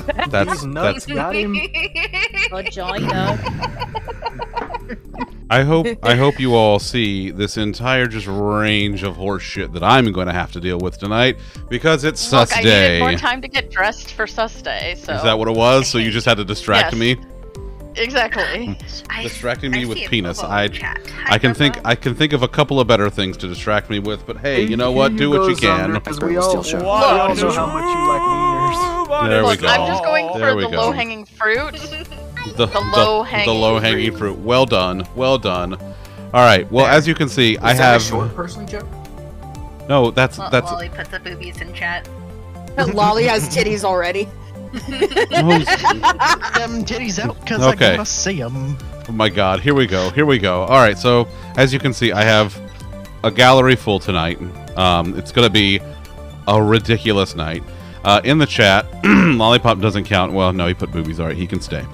penis. That that's These nuts that's. got him. Vagina. I hope I hope you all see this entire just range of horse shit that I'm going to have to deal with tonight because it's sus Look, I day. needed more time to get dressed for sus day, so Is that what it was? So you just had to distract Yes. me, exactly. Hmm. I, distracting me I with see a penis. Bobo I chat. Hi, I can think Bobo. I can think of a couple of better things to distract me with, but hey, you know what? Do what you can. Because we all, we all know how much you like wieners. There we Look, go. I'm just going There for we the go. low hanging fruit. the, the low-hanging the low hanging fruit. fruit. Well done, well done. All right. Well, as you can see, I Is that a have short person joke? no. That's Well, that's Lolly puts the boobies in chat. Lolly has titties already. them titties out because Okay. I gotta see them. Oh my god, here we go. Here we go. All right, so as you can see, I have a gallery full tonight. Um, it's going to be a ridiculous night. Uh, in the chat, Lollipop doesn't count. Well, no, he put boobies. All right, he can stay.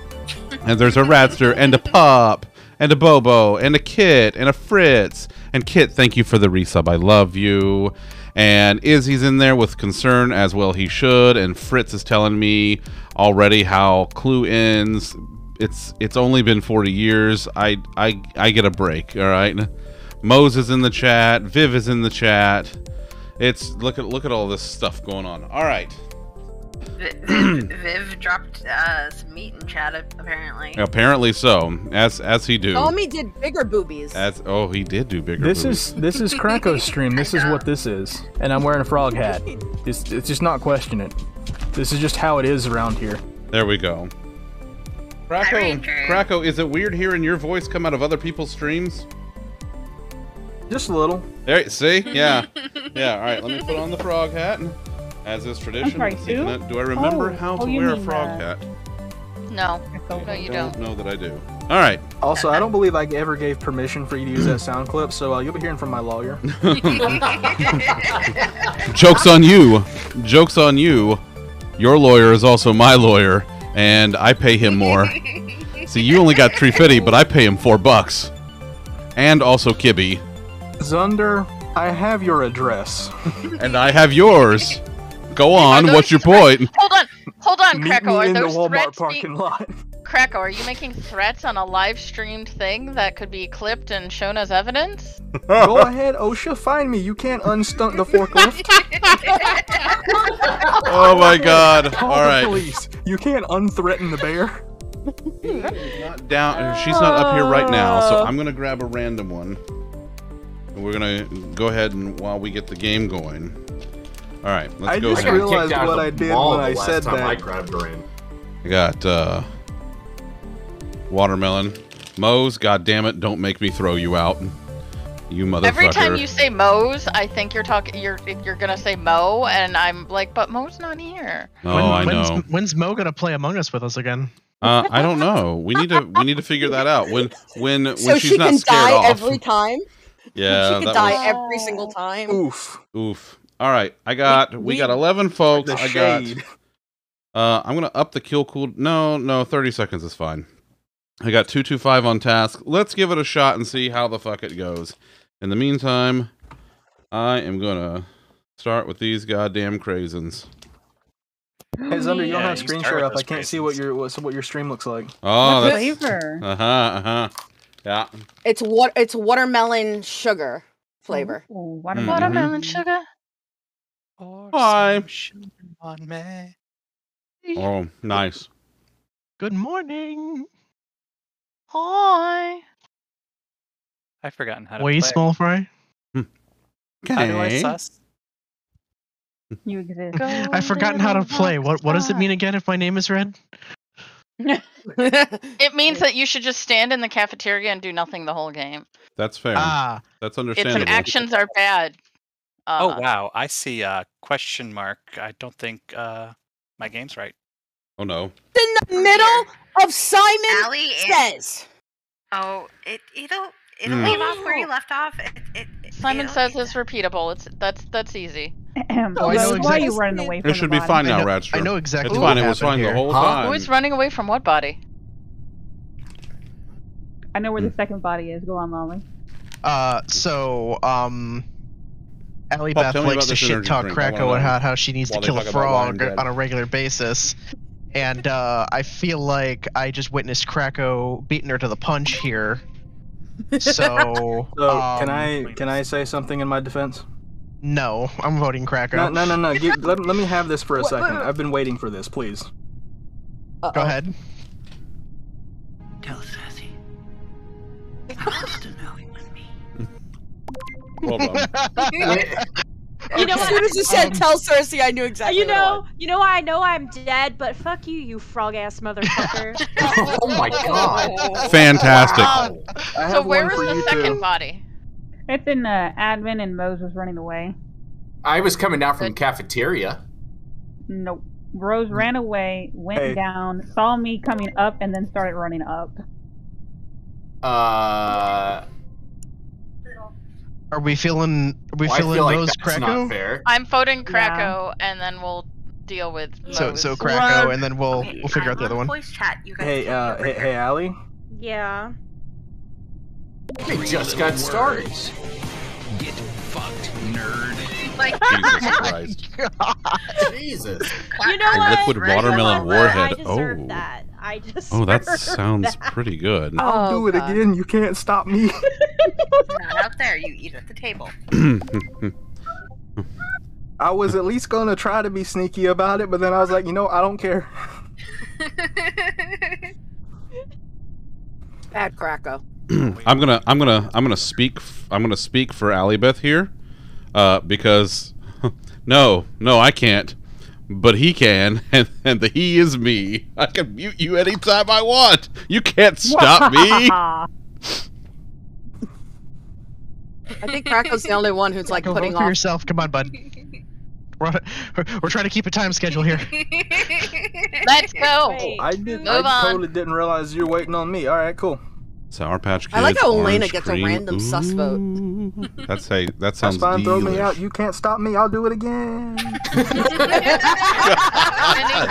And there's a Radster and a Pop and a Bobo and a Kit and a Fritz. And Kit, thank you for the resub. I love you. And Izzy's in there with concern as well. He should. And Fritz is telling me already how Clue ends. It's it's only been 40 years. I I I get a break. All right. Mose is in the chat. Viv is in the chat. It's look at look at all this stuff going on. All right. Vi- Viv, Viv dropped uh, some meat in chat apparently. Apparently so. As as he do. Tommy did bigger boobies. As oh he did do bigger. This boobies. is this is Krako's stream. This is what this is, and I'm wearing a frog hat. It's, it's just not question it. This is just how it is around here. There we go. Krako, Ranger. Krako, is it weird hearing your voice come out of other people's streams? Just a little. There, see, yeah, yeah. All right, let me put on the frog hat, as is tradition. sorry, See, who? can do I remember Oh, how to oh, wear a frog uh, hat? No, no, you don't don't. know that I do. All right. Also, I don't believe I ever gave permission for you to use that sound clip, so uh, you'll be hearing from my lawyer. Joke's on you. Joke's on you. Your lawyer is also my lawyer, and I pay him more. See, you only got 350, but I pay him four bucks. And also Kibby. Zunder, I have your address. And I have yours. Go on, those what's your threats- point? Hold on, hold on, Meet Krakow. Are in the those Walmart threats? parking being- lot. Krakow, are you making threats on a live streamed thing that could be clipped and shown as evidence? Go ahead, OSHA, find me. You can't unstunt the forklift. Oh my god. Call All police. You can't unthreaten the bear. Not down. She's not up here right now, so I'm gonna grab a random one. And we're gonna go ahead and while we get the game going. All right, let's I go. just realized what I did when I said that. I grabbed her in. I got uh, watermelon. Mose, god damn it, don't make me throw you out. You motherfucker. Every time you say Moe's, I think you're talking. You're you're gonna say Mo, and I'm like, but Mo's not here. oh, When- I when's, know. When's Mo gonna play Among Us with us again? Uh, I don't know. We need to we need to figure that out. When when when so she's she not can scared die off. every time. Yeah, she can that die was- every single time. Oof. oof. All right, I got we, we- got 11 folks. The I got. Uh, I'm gonna up the kill cool. No, no, 30 seconds is fine. I got two two five on task. Let's give it a shot and see how the fuck it goes. In the meantime, I am gonna start with these goddamn craisins. Hey, Zunder, you don't Yeah, have you screen share up. I can't see what your what, what your stream looks like. Oh, that's flavor? uh huh, uh huh. Yeah. It's what it's watermelon sugar flavor. Ooh, Mhm. watermelon. Watermelon sugar. Hi. On me. Oh, nice. Good morning. Hi. I've forgotten how to Way play. small fry. How do I Okay. sus? You exist. Go I've forgotten how to play. What what does it mean again if my name is red? It means that you should just stand in the cafeteria and do nothing the whole game. That's fair. Ah, That's It's understandable. an actions are bad. Uh, oh wow, I see a question mark. I don't think uh, my game's right. Oh no. in the middle of Simon Allie and- says. Oh, it it'll it'll Hmm. leave off where you left off. It, it, it- Simon says it's repeatable. It's that's that's easy. I know Why are exactly- you running away from It should the be body? fine now, know, Radster. I know exactly. It's what fine. It was happened fine the whole Huh? time. Who's running away from what body? I know where Hmm. the second body is. Go on, Lolly. Uh, so um, Allie Pop, Beth likes to shit talk drink. Krakow and how, how she needs to kill a talk about wine frog on a regular basis. And uh, I feel like I just witnessed Krakow beating her to the punch here. So, So can um, I can I say something in my defense? No, I'm voting Krakow. No, no, no, no. Give, let, let me have this for a second. I've been waiting for this, please. Uh-oh. Go ahead. Tell Sassy. How close to knowing with me. Well done. You know As what? soon as you said Um, tell Cersei, I knew exactly. You know, was. you know I know I'm dead, but fuck you, you frog ass motherfucker. oh my god. Fantastic. I so have where was the second too. body? It's in uh, admin, and Mose was running away. I was coming down from the cafeteria. Nope. Rose ran away, went Hey. down, saw me coming up, and then started running up. Uh, Are we feeling? Are we well, I feeling feel like Rose that's Krakow? not fair. I'm voting Yeah. Krakow, and then we'll deal with So, Mose. so Krakow, Well, and then we'll Okay, we'll figure I'm out the other on one. Voice chat. You guys Hey, uh, hey, hey, Allie. yeah. They just got started. Get fucked, nerd. Like, Jesus Christ. Jesus. You know what? Liquid You watermelon warhead. I deserve Oh. that. I just. Oh, that sounds pretty good. I'll Oh, do it God. again. You can't stop me. not out there. You eat at the table. I was at least gonna try to be sneaky about it, but then I was like, you know, I don't care. Bad Krakow. I'm gonna I'm gonna I'm gonna speak f- I'm gonna speak for Alibeth here, uh, because no no I can't, but he can, and and the he is me. I can mute you anytime I want. You can't stop me. I think Krakow's the only one who's like Go putting vote for off. yourself. Come on, bud. We're, we're trying to keep a time schedule here. Let's go. Wait. I did. Move I on. totally didn't realize you're waiting on me. All right, cool. Sour Patch Kids. I like how Elena orange gets a cream. random sus vote. Ooh, That's hey, that That's sounds fine. Throw me out. You can't stop me. I'll do it again. and he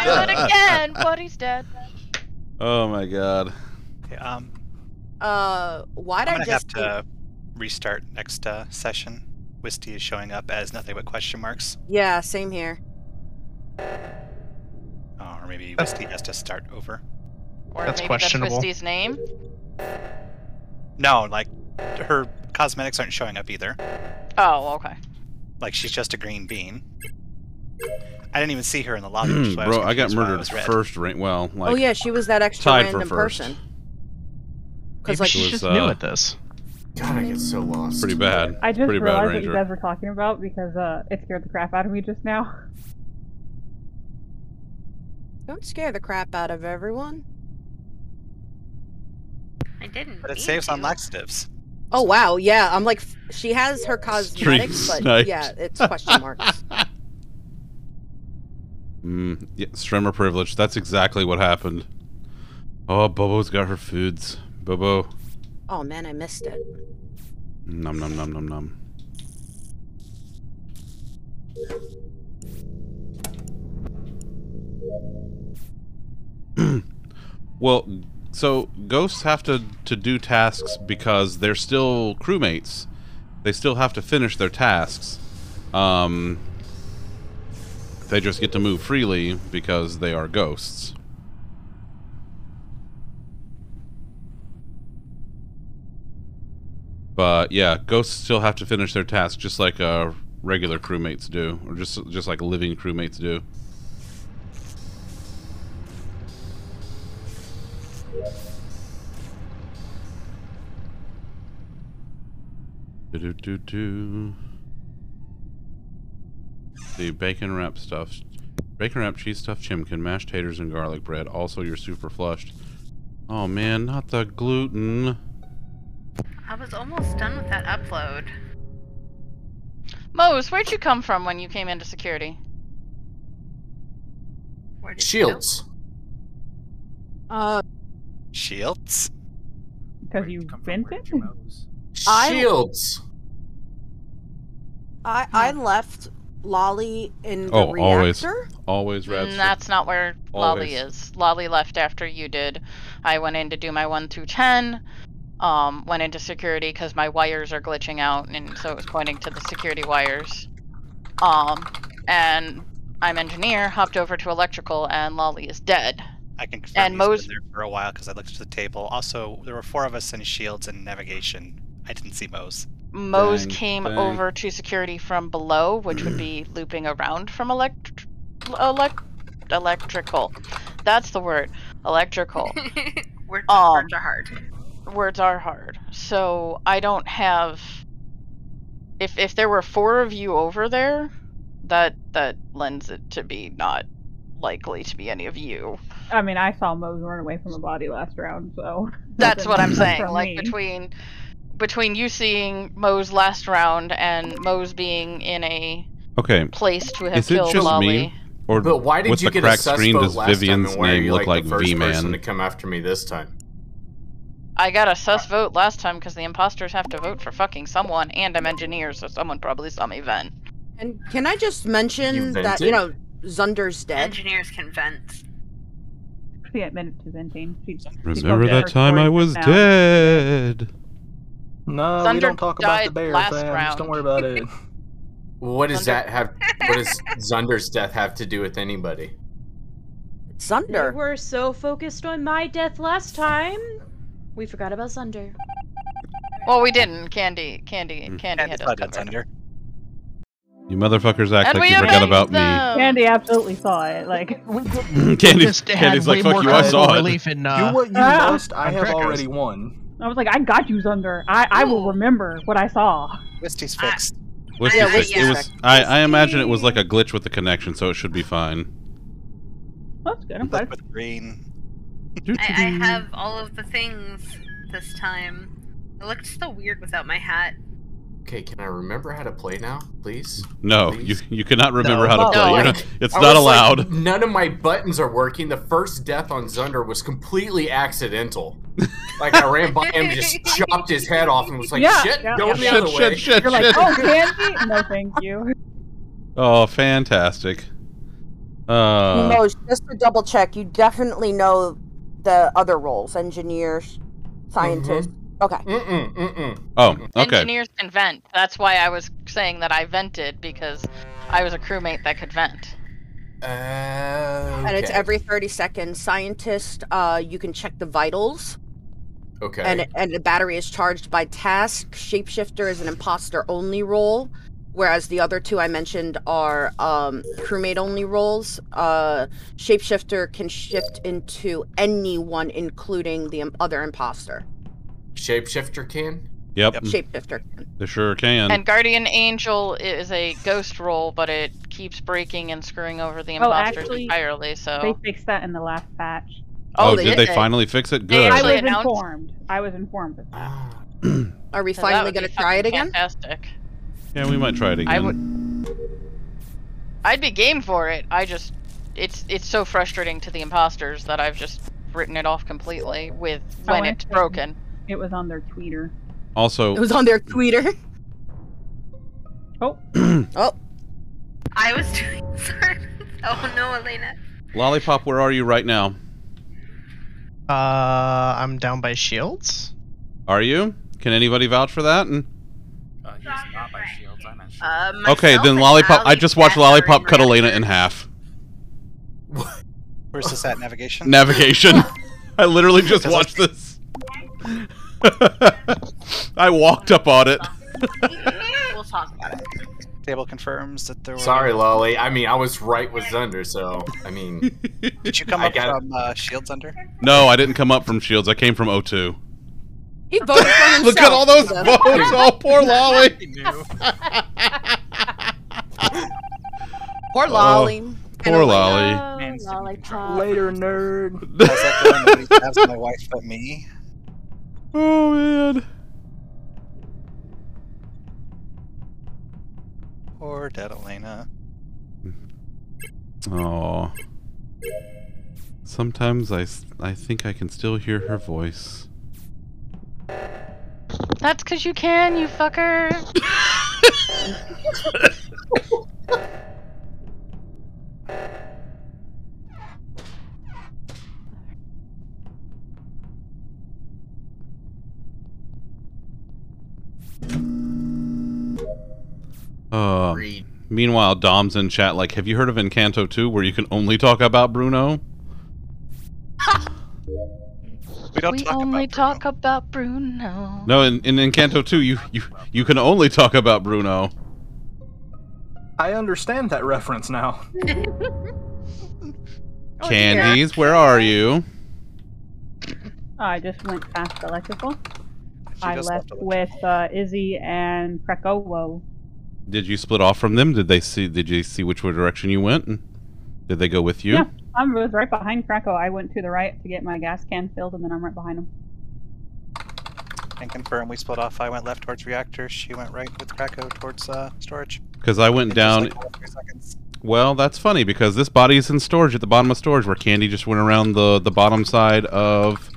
do it again, but he's dead. Oh my god. Okay, um, Uh, why'd I'm I just? have to restart next uh, session. Wisty is showing up as nothing but question marks. Yeah, same here. Oh, or maybe That's- Wisty has to start over. Or That's maybe questionable. that's Twisty's name. No, like her cosmetics aren't showing up either. Oh, okay. Like she's just a green bean. I didn't even see her in the lobby. which is why I Bro, I got murdered was red. first ring. Well, like oh yeah, she was that extra tied for random first. person. Because like, she's was, just new uh, at this. God, I get so lost. pretty bad. I just pretty bad realized what you guys were talking about because uh, it scared the crap out of me just now. don't scare the crap out of everyone. I didn't. But it mean saves on laxatives. Oh wow, yeah. I'm like, she has her cosmetics, but sniped. yeah, it's question marks. Mm, yeah, streamer privilege. That's exactly what happened. Oh, Bobo's got her foods. Bobo. Oh man, I missed it. Num num num num num. well, so ghosts have to to do tasks because they're still crewmates. They still have to finish their tasks. Um, they just get to move freely because they are ghosts. But yeah, ghosts still have to finish their tasks just like uh, regular crewmates do, or just just like living crewmates do. Do do do do. The bacon wrap stuff, bacon wrap cheese stuffed chimkin, mashed taters and garlic bread. Also, you're super flushed. Oh man, not the gluten. I was almost done with that upload. Mose, where'd you come from when you came into security? Where did you go? Shields. Uh, Shields. Because you bent it? I- Shields. I I left Lolly in the Oh, always. reactor. Always red. Mm, that's not where Lolly is. Lolly left after you did. I went in to do my 1 through 10. um, went into security because my wires are glitching out, and so it was pointing to the security wires. Um, and I'm engineer, hopped over to electrical, and Lolly is dead. I can confirm And he's Mo's- been there for a while because I looked at the table. Also, there were four of us in shields and navigation. I didn't see Mo's. Mose Dang, came dang. over to security from below, which would be looping around from elect- elect- electrical. That's the word. Electrical. words, Um, words are hard. Words are hard. So I don't have if if there were four of you over there, that that lends it to be not likely to be any of you. I mean, I saw Mose run away from a body last round, so. That's what I'm saying. Like me. between between you seeing Mo's last round and Mo's being in a Okay. place to have Is it just Lolly. me? Or But why did with you the get a cracked sus screen vote does last time, Vivian's and why are name you look like like the first person V-Man? to come after me this time? I got a sus vote last time because the imposters have to vote for fucking someone, and I'm engineer, so someone probably saw me vent. And can I just mention You that you know Zunder's dead? Engineers can vent. She admitted to venting. She, she Remember told that time I was just now. No, dead? we don't talk about the died bear, last fam. Just don't worry about it. What does Zunder- that have? What does Zunder's death have to do with anybody? Zunder. We Zunder. were so focused on my death last time, we forgot about Zunder. Well, we didn't. Candy, Candy. Candy And had it's us not covered. under. You motherfuckers act And like you forgot avenged about me. Candy absolutely saw it. Like, Candy's, Just had Candy's like, way fuck more you, I comical saw it. relief in, uh, Do what you Ah. must. I have Kratos. already won. I was like, I got you, Zunder. I, I will remember what I saw. Wisty's fixed. Was Yeah, it, wait, it was. I, I imagine it was like a glitch with the connection, so it should be fine. That's good. I'm Look glad. with green. I, I have all of the things this time. It looked so weird without my hat. Okay, can I remember how to play now, please? No, Please? you you cannot remember No. how to No, play. You're like- not, it's I not was like, allowed. none of my buttons are working. The first death on Zunder was completely accidental. like I ran by him, just chopped his head off, and was like, Yeah, "Shit, yeah, go yeah. the shit, other shit, way." shit, You're like, shit. oh, Candy? No, thank you. Oh, fantastic. Uh, Mose, just to double check, you definitely know the other roles: engineers, scientists. Okay. Mm-mm, mm-mm. oh, okay. Engineers can vent. That's why I was saying that I vented because I was a crewmate that could vent. Uh, And it's every 30 seconds. Scientist, uh, you can check the vitals, okay. and and the battery is charged by task. Shapeshifter is an imposter only role, whereas the other two I mentioned are um, crewmate only roles. Uh, Shapeshifter can shift into anyone, including the other imposter. Shapeshifter can. Yep, Yep. Shapeshifter. they sure can. And Guardian Angel is a ghost role, but it keeps breaking and screwing over the Oh, imposters actually, entirely. So They fixed that in the last patch. oh, they did did. they finally fix it? Good. I was announced- informed. I was informed of that. Ah. Are we so finally would gonna try it again? Fantastic. yeah, we might try it again. I would. I'd be game for it. I just, it's it's so frustrating to the imposters that I've just written it off completely with Oh, when I it's see. broken. It was on their tweeter. Also, It was on their tweeter. Oh, Oh, I was doing. Oh no, Elena. Lollipop, where are you right now? Uh, I'm down by shields. Are you? Can anybody vouch for that? And Uh, he's not by shields, I mentioned. Uh, okay, then Lollipop. I just watched Lollipop cut Elena in reactor. half. Where's this at? Navigation? Navigation. I literally just watched this. I walked up on it. we'll talk about it. Table confirms that there were. Sorry, Lolly. I mean, I was right with Zunder, so I mean, Did you come I up got- from uh, Shields under? No, I didn't come up from Shields. I came from O2. he voted for himself. Look at all those So- votes. Oh, poor Lolly. Poor Lolly. And Poor Lolly. Oh, Man, lollipop. Later, nerd. How's that going? Nobody tabs my wife but me. Oh man. Poor dead Elena. Oh. Sometimes I, I think I can still hear her voice. That's because you can, you fucker. Uh, Agreed. meanwhile, Dom's in chat like, have you heard of Encanto 2 where you can only talk about Bruno? We don't we talk only about talk about Bruno. No, in, in Encanto 2, you, you you can only talk about Bruno. I understand that reference now. Oh, Candies, where are you? I just went past electrical. She I just left left with uh, Izzy and Krakowo. Did you split off from them? Did they see? Did you see which way direction you went? And Did they go with you? Yeah, I was right behind Krakow. I went to the right to get my gas can filled, and then I'm right behind him. And confirm we split off. I went left towards reactor. She went right with Krakow towards uh, storage. Because I went In just, down. like, all three seconds. Well, that's funny because this body is in storage at the bottom of storage, where Candy just went around the the bottom side of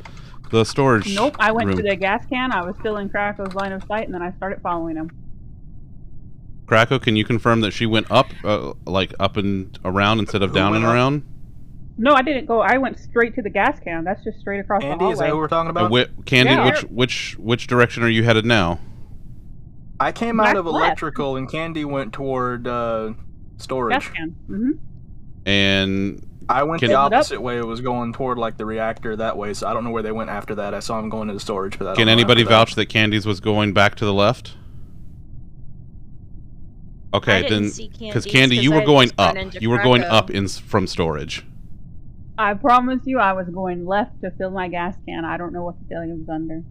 the storage. Nope, I went room. to the gas can. I was still in Krakow's line of sight, and then I started following him. Krakow, can you confirm that she went up, uh, like up and around instead of down and around? No, I didn't go. I went straight to the gas can. That's just straight across Andy, the is that who we're talking Uh, about? Candy, Yeah. which which which direction are you headed now? I came Back out of left. electrical and Candy went toward uh, gas storage. can. hmm And I went Can- the Filled it up. opposite way. It was going toward like the reactor that way, so I don't know where they went after that. I saw them going to the storage, but I don't can know anybody after that. vouch that Candy's was going back to the left? Okay, I then because Candy, Candy, 'cause you were going up. You were going up in from storage. I promise you, I was going left to fill my gas can. I don't know what the deal was under.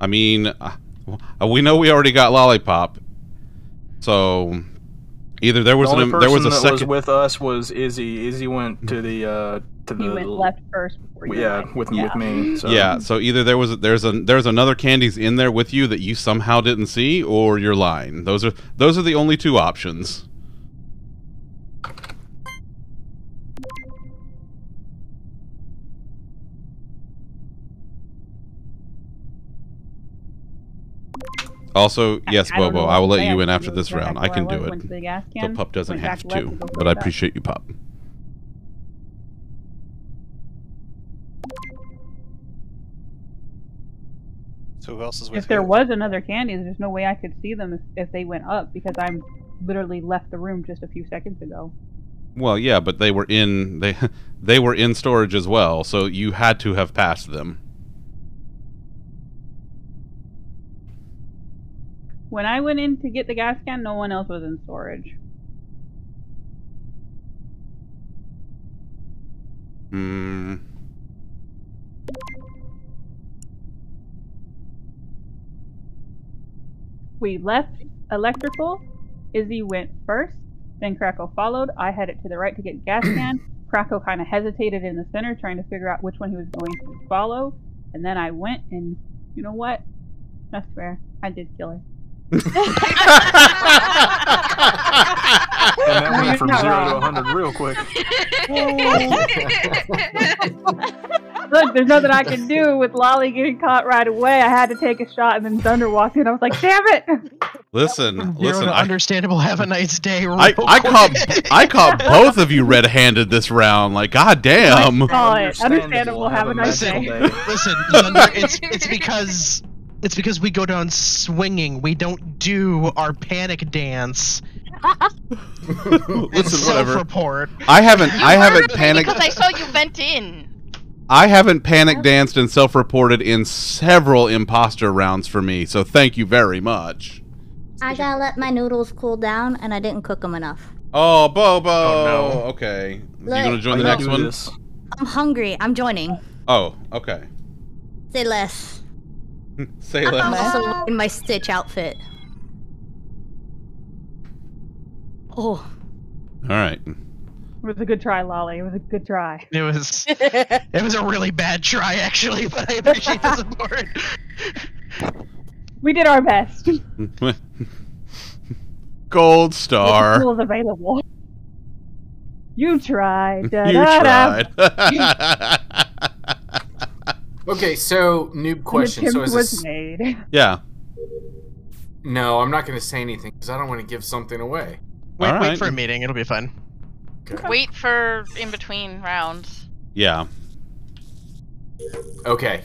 I mean, uh, we know we already got lollipop, so either there was the only an, there was a person that was second. with us was Izzy. Izzy went to the uh, to the He went left first before you yeah went. with yeah. with me. So. Yeah, so either there was there's a there's another candies in there with you that you somehow didn't see, or you're lying. Those are those are the only two options. Also, yes, I don't Bobo, I will let you in after this round. I can do it. the The pup doesn't have left to, but I appreciate you, pup. So who else is with If there who? was another candy, there's no way I could see them if, if they went up because I'm literally left the room just a few seconds ago. Well, yeah, but they were in they they were in storage as well, so you had to have passed them. When I went in to get the gas can, no one else was in storage. Hmm. We left electrical. Izzy went first. Then Krakow followed. I headed to the right to get gas can. Krakow kind of hesitated in the center, trying to figure out which one he was going to follow. And then I went, and you know what? That's fair. I did kill her. And that went from not zero to 100 real quick. Look, there's nothing I can do with Lolly getting caught right away. I had to take a shot, and then Zunder walked in. I was like, "Damn it!" Listen, Zero listen. I, understandable. Have a nice day. I, I caught. I caught both of you red-handed this round. Like, goddamn. Call it. Understand Understandable. you'll Have a nice day. day. Listen, Zunder, it's it's because it's because we go down swinging. We don't do our panic dance and Listen, whatever. self-report. I haven't I haven't panicked because I saw you vent in. I haven't panic danced and self-reported in several imposter rounds for me. So thank you very much. I gotta let my noodles cool down, and I didn't cook them enough. Oh, Bobo. Oh, no. Okay. You Look, gonna join the next do one? this. I'm hungry. I'm joining. Oh, okay. Say less. Say I'm less. also in my Stitch outfit. Oh, All right. It was a good try, Lolly. It was a good try. It was it was a really bad try actually, but I appreciate the support. We did our best. Gold star. tool is available. You tried. Da, You da, da. tried. Okay, so noob question. So is was this? made. yeah. No, I'm not going to say anything because I don't want to give something away. Wait, All right. wait for a meeting. It'll be fun. Okay. Wait for in between rounds. Yeah. Okay.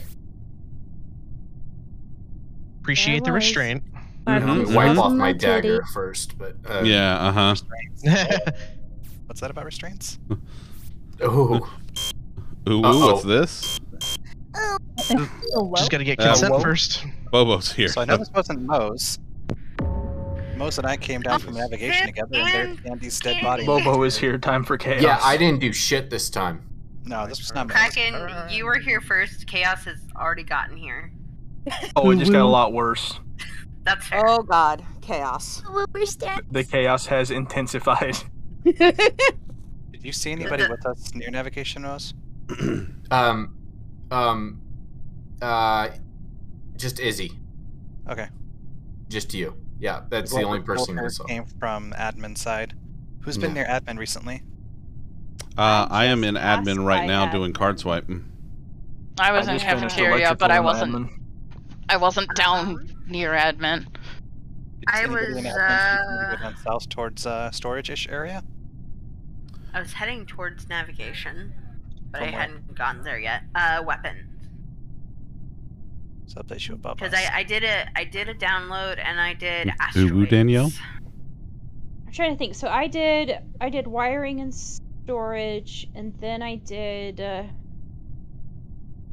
Appreciate the restraint. Let me Mhm, wipe off my My dagger first, but uh, Yeah, uh huh. What's that about restraints? Ooh. Ooh, ooh, Uh-oh. what's this? Just gotta get Uh, consent whoa. first. Bobo's here. So I know this wasn't Moe's. Mose and I came down from navigation together, and there's Andy's dead body. Bobo is here. Time for chaos. Yeah, I didn't do shit this time. No, this was not Moe's. Kraken, you were here first. Chaos has already gotten here. Oh, it just got a lot worse. That's fair. Oh god, chaos. The chaos has intensified. Did you see anybody with us near navigation, Mose? Um, um, uh, just Izzy. Okay. Just you. Yeah, that's Well, the only person I Volker saw. came from admin side. Who's been Yeah. near admin recently? Uh, I am in admin right now admin. doing card swiping. I was I in cafeteria, but I wasn't. admin. I wasn't down near admin. I was, in admin since you uh, go down south towards uh, storage-ish area. I was heading towards navigation, but I hadn't gotten there yet. Uh, weapon. So that place you above Because. I, I did a I did a download and I did Ooh, Danielle? I'm trying to think. So I did I did wiring and storage, and then I did. Uh,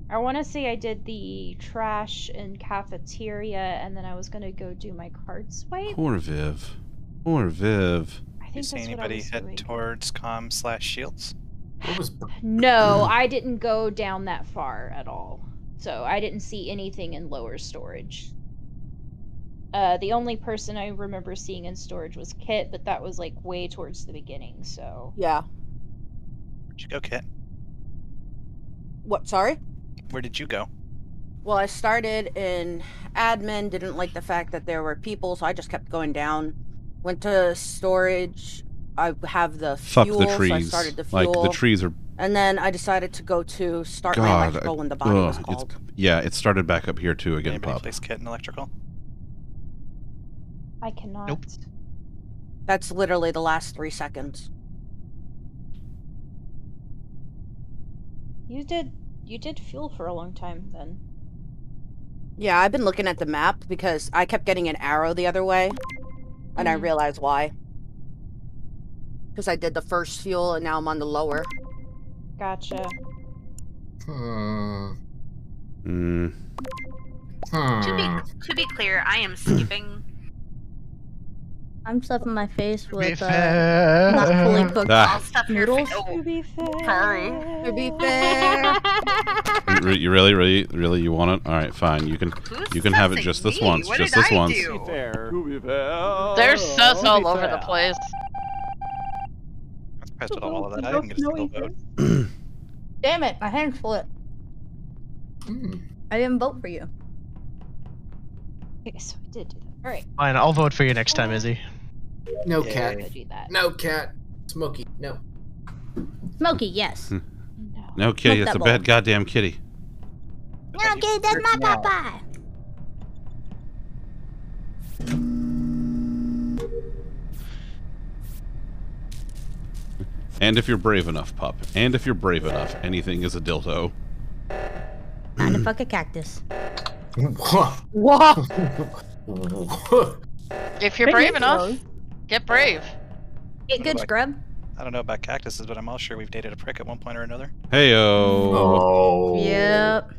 I want to say I did the trash and cafeteria, and then I was gonna go do my card swipe. Poor Viv. Poor Viv. I you see that's what I anybody head doing. towards com slash shields? What was No, I didn't go down that far at all. So I didn't see anything in lower storage. Uh, the only person I remember seeing in storage was Kit, but that was like way towards the beginning. So Yeah. Where'd you go, Kit? What? Sorry. Where did you go? Well, I started in admin. Didn't like the fact that there were people, so I just kept going down. Went to storage. I have the Fuck fuel, the so I trees. started the Like the trees are. And then I decided to go to start my God. electrical when the body was ugh, called. it's, yeah, it started back up here too again, Anybody pup. place Kit and electrical? I cannot. Nope. That's literally the last three seconds. You did you did fuel for a long time then. Yeah, I've been looking at the map because I kept getting an arrow the other way, and I Mhm. realized why. Because I did the first fuel, and now I'm on the lower. Gotcha. Hmm. Mm. Hmm. To be to be clear, I am skipping. I'm stuffing my face be with uh, fair. not fully cooked Ah. I'll stuff your noodles. face. To be fair. sorry. To be fair, You, you really, really, really, you want it? All right, fine. You can, Who's you can have it just this me? once. What just did this I once. do? There's sus all over the place. I'm surprised with all of that. I Those didn't get a single vote. Damn it, my hand split. Hmm. I didn't vote for you. Okay, so I did do that. All right, Fine, I'll vote for you next time, Izzy. No Yay. cat. do that. No cat. Smokey. No. Smokey, yes. Hmm. No. No, kitty. Smoke It's a that bad goddamn kitty. Okay, that's my Now. papa. And if you're brave enough, pup. And if you're brave enough, anything is a dildo. Time to fuck a cactus. Whoa! If you're brave enough, get brave. Get good, scrub. I don't know about cactuses, but I'm all sure we've dated a prick at one point or another. Heyo. oh. Yep.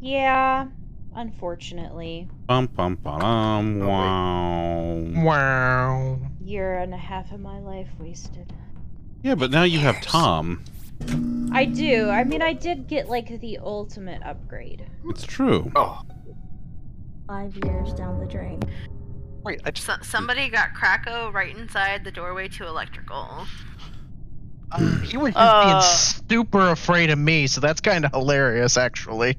Yeah, unfortunately, Bum bum bum. Wow. Wow. year and a half of my life wasted. Yeah, but now you have Tom. I do. I mean, I did get like the ultimate upgrade. It's true. Oh. Five years down the drain. Wait, I just So, somebody got Krakow right inside the doorway to electrical. Um, he was just Uh. being super afraid of me, so that's kind of hilarious, actually.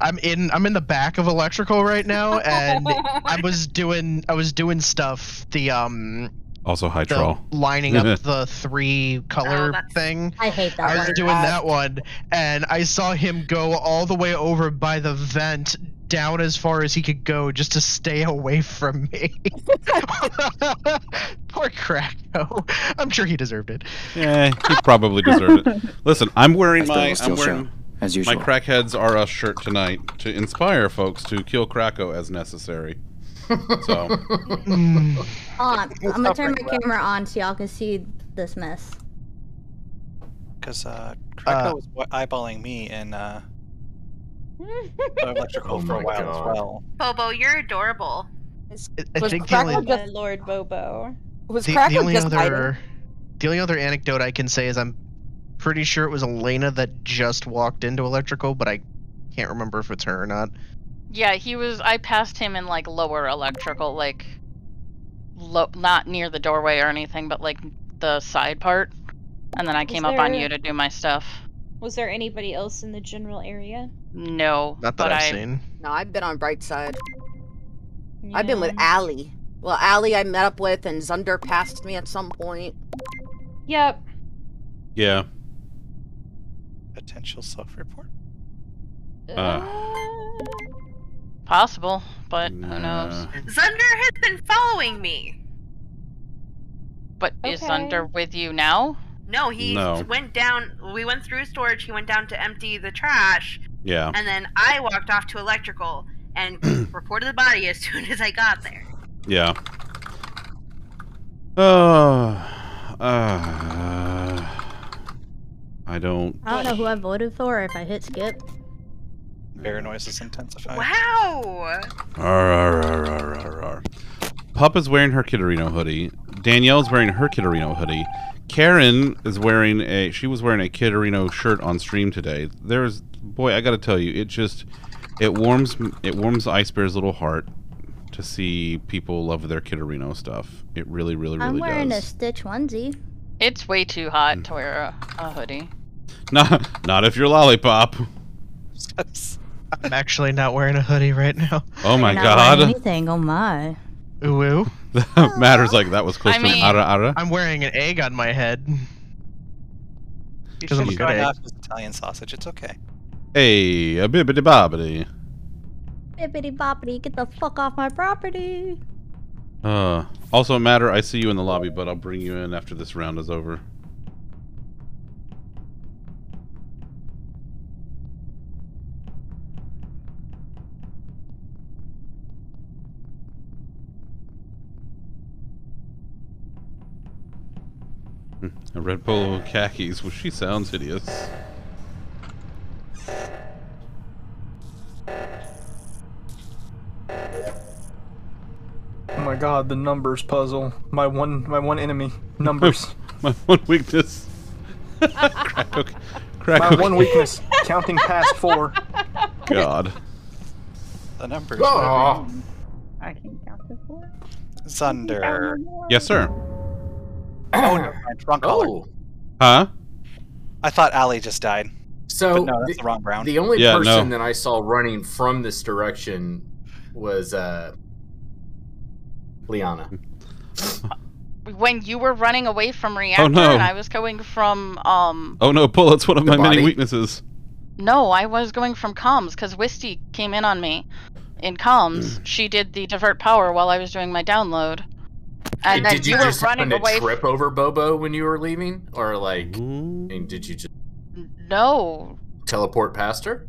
I'm in. I'm in the back of electrical right now, and I was doing. I was doing stuff. The um, Also, high troll. lining up the three color Oh, thing. I hate that I was one. doing that one, and I saw him go all the way over by the vent, down as far as he could go, just to stay away from me. Poor Krakow. I'm sure he deserved it. Yeah, he probably deserved it. Listen, I'm wearing my. still I'm wearing. as My crackheads are us shirt tonight to inspire folks to kill Krakow as necessary. So mm. On. I'm gonna turn my camera on so y'all can see this mess. Because uh, Krakow was eyeballing me in uh, electrical Oh for a my while as well. Bobo, you're adorable. I Was think the only, just Lord Bobo? Was the, Crackle the only just other the only other anecdote I can say is I'm pretty sure it was Elena that just walked into electrical, but I can't remember if it's her or not. Yeah, he was. I passed him in like lower electrical, like, lo- not near the doorway or anything, but like the side part. And then I came up on you to do my stuff. Was there anybody else in the general area? No, Not that but I've I. seen. No, I've been on bright side. I've been with Yeah. Allie. Well, Allie I met up with, and Zunder passed me at some point. Yep. yeah. Potential self-report. Uh, Possible, but who knows? Zunder has been following me. But is Zunder with you now? No, he No. went down. We went through storage. He went down to empty the trash, Yeah. and then I walked off to electrical and reported the body as soon as I got there. Yeah. Uh, uh, I don't. I don't know who I voted for if I hit skip. Bear noise is intensifying. Wow. Arr, arr, arr, arr, arr, arr. Pup is wearing her Kitterino hoodie. Danielle's wearing her Kitterino hoodie. Karen is wearing a. She was wearing a Kitterino shirt on stream today. There's boy, I got to tell you, it just it warms it warms Ice Bear's little heart to see people love their Kitterino stuff. It really, really, really. I'm really wearing a. Stitch onesie. It's way too hot mm. to wear a, a hoodie. Not not if you're lollipop. I'm actually not wearing a hoodie right now. Oh my Not god. Anything? Oh my. Ooh, ooh. Matters like that was close I to mean- an ara ara. I'm wearing an egg on my head. Because I'm should a good egg. off as Italian sausage. It's okay. Hey, a bibbidi bobbidi. Bippity boppity, get the fuck off my property. Uh, also, Matter, I see you in the lobby, but I'll bring you in after this round is over. A red polo khakis. Well, she sounds hideous. Oh my god, the numbers puzzle. My one, my one enemy. Numbers. My one weakness. crack, okay. crack, my okay. one weakness. Counting past four. God. The numbers. Oh. I can count to four. Thunder. Yes, sir. Oh, no. Wrong color. Oh. Huh? I thought Ali just died. So But no, that's the, the wrong round. the only Yeah, person no. that I saw running from this direction was uh Liana. When you were running away from reactor Oh, no. and I was going from um Oh no, bullets! One of The my many weaknesses. no, I was going from comms because Wisty came in on me. In Mm. comms, she did the divert power while I was doing my download. And then did you, you, were just running happen to away trip over Bobo when you were leaving, or like, I mean, did you just No. teleport past her?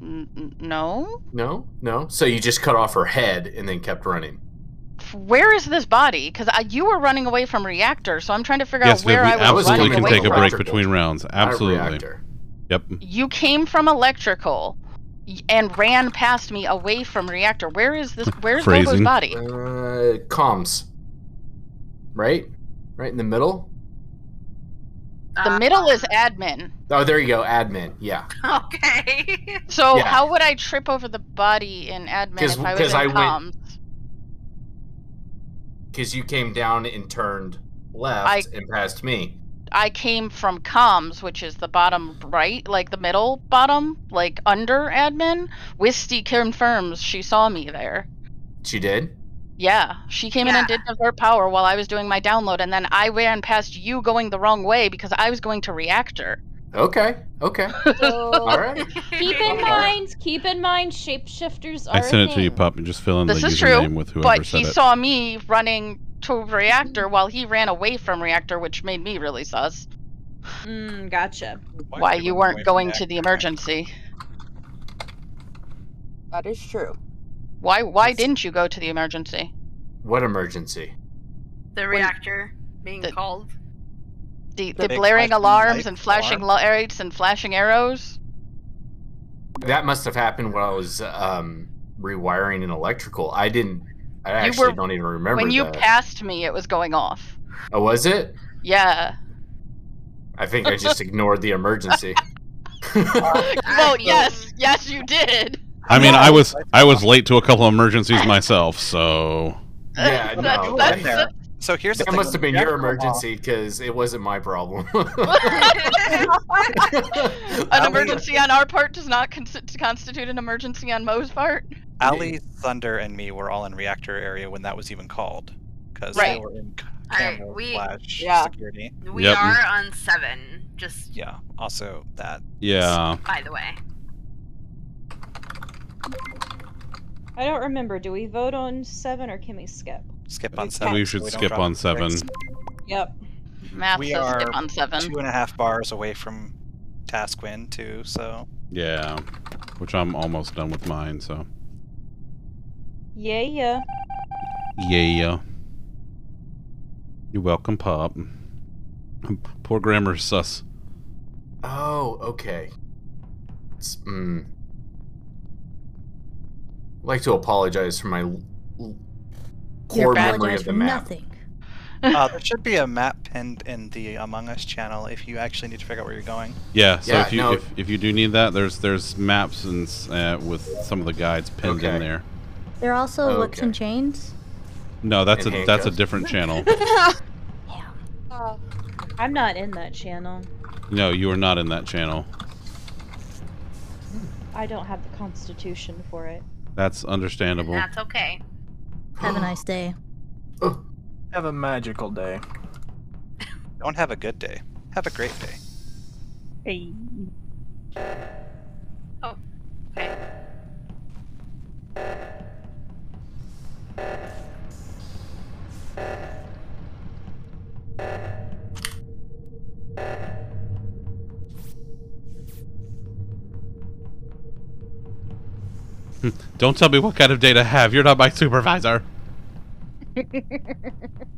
N- n- no. No, no. So you just cut off her head and then kept running. Where is this body? Because you were running away from reactor, so I'm trying to figure Yes, out where we I was absolutely running can away take a break between rounds. Absolutely. reactor. Yep. You came from electrical and ran past me away from reactor. Where is this? Where's Bobo's body? Uh, comms. Right, right in the middle. The uh, middle is admin. Oh, there you go, admin. Yeah, Okay. So Yeah. how would I trip over the body in admin if I was 'cause in I went- comms? because you came down and turned left I- and passed me. I came from comms, which is the bottom right, like the middle bottom, like under admin. Wisty confirms she saw me there. She did. Yeah, she came in and did divert power while I was doing my download, and then I ran past you going the wrong way because I was going to reactor. Okay. Okay. So, All right. keep in mind, keep in mind, shapeshifters are I sent a it to you, thing. pup, and just fill in This the is true, username with whoever but said he it. saw me running to reactor while he ran away from reactor, which made me really sus. Mm, gotcha. Why you weren't going to the emergency? That is true. Why why didn't you go to the emergency? What emergency? The reactor being called. The The the big blaring flashing alarms light and flashing alarm? lights and flashing arrows. That must have happened when I was um, rewiring an electrical. I didn't. I You actually were- don't even remember when you that. passed me, it was going off. oh, was it? Yeah. I think I just ignored the emergency. well, yes, yes, you did. I mean, I was I was late to a couple of emergencies myself, so Yeah, no. That's- like- that's- So here's the thing, must have been your have to go off- emergency because it wasn't my problem. An emergency on our part does not cons- constitute an emergency on Mo's part. Ali, Zunder, and me were all in reactor area when that was even called, because Right. they were in c- Alright, camera we- flash Yeah. security. We Yep. are on seven. Just Yeah. Also that. yeah. by the way. I don't remember. Do we vote on seven or can we skip? Skip on seven. We should don't skip on seven. brakes. Yep. Math we says are skip on seven. two and a half bars away from task win too. So Yeah. Which I'm almost done with mine, so Yeah, yeah. yeah. You're welcome, Pop. Poor grammar sus. oh, okay. It's, mm. I'd like to apologize for my l- l- core memory of the map. uh, there should be a map pinned in the Among Us channel if you actually need to figure out where you're going. Yeah, so Yeah, if you no. if, if you do need that, there's there's maps and uh, with some of the guides pinned in Okay. there. There are also whips okay. and chains. No, that's a And that's a different channel. I'm not in that channel. No, you are not in that channel. I don't have the constitution for it. That's understandable. That's okay. Have a nice day. Have a magical day. Don't have a good day. Have a great day. Hey. Oh, okay. Don't tell me what kind of data to have. You're not my supervisor.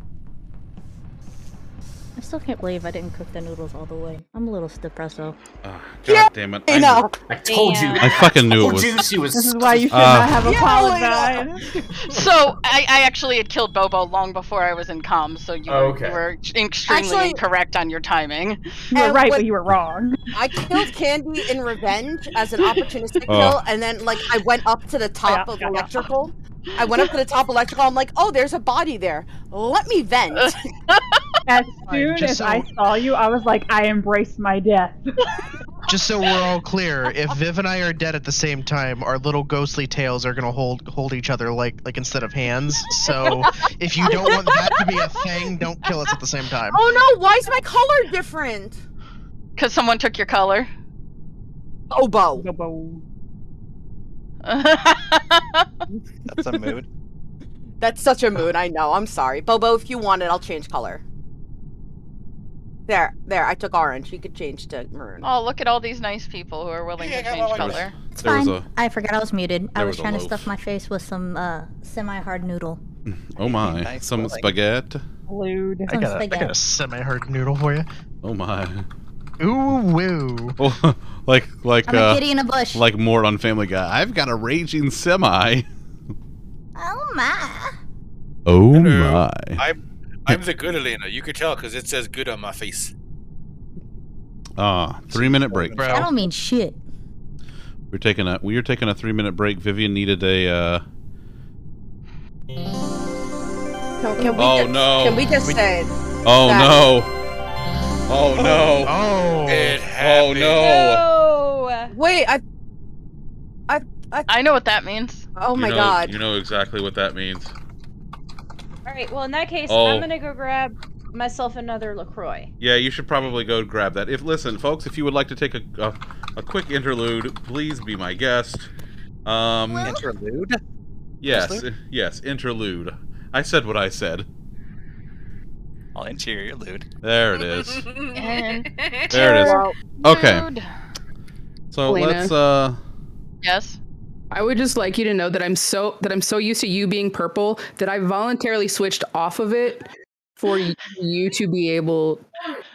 I still can't believe I didn't cook the noodles all the way. I'm a little depresso. Ah, God damn it! I I, know. I told you. I fucking knew it told was. you she was. This is why you should Uh, not have Yeah, apologized. So I, I actually had killed Bobo long before I was in comms, so you, Oh, were, okay. you were extremely Actually- incorrect on your timing. You were right, what- but you were wrong. I killed Candy in revenge as an opportunistic Oh. kill, and then like I went up to the top yeah, of yeah, yeah. electrical. I went up to the top electrical. I'm like, oh, there's a body there. Let me vent. As soon just as so- I saw you, I was like, I embrace my death. Just so we're all clear, if Viv and I are dead at the same time, our little ghostly tails are gonna hold hold each other like like instead of hands. So if you don't want that to be a thing, don't kill us at the same time. oh no, why is my color different? Because someone took your color. Obo. Bobo. That's a mood. That's such a mood. I know. I'm sorry, Bobo. If you want it, I'll change color. There, there. I took orange. You could change to maroon. oh, look at all these nice people who are willing Yeah, to change one. color. It's fine. a- I forgot I was muted. I was, was trying to stuff my face with some uh, semi-hard noodle. Oh my! Nice Some spaghetti. Glued. I got, a, I got spaghetti. a semi-hard noodle for you. Oh my! Ooh woo. Oh, like like I'm a uh, kitty in a bush. like Mort on Family Guy. I've got a raging semi. oh my. Oh Hello. my! I'm I'm the good Elena. You could tell because it says good on my face. Ah, three minute break. Bro. I don't mean shit. We're taking a we are taking a three minute break. Vivian needed a. uh Can, can we Oh, just, no. Can we just We- say? Oh That- no! Oh no! Oh. It Oh happened. no! Oh! Wait, I. I. I. I know what that means. Oh You my know- god. You know exactly what that means. Alright, well, in that case, Oh. I'm gonna go grab myself another LaCroix. Yeah, you should probably go grab that. If listen, folks, if you would like to take a a, a quick interlude, please be my guest. Um, Interlude. yes, Interlude? yes, interlude. I said what I said. All interior lewd. There it is. And There it is. Okay. Dude. So Elena. let's uh Yes. I would just like you to know that I'm so that I'm so used to you being purple that I voluntarily switched off of it for you to be able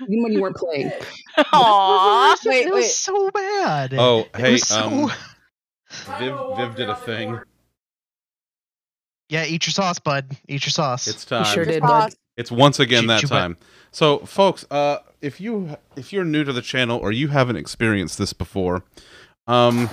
even when you weren't playing. Aww. Wait, it was so bad. Oh, It hey, was so- um Viv Viv did a thing. Yeah, eat your sauce, bud. Eat your sauce. It's time. You sure did, bud. It's once again Chew- that chew bud. time. So, folks, uh, if you if you're new to the channel or you haven't experienced this before, um,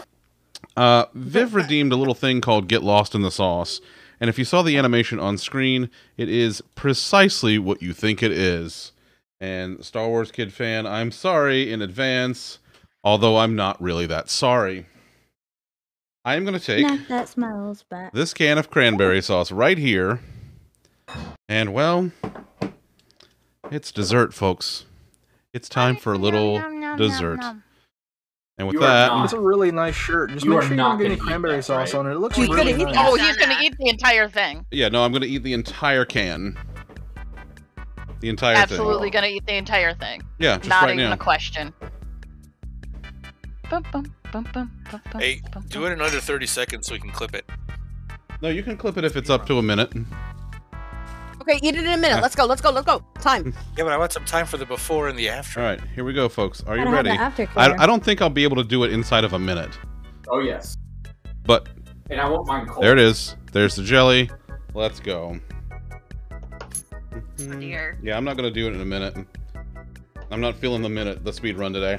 uh, Viv redeemed a little thing called "Get Lost in the Sauce," and if you saw the animation on screen, it is precisely what you think it is. And Star Wars Kid fan, I'm sorry in advance, although I'm not really that sorry. I am going to take Knock that smells back. this can of cranberry sauce right here. And well, it's dessert, folks. It's time for a little dessert. And with You that, not- It's a really nice shirt. Just You make are sure you don't get any cranberry that, sauce right? on it. It looks He's really gonna nice. oh, he's gonna eat the entire thing. yeah, no, I'm going to eat the entire can. The entire Absolutely thing. gonna eat the entire thing. Yeah, just Not right even now. a question. Bum, bum, bum, bum, bum, bum, Hey, bum, do it in under 30 seconds so we can clip it. No, you can clip it if it's up to a minute. Okay, eat it in a minute. Let's go. Let's go. Let's go. Time. Yeah, but I want some time for the before and the after. All right, here we go, folks. Are you ready? I, I don't think I'll be able to do it inside of a minute, Oh yes. but And I want mine cold. there it is. There's the jelly. Let's go. Oh mm-hmm. dear. Yeah, I'm not gonna do it in a minute. I'm not feeling the minute, the speed run today.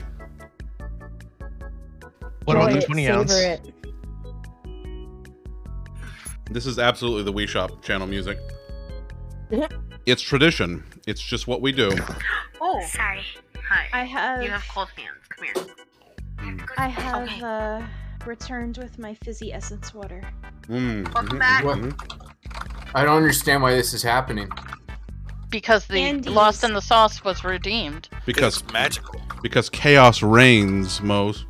What about the Enjoy it, 20 savor ounce? it. This is absolutely the Wii Shop channel music. It's tradition. It's just what we do. Oh, sorry. Hi. I have You have cold hands. Come here. I have uh, returned with my fizzy essence water. Mm, Welcome mhm, back. mhm, I don't understand why this is happening. Because the Candies. Lost in the Sauce was redeemed. Because It's magical. because chaos reigns, Mose.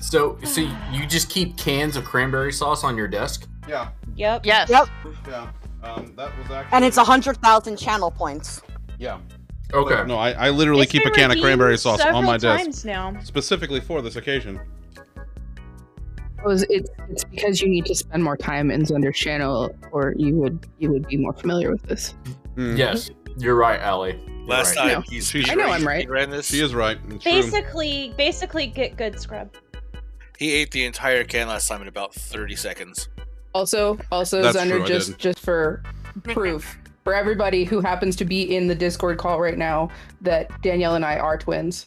So, so you just keep cans of cranberry sauce on your desk? Yeah. Yep. Yes. Yep. Yeah. Um, that was actually. And it's a hundred thousand channel points. Yeah. Okay. No, I, I literally It's keep a can of cranberry sauce on several my desk now. specifically for this occasion. It's it's because you need to spend more time in Zunder's channel, or you would you would be more familiar with this. Mm. Yes, you're right, Allie. You're Last right. time No. he's She's- I know I'm right. He ran this. She is right. It's true. Basically, basically, get good scrub. He ate the entire can last time in about 30 seconds. Also, also That's Zunder, true, just did. just for proof for everybody who happens to be in the Discord call right now that Danielle and I are twins.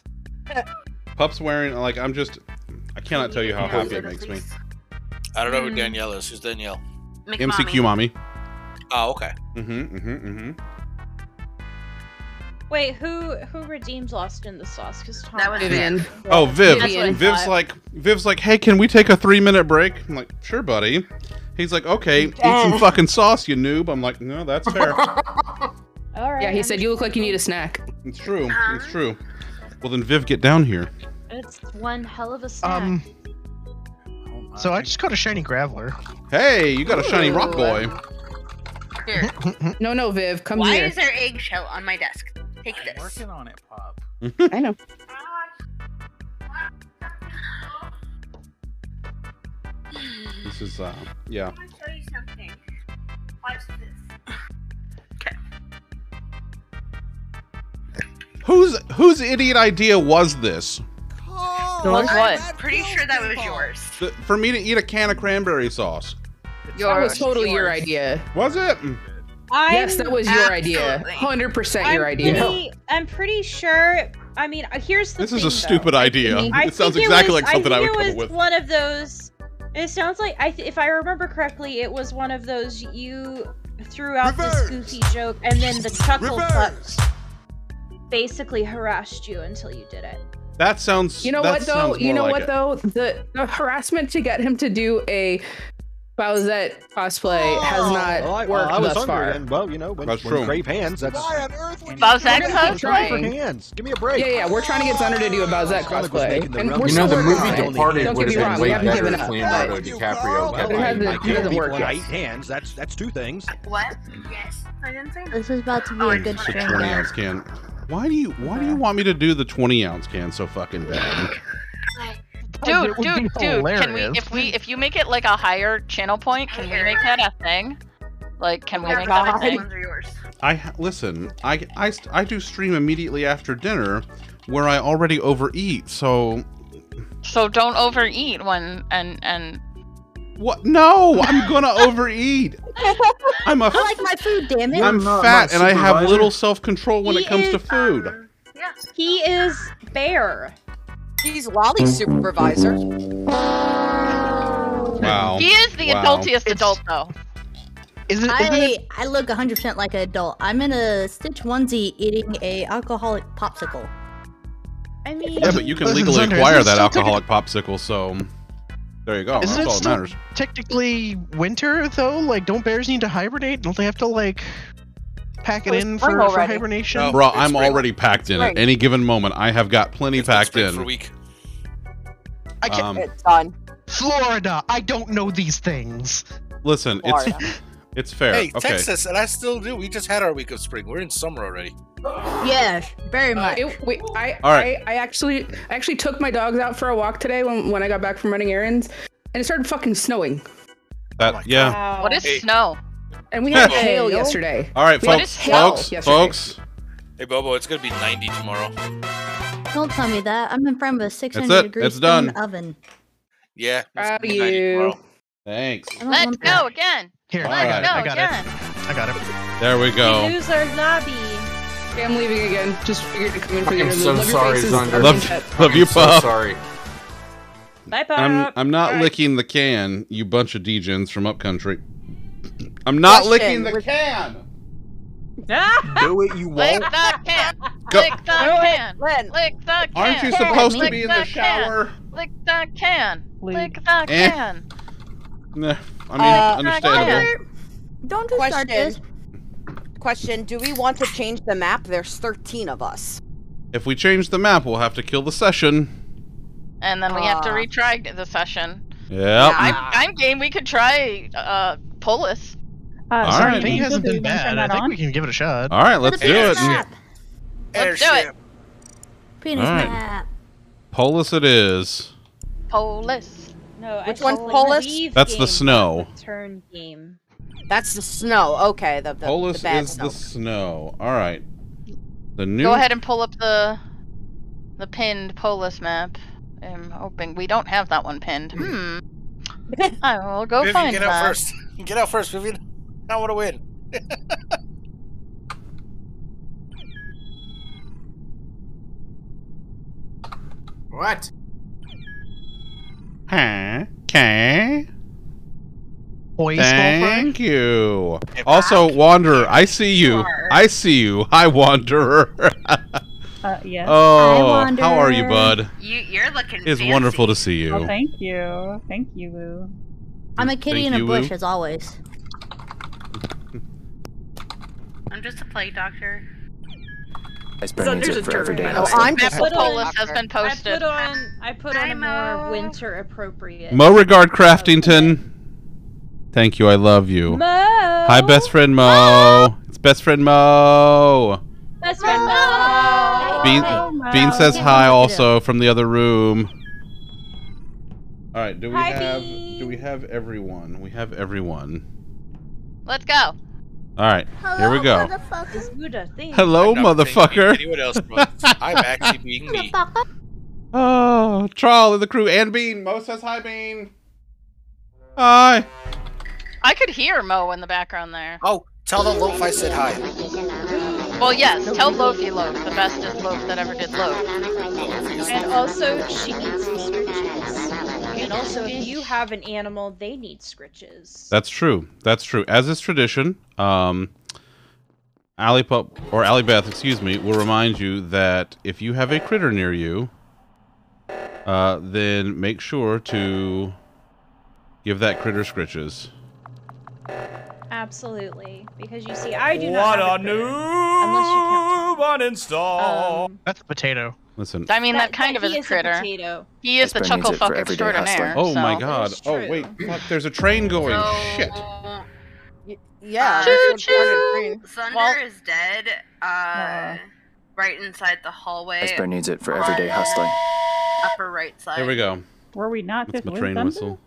Pup's wearing like I'm just. I cannot tell you how happy it makes me. I don't know who Mm. Danielle is. Who's Danielle? MCQ mommy. Oh, okay. Mm-hmm. Mm-hmm. Mm-hmm. Wait, who who redeems Lost in the Sauce? Because That was Vivian. Oh, Viv. That's Viv's like, Viv's like, hey, can we take a three minute break? I'm like, sure, buddy. He's like, okay, eat some fucking sauce, you noob. I'm like, no, that's fair. All right. Yeah, he I'm said you look like you need a snack. it's true. It's true. Well, then, Viv, get down here. It's one hell of a snack. Um. So I just caught a shiny graveler. Hey, you got a shiny rock boy. Here. No, no, Viv, come Why is there eggshell on my desk? Take this. Working on it, Pop. I know. This is, uh, yeah. I want to show you something. Watch this. Okay. Whose whose idiot idea was this? Was what? Pretty sure that was yours. Th- For me to eat a can of cranberry sauce. That was totally your idea. Was it? I'm, yes, that was your idea. Hundred percent I'm your idea. Pretty, I'm pretty sure. I mean, uh, here's the This is thing, a stupid though. idea. I It sounds think exactly was- like something I, think would come it up was with. one of those. It sounds like I, th- if I remember correctly, it was one of those you threw out this goofy joke, and then the chuckle fucks basically harassed you until you did it. That sounds. You know that what though? You know like what it. though? The, the harassment to get him to do a Bowsette cosplay has not Well, I, uh, worked I was thus far. and well, you know, when, That's when true. crave hands, that's Bowsette I'm trying for cosplay? hands. Give me a break. Yeah, yeah, we're trying to get Zunder to do a Bowsette cosplay. And we're You know, the movie. Departed Don't would have been way better given if. Leonardo DiCaprio kept But it hasn't- playing it hasn't Michael. worked People yet. eat hands. That's that's two things. What? Yes. I didn't say. This is about to be Oh, a good The stream, 20 ounce can. Why do you Why do you want me to do the 20 ounce can so fucking bad? Dude, dude, dude, can we if we if you make it like a higher channel point, can we make that a thing? Like, can we Oh make that a thing? Ones yours. I listen. I, I I do stream immediately after dinner, where I already overeat. So So don't overeat when and and what? No, I'm gonna overeat. I'm a I like my food, damn it. I'm fat and I have little self control when He it comes to is- food. Um, yeah. He is bear. He's Wally's supervisor. Wow. he is the Wow. adultiest adult though. Is it? Isn't I it I look 100% like an adult. I'm in a Stitch onesie eating a alcoholic popsicle. I mean, Yeah, but you can legally Zunder, acquire isn't it that alcoholic popsicle. So there you go. Isn't That's it all that still matters. technically winter though? Like, don't bears need to hibernate? Don't they have to like pack it in for, for hibernation? No. Bro, It's I'm spring. already packed in. At any given moment, I have got plenty It's packed spring for a in. week. I can't. Um, It's done. Florida. I don't know these things. listen, Florida. it's it's fair. Hey, okay. Texas, and I still do. We just had our week of spring. We're in summer already. Yes, very Uh, much. it, wait, I, All right. I, I actually, I actually took my dogs out for a walk today when, when I got back from running errands, and it started fucking snowing. That my yeah. wow. What is Hey. snow? And we had hail yesterday. All right, We folks, hail folks, yesterday. folks. Hey, Bobo, it's gonna be 90 tomorrow. Don't tell me that. I'm in front of a 600 it. degree It's done. oven. Yeah. it's Proud of 90 you. tomorrow. Thanks. Let's go that. again. Here, All I Let's got go it. I got again. it. I got it. There we go. We go. lose our lobby. Okay, I'm leaving again. Just figured to come in for the I'm so Love sorry, faces. Zunder. Love, love you, I'm so Pop. sorry. Bye, Pop. I'm I'm not Alright. licking the can, you bunch of degens from upcountry. I'm not Question, licking the can. Do it, you Lick won't. the can. Go. Lick the can. Len, Lick the can. Aren't you Yeah, supposed to be in the the shower? Lick the can. Lick the Eh. can. Nah, I mean, Uh, understandable. Don't just start this. question. Question: Do we want to change the map? There's 13 of us. If we change the map, we'll have to kill the session. And then we have to Ah. retry the session. Yep. I'm, I'm game. We could try uh Polus. Uh, All sorry, right. I think it hasn't been you wanna turn bad. I think on? we can give it a shot. All right, let's do it. map. Let's do it. Airship. Penis Alright. map. Polus it is. Polus. No, Which I one's said Polus? leave That's the game, snow. the Turn game. That's the snow. Okay, the the, Polus the bad is snow. the snow. All right. The new. Go ahead and pull up the the pinned Polus map. I'm hoping we don't have that one pinned. Hmm. I will go Vivian, find get that. out first. Get out first, Vivian. I want to win. What? Huh? Okay. Boy, small fry. Thank you. Also, Wanderer, I see you. I see you. Hi, Wanderer. Uh, yes. oh, how are you, bud? You, you're looking. It's fancy. wonderful to see you. Oh, thank you. Thank you, Lou. I'm a kitty Thank in a you, bush, Lou. as always. I'm just a play doctor. Experience it for every day. Oh, I'm Map just a Polus doctor. has been posted. I put on I put on a Mo. more winter appropriate. Mo regard Craftington. Thank you. I love you. Mo. Hi, best friend Mo. It's best friend Mo. Best friend Mo. Bean, Mo. Bean says hi also from the other room. All right. Do we Hi, have? Bean. Do we have everyone? We have everyone. Let's go. All right. Here we go. Is Buddha. Hello, I'm motherfucker. Anyone else, bro? I'm actually being me. Oh, Troll and the crew and Bean. Mo says hi, Bean. Hi. I could hear Mo in the background there. Oh, tell the loaf I said hi. Well, yes. Tell Lofi Loaf, the bestest loaf that ever did loaf. And also, she needs some scritches. And also, if you have an animal, they need scritches. That's true. That's true. As is tradition, um, Ali Pup or Ali Beth, excuse me, will remind you that if you have a critter near you, uh, then make sure to Give that critter scritches. Absolutely, because you see, I do What not. a have critter, Unless you count uninstall. Um, That's a potato. Listen. I mean, that, That- kind that of is a is a critter. potato. He is the Esper needs chuckle it for fuck everyday extraordinaire. Oh my god. Oh wait, fuck, there's a train going. Shit. Yeah. Uh, that's what started green. Thunder is dead. Uh, right inside the hallway. Esper needs it for everyday hustling. Upper right side. Here we go. Were we not That's just my train Thunder? whistle.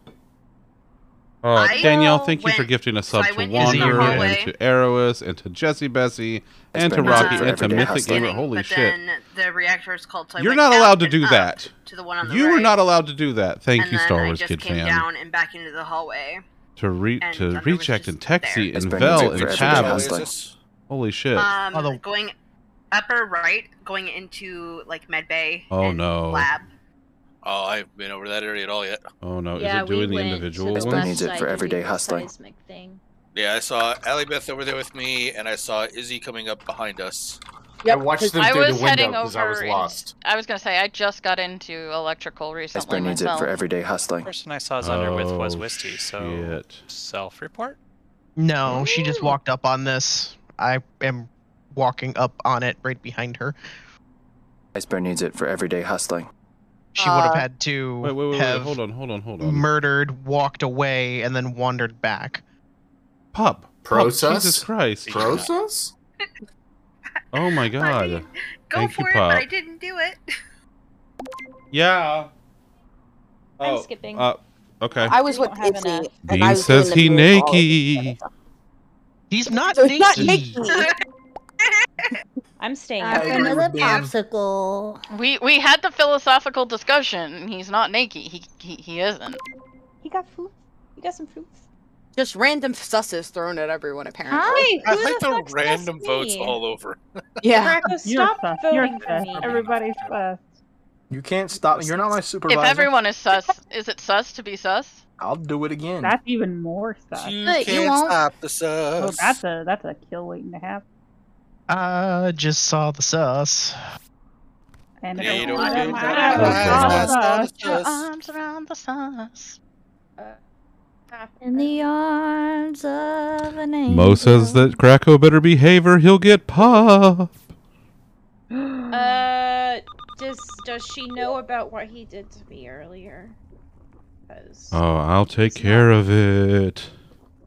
Oh, I, Danielle, uh, thank you for gifting a so sub I to went Wander and to Erois and to Jesse Bessie and to Esper needs it Rocky and to Mythic hustling. Gamer. Holy but shit. then the reactor is called. So You're not allowed to do that. To the one on the You right. are not allowed to do that. Thank and you, Star Wars Kid came fan. down and back into the hallway. To re and to Thunder recheck and Texi and Vel and for everyday Chab. Holy shit. Um, going upper right, going into like med bay. Oh and no. Lab. Oh, I haven't been over that area at all yet. Oh no. yeah, Is it doing we the individual to the Esper ones? needs it west for side to everyday do the hustling. seismic thing. Yeah, I saw Allie Beth over there with me, and I saw Izzy coming up behind us. I watched them I through was the window heading because. I was in- lost. I was gonna say I just got into electrical recently Esper needs it myself. for everyday hustling. The person I saw is Zunder with oh, was Oh, Wisty, so shit. self-report. No, she just walked up on this. I am walking up on it right behind her. Esper needs it for everyday hustling. She would have Uh, had to Wait, wait, wait, wait. have Hold on, hold on, hold on. murdered, walked away, and then wandered back. Pup. Pup, Process? Jesus Christ. Process? Oh my god. Go Thank for you, it, but I didn't do it. Yeah. I'm Oh, skipping. Uh, okay. I was We with don't Izzy. enough. I Bean was doing says he naked. He's not So it's not naked. Nikki. I'm staying. I have here. popsicle. We we had the philosophical discussion. He's not naked. He he, he isn't. He got fruit. He got some fruits. Just random susses thrown at everyone, apparently. Hi, I who like the the random votes me? all over. Yeah. Draco, You're stop sus. You're for me. Everybody's sus. You can't stop me. You're not my supervisor. If everyone is sus, is it sus to be sus? I'll do it again. That's even more sus. You you can't won't. stop the Oh, sus. that's a that's a kill waiting to happen. I just saw the sus. And if Yeah, you don't wasn't get my that. sus, That's sus, not the Your arms around the sus. In the arms of an angel. Mo says that Krakow better behave or he'll get popped. Uh, does does she know about what he did to me earlier? Oh, I'll take care of it.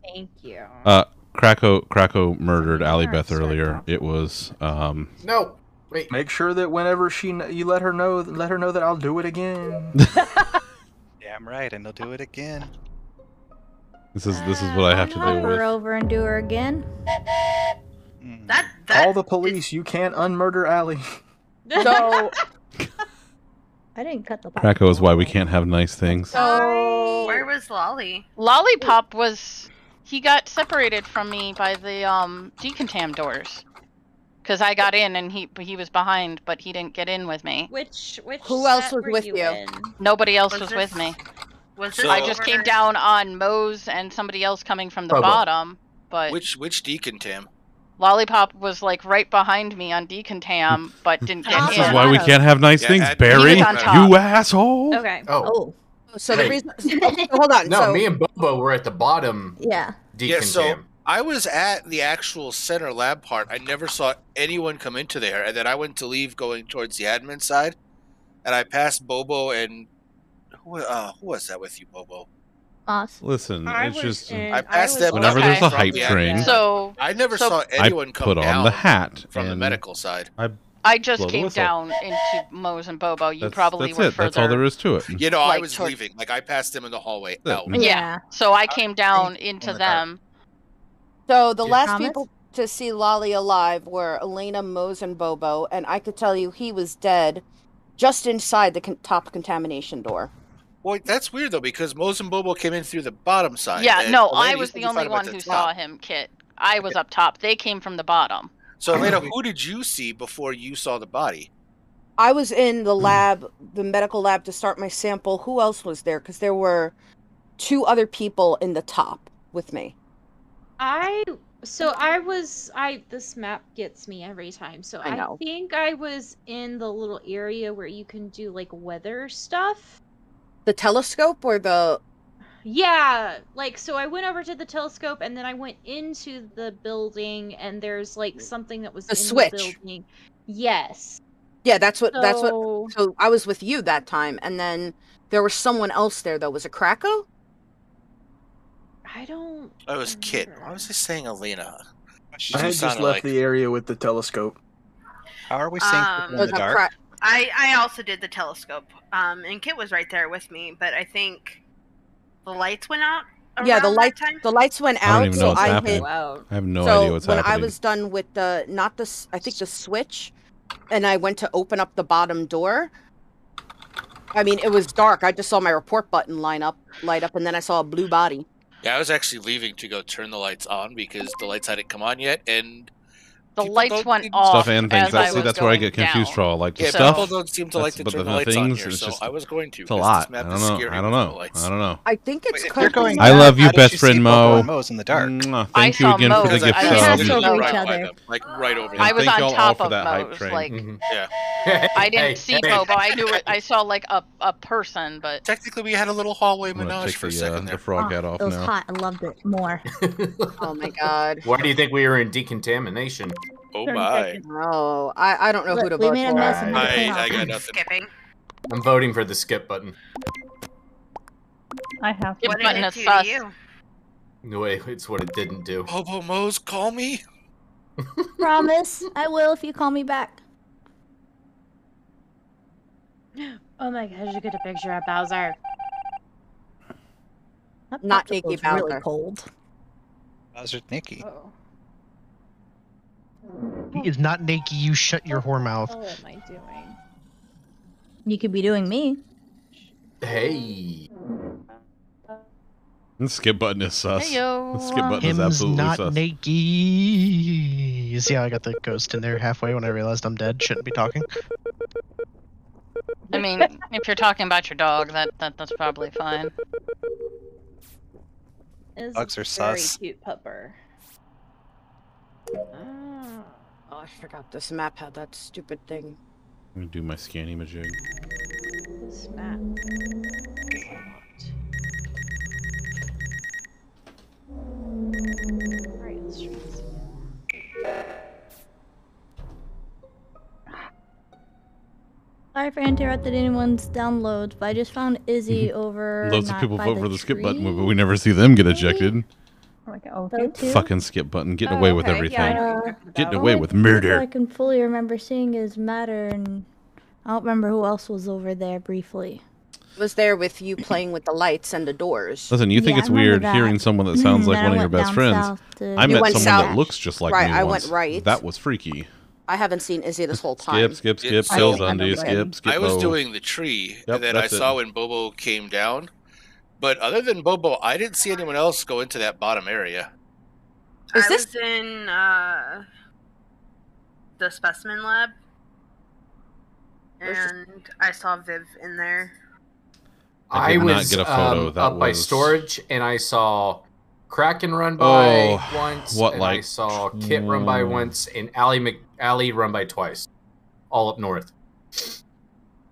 thank you. Uh, Krakow Krakow murdered Allie Beth earlier. It was um. No. Wait. Make sure that whenever she, you let her know, let her know that I'll do it again. Damn right, and they'll do it again. This is this is what I have to Hop deal her with. over and do her again. Mm. That that Call the police. You can't unmurder Allie. So, I didn't cut the popsicle. Krakow is why we can't have nice things. so Where was Lolly? Lollipop was he got separated from me by the um decontam doors. Cause I got in and he he was behind, but he didn't get in with me. Which which Who else was with you you? Nobody else Was was, this- with me. Was So- this I just came down on Moe's and somebody else coming from the Bobo. bottom, but Which which deacon, Tim? Lollipop was like right behind me on decontam, but didn't get This in. This is why we can't have nice Yeah, things, Barry. He was on top. You asshole. Okay. Oh. oh, so the reason. so hold on. No, so me and Bobo were at the bottom Yeah. Yeah, so decontam. I was at the actual center lab part. I never saw anyone come into there, and then I went to leave going towards the admin side, and I passed Bobo and who uh, who was that with you, Bobo? Us. Listen, I it's just in- I passed was them whenever Okay. there's a hype train, side. So I never so saw anyone come put on down the hat from the medical side. I I just Blow came down into Moe's and Bobo. You that's, probably that's were it. further. That's all there is to it. You know, I was toward- leaving. Like I passed them in the hallway Yeah. out. Mm. Yeah. Yeah. So I came down in into oh the dark. them. So the Yeah. last Promise? people to see Lolly alive were Elena, Mose, and Bobo, and I could tell you he was dead just inside the con- top contamination door. Well, that's weird though because Mose and Bobo came in through the bottom side. Yeah, no, Elena, I was the only found them at one the who top. saw him, Kit. I was up top. They came from the bottom. So, Elena, who did you see before you saw the body? I was in the hmm. lab, the medical lab, to start my sample. Who else was there? Because there were two other people in the top with me. I so I was I this map gets me every time. So I I, know. think I was in the little area where you can do like weather stuff. The telescope or the Yeah, like so I went over to the telescope and then I went into the building and there's like something that was The in switch. the building. Yes. Yeah, that's what. That's what. So- So I was with you that time, and then there was someone else there though. Was it Krakow? I don't. I was Kit. Why was I saying Elena? She I had just left like- the area with the telescope. How are we seeing Um, people in the dark? I I also did the telescope. Um, and Kit was right there with me, but I think the lights went out. yeah, the around that lights. time. The lights went I don't out, even know so what's I happening. hit. I have no so idea what's when happening. I was done with the not the I think the switch, and I went to open up the bottom door. I mean, it was dark. I just saw my report button line up, light up, and then I saw a blue body. Yeah, I was actually leaving to go turn the lights on because the lights hadn't come on yet, and The people lights went off stuff and things. as That's, I see, was that's where I get confused down. for like the Yeah, stuff. people don't seem to like to but turn the, the lights on here, it's so just, I was going to, It's a 'cause lot. this map I don't know. I don't know. I don't know. I think it's. if you're going I love you, best friend Bobo Mo. Mo's in the dark? Mwah. I Thank you saw again for the Mo's. gift I sub. passed over over each each other. other. like right over. And I was on top of that Mo's, like mm-hmm. Yeah. I didn't see hey. Bobo. I knew it. I saw like a a person, but Technically, we had a little hallway I'm menage for a the, uh, second the frog hat off it was hot. I loved it more. Oh my god. Why do you think we were in decontamination? Oh my! seconds. Oh, I I don't know who Look, to we vote made a for. mess and made it I, I got nothing. Skipping. I'm voting for the skip button. I have Skip button did is it do sus. to you? No way, it's what it didn't do. Bobo Mo's, call me. Promise, I will if you call me back. Oh my gosh, you get a picture of Bowser. That Not popsicle's Nikki really Bowser. cold. Bowser Nikki. Oh. He is not naked. You shut your whore mouth. What am I doing? You could be doing me. Hey. Skip button is sus. Heyo. The skip button is Him's absolutely not sus. naked. You see how I got the ghost in there halfway when I realized I'm dead? Shouldn't be talking. I mean, if you're talking about your dog, that, that that's probably fine. Is Dogs are very sus. cute pupper. Oh, I forgot this map had that stupid thing. Let me do my scanning majig. This map. is unlocked. Alright, let's try this again. Sorry for interrupted anyone's downloads, but I just found Izzy mm-hmm. over. Loads of people by vote for the skip button, but we never see them get ejected. Like oh, So too. Fucking skip button, getting Oh, away with everything. yeah, I know what you're talking Getting away with people murder. I can fully remember seeing is Matter, and I don't remember who else was over there briefly. Was there with you playing with the lights and the doors? Listen, you think Yeah, it's weird that. hearing someone that sounds like one of your best friends. to- I You met went someone that looks just like Right, me I once. went right. That was freaky. I haven't seen Izzy this whole time. Skip, skip, skip, It's- I Undy, skip, skip. I was doing the tree, Yep, and then I that's it. saw when Bobo came down. But other than Bobo, I didn't see anyone else go into that bottom area. Is I this- was in uh, the specimen lab, and I saw Viv in there. I I, did not was get a photo. um, That up by was- storage, and I saw Kraken run by Oh, once. what, and I like, saw Kit run by once, and Ali Mc Ali run by twice, all up north.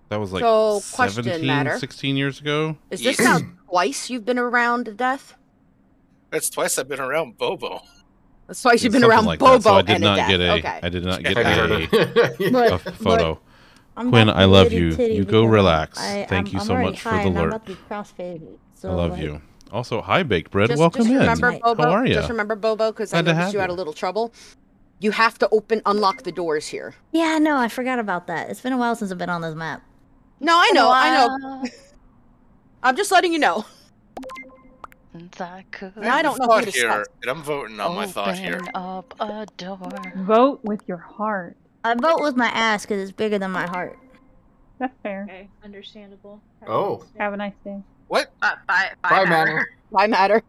That was like So, question 17, matter. 16 years ago. Is this Yeah. now twice you've been around death? That's twice I've been around Bobo. That's twice you've been Something around like Bobo that. So I did and not a death. get a. okay. I did not get I heard a, it. But- a photo. I'm Quinn, I love you. You go relax. I, Thank I'm, you so much for the and I'm alert. about to be crossfaded. So I love like, you. Also, hi, Baked Bread. Just, Welcome just in. remember Bobo. How are you? Just remember Bobo, because I Glad to noticed you had a little trouble. You have to open, unlock the doors here. Yeah, no, I forgot about that. It's been a while since I've been on this map. No, I know, I know. I'm just letting you know. I could I don't know who to here, and I'm voting on my thought here. up a door. Vote with your heart. I vote with my ass because it's bigger than my heart. That's fair. Okay, understandable. Oh. Have a nice day. What? Uh, by, by Bye, matter. Matter. Why matter?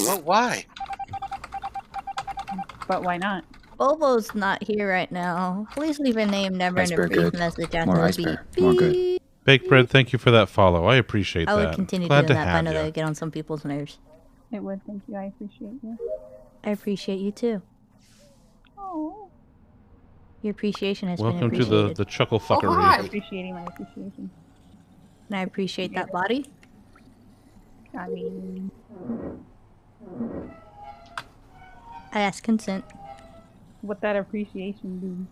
What? Why? But why not? Bobo's not here right now. Please leave a name, number, and a Iceberg brief good. message after More the iceberg. beep. More good. Beep. Baked Bread, thank you for that follow. I appreciate I that. would continue Glad doing to that, but I know you. that would get on some people's nerves. It would. Thank you. I appreciate you. I appreciate you too. Oh. Your appreciation has been. Welcome to the the chuckle hi. fuckery. Oh, appreciating my appreciation. And I appreciate that body. I mean, I ask consent. what that appreciation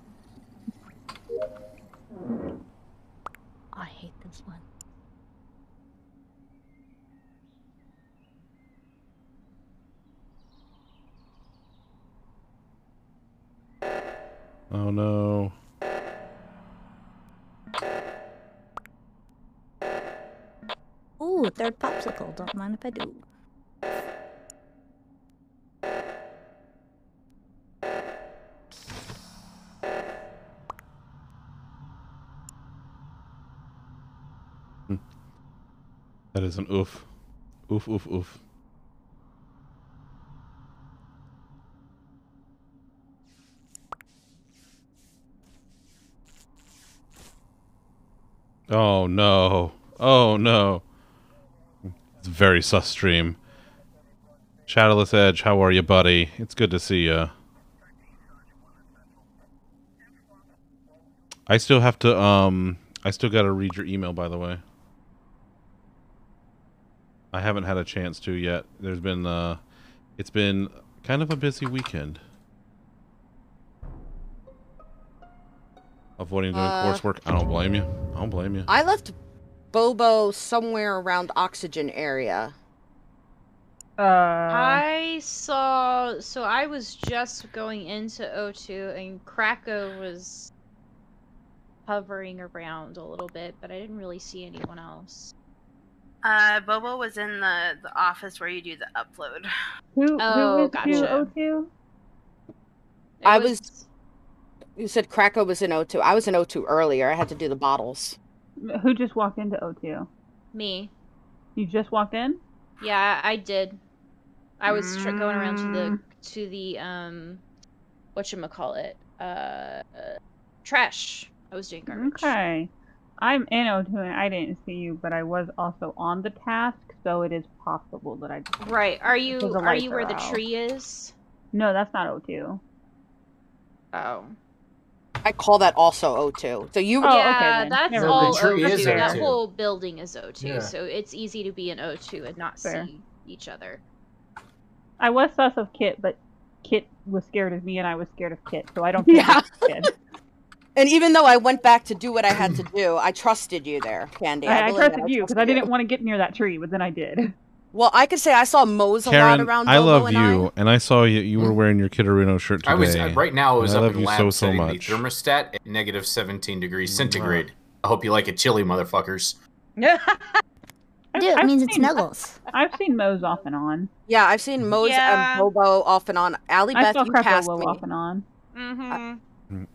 be? I hate this one. Oh no. Ooh, third popsicle. Don't mind if I do. Is an oof. Oof, oof, oof. Oh no. Oh no. It's very sus stream. Shadowless Edge, how are you, buddy? It's good to see you. I still have to, um, I still gotta read your email, by the way. I haven't had a chance to yet. There's been, uh, it's been kind of a busy weekend. Avoiding doing Uh, coursework. I don't blame you. I don't blame you. I left Bobo somewhere around oxygen area. Uh, I saw. So I was just going into O2, and Krakow was hovering around a little bit, but I didn't really see anyone else. Uh, Bobo was in the, the office where you do the upload. who Oh, who is gotcha. to O2? It I was. You said Krakow was in O2. I was in O2 earlier. I had to do the bottles. Who just walked into O2? me. You just walked in? Yeah, I did. I was tr- going around to the Mm. to the um, what you call it? Uh, trash. I was doing garbage. Okay. I'm in O2 and I didn't see you, but I was also on the task, so it is possible that I. Right. Are you are you where the out. tree is? No, that's not O2. Oh. I call that also O2. So you. Oh, okay yeah, then. that's Never all The tree O2. is That O2. whole building is O2, Yeah. so it's easy to be in O2 and not Fair. see each other. I was sus of Kit, but Kit was scared of me and I was scared of Kit, so I don't care. Yeah. What Kit did. And even though I went back to do what I had to do, I trusted you there, Candy. I, I believe that. trusted you because I didn't want to get near that tree, but then I did. Well, I could say I saw Moe's a lot Karen, around I Bobo love and you, and I saw you. You were wearing your Kitterino shirt today. I was uh, right now. I was and up love in you lab so so setting much. the thermostat at negative 17 degrees centigrade. I hope you like it chilly, motherfuckers. Yeah. Dude, it I've means it's seen- Snuggles. I've seen Moe's off and on. Yeah, I've seen Moe's Yeah. and Bobo off and on. Allie I Beth, saw you passed Low me. off and on. Mm-hmm.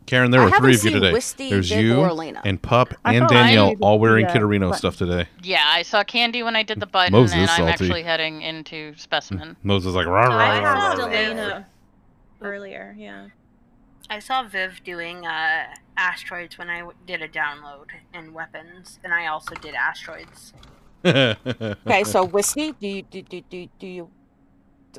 Karen, there I were three of you today. Wisty, There's Viv, you or and Pup and Danielle Ivy all wearing the, uh, Kitterino button. stuff today. Yeah, I saw Candy when I did the button, Moses and I'm salty. actually heading into Specimen. Moses like rah, rah, I saw rah, the rah. Earlier, yeah. I saw Viv doing uh, asteroids when I w- did a download in weapons, and I also did asteroids. Okay, so Whiskey, do you do do do, do you?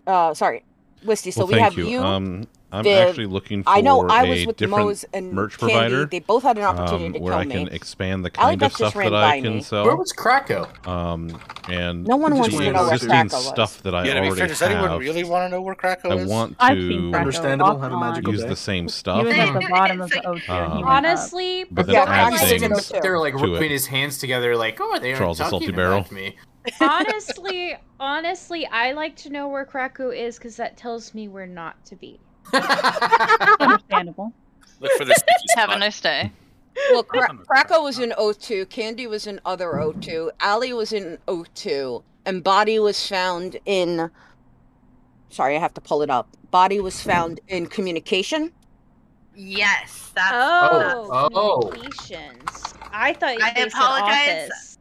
Uh, sorry, Whiskey. So well, we thank have you. Um, I'm Viv. actually looking for I know I a was with different Moe's and merch Candy. provider. They both had an opportunity um, to where tell I can expand the Allie kind Beth of just stuff that I by can me. sell. Where was Krakow? Um, and No one wants to know where existing Krakow was. stuff that I yeah, to be already fair, does have. anyone really want to know where Krakow is? I've seen to Understandable, off have a magical use day. the same stuff. was at the bottom of the O2. and he Um, went up. Honestly, but Yeah, then add Krakow things was in those. They're like to rubbing his hands together, like, oh, they are Charles the talking Salty Barrel. about me. honestly, honestly, I like to know where Krakow is because that tells me where not to be. Understandable. Look for the sticky Have a nice day. Well, Kra- Krakow was in O2, Candy was in other O2, Allie was in O2, and Body was found in. Sorry, I have to pull it up. Body was found in communication. Yes, that's. Oh, Oh, oh. communications. I thought I apologize. office.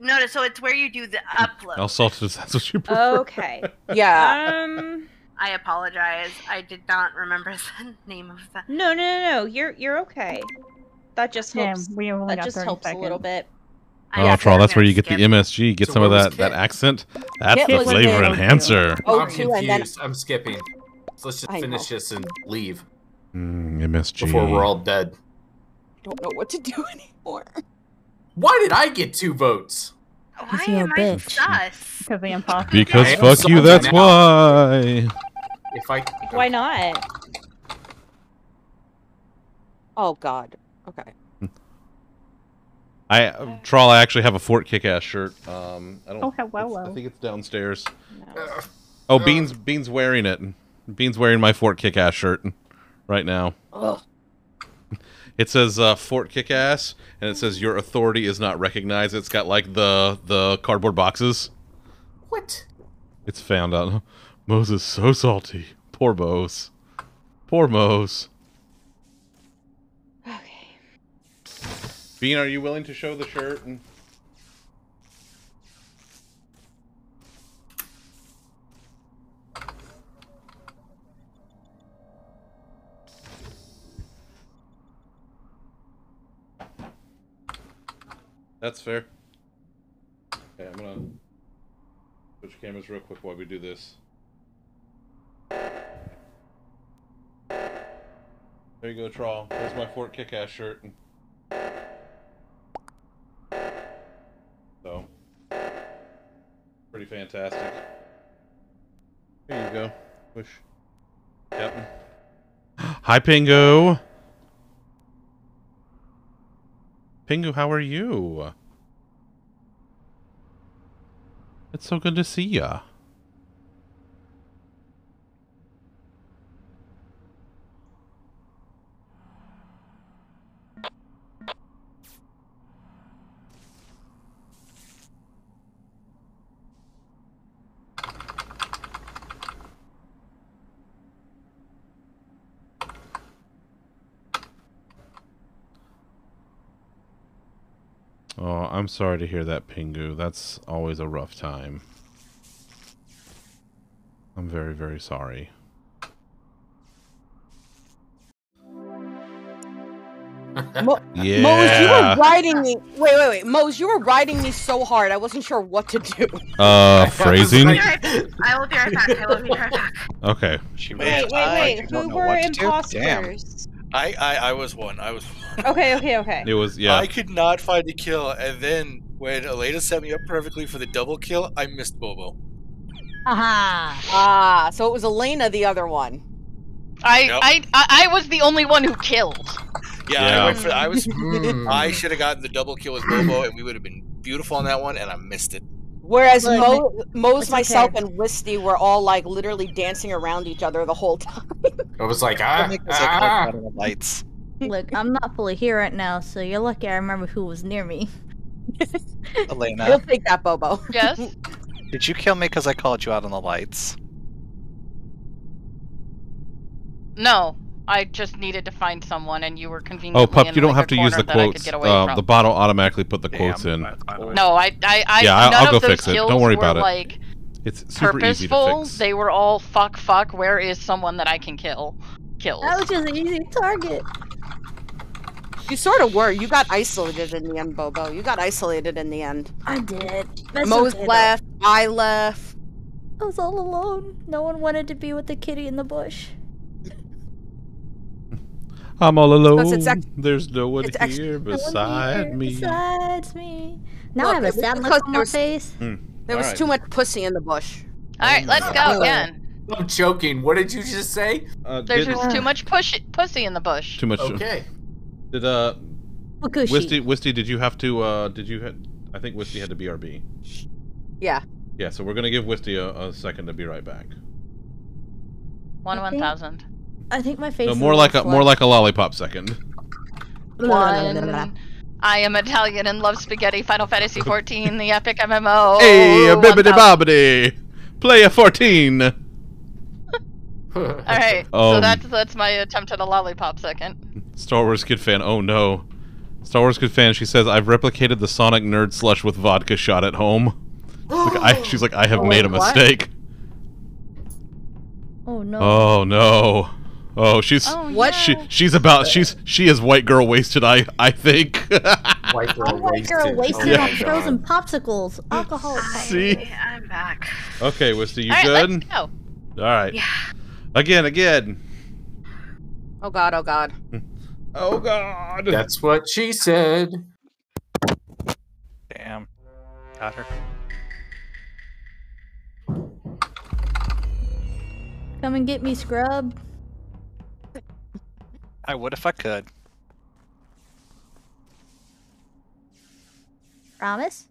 No, no, so it's where you do the upload. How salted is that's what you prefer? Okay. Yeah. Um. I apologize. I did not remember the name of that. No, no, no, no. You're you're okay. That just Damn, helps. we only that got just 30 helps a little bit. Oh, Yeah, Troll, that's where you get skip. the MSG. Get So some of that, that accent. That's Kit the flavor in- enhancer. Oh, I'm two, and then- I'm skipping. So let's just I finish know. this and leave Mm, MSG. before we're all dead. Don't know what to do anymore. Why did I get two votes? Why you're a am I bitch. sus? Because the imposter. Because I'm fuck you, that's now. why. If I Why not? Oh God. Okay. I uh, Troll, I actually have a Fort Kick-Ass shirt. Um, I don't. Oh, hello, it's- I think it's downstairs. Uh, Oh, Beans, Beans wearing it. Beans wearing my Fort Kick-Ass shirt right now. Ugh. It says uh, Fort Kick-Ass, and it says your authority is not recognized. It's got like the the cardboard boxes. What? It's found out. Moses is so salty. Poor Mose. Poor Mose. Okay. Bean, are you willing to show the shirt? And... That's fair. Okay, I'm gonna switch cameras real quick while we do this. There you go, Troll. There's my Fort Kick-Ass shirt. So, pretty fantastic. There you go. Wish. Yep. Hi, Pingu. Pingu, how are you? It's so good to see ya. Oh, I'm sorry to hear that, Pingu. That's always a rough time. I'm very, very sorry. Mo- Yeah. Mose, you were riding me. Wait, wait, wait. Mose, you were riding me so hard, I wasn't sure what to do. Uh, phrasing? I will be right back. I will be right back. Okay. She Wait, wait, wait. Who were imposters? I, I I was one. I was. Okay, okay, okay. It was, yeah. I could not find a kill, and then when Elena set me up perfectly for the double kill, I missed Bobo. Aha. Ah, so it was Elena, the other one. I, Yep. I, I, I was the only one who killed. Yeah, Yeah. I went for. I was. Hmm. I should have gotten the double kill with Bobo, and we would have been beautiful on that one, and I missed it. Whereas Look, Mo, Mose, it's myself, okay. and Wisty were all like literally dancing around each other the whole time. I was like, ah, ah. lights. Look, I'm not fully here right now, so you're lucky I remember who was near me. Elena, you'll take that, Bobo. Yes. did you kill me because I called you out on the lights? No, I just needed to find someone, and you were conveniently Oh, pup, you don't like, have to use the that I could quotes. Uh, the bottle automatically put the quotes in. No, I, I, I Yeah, I'll- none I'll go fix it. Don't worry about it. Like It's super easy to purposeful. fix. They were all fuck, fuck. Where is someone that I can kill? Kills. That was just an easy target. You sort of were. You got isolated in the end, Bobo. You got isolated in the end. I did. That's Mose okay, though. left. I left. I was all alone. No one wanted to be with the kitty in the bush. I'm all alone. Because it's ex- There's no one it's ex- here No one beside here me. Besides me. Now Look, I have a sad look on my face. Hmm. There was Alright. too much pussy in the bush. All right, let's go again. I'm joking. What did you just say? Uh, There's did- just too much push pussy in the bush. too much. Okay. Did uh, Fukushi. Wisty, Wisty, did you have to? Uh, did you? Ha- I think Wisty had to BRB. Yeah. Yeah, so we're gonna give Wisty a, a second to be right back. One I thousand. I think my face. No, is more a like a little more like a lollipop second. One. I am Italian and love spaghetti. Final Fantasy 14, the epic MMO. hey, a bibbidi 1000. bobbidi, play a fourteen. All right, so Um, that's that's my attempt at a lollipop second. Star Wars Kid fan. Oh no. Star Wars Kid fan. She says I've replicated the Sonic Nerd Slush with vodka shot at home. Like, I, she's like I have Oh, made a what? mistake. Oh no. Oh no. Oh, she's Oh, What? she she's about she's she is white girl wasted. I I think. White girl I'm white girl wasted. wasted Yeah. on frozen popsicles. Alcohol. See? I'm back. okay, Wisty, you All right, good? let's go. All right. Yeah. Again, again. Oh god, oh god. Oh God. That's what she said. Damn. Got her. Come and get me, scrub. I would if I could. Promise?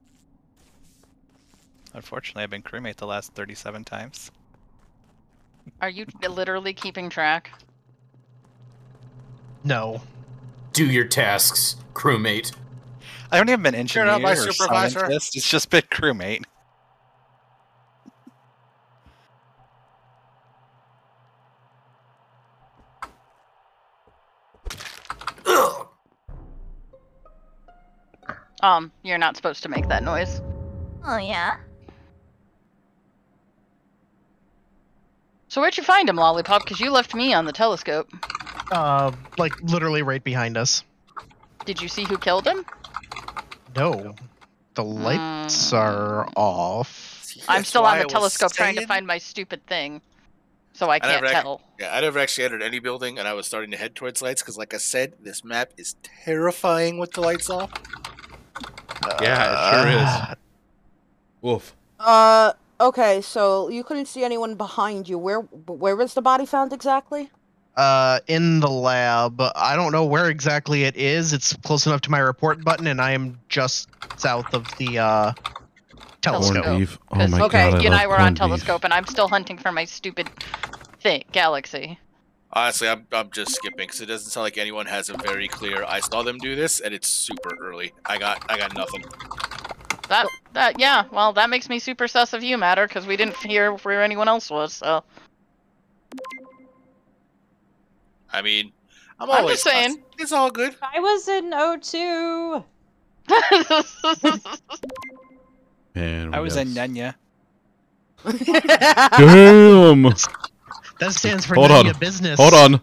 Unfortunately, I've been crewmate the last 37 times. Are you literally keeping track? No. Do your tasks, crewmate. I haven't even been You're not my or supervisor. scientist. It's just been crewmate. Um, you're not supposed to make that noise. Oh, yeah? So where'd you find him, Lollipop? Because you left me on the telescope. Uh, like literally right behind us. Did you see who killed him? No. The lights are off. I'm still on the was telescope trying to find my stupid thing. So I I can't never ac- tell. yeah, I never actually entered any building, and I was starting to head towards lights because, like I said, this map is terrifying with the lights off. Yeah, it sure is. Wolf. Uh, okay, so you couldn't see anyone behind you. Where where was the body found exactly? Uh, in the lab. I don't know where exactly it is. It's close enough to my report button, and I am just south of the uh, telescope. Corned. Oh my okay, god, I you and I were on corned beef. telescope, and I'm still hunting for my stupid thing, galaxy. Honestly, I'm, I'm just skipping because it doesn't sound like anyone has a very clear. I saw them do this, and it's super early. I got I got nothing. That that yeah, well, that makes me super sus of you, Matter, because we didn't hear where anyone else was. So I mean, I'm I'm always just saying. sus. It's all good. I was in O2. And I was got in Nenya. Damn. That stands for Hold none on. your business. Hold on.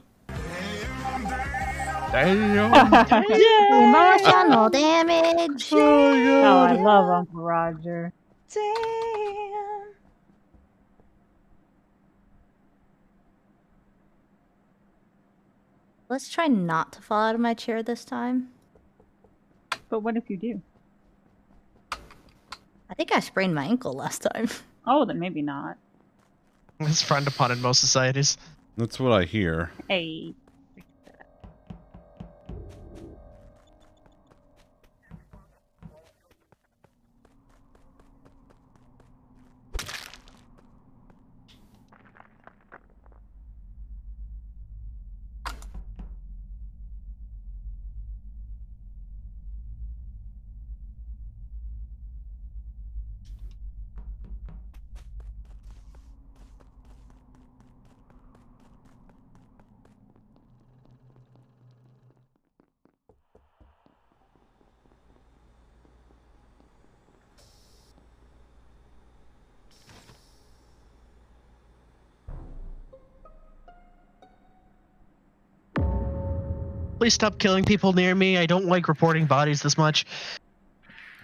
Damn! Emotional damage. Oh, I love Uncle Roger. Damn. Let's try not to fall out of my chair this time. But what if you do? I think I sprained my ankle last time. Oh, then maybe not. It's frowned upon in most societies. That's what I hear. Hey. Please stop killing people near me. I don't like reporting bodies this much.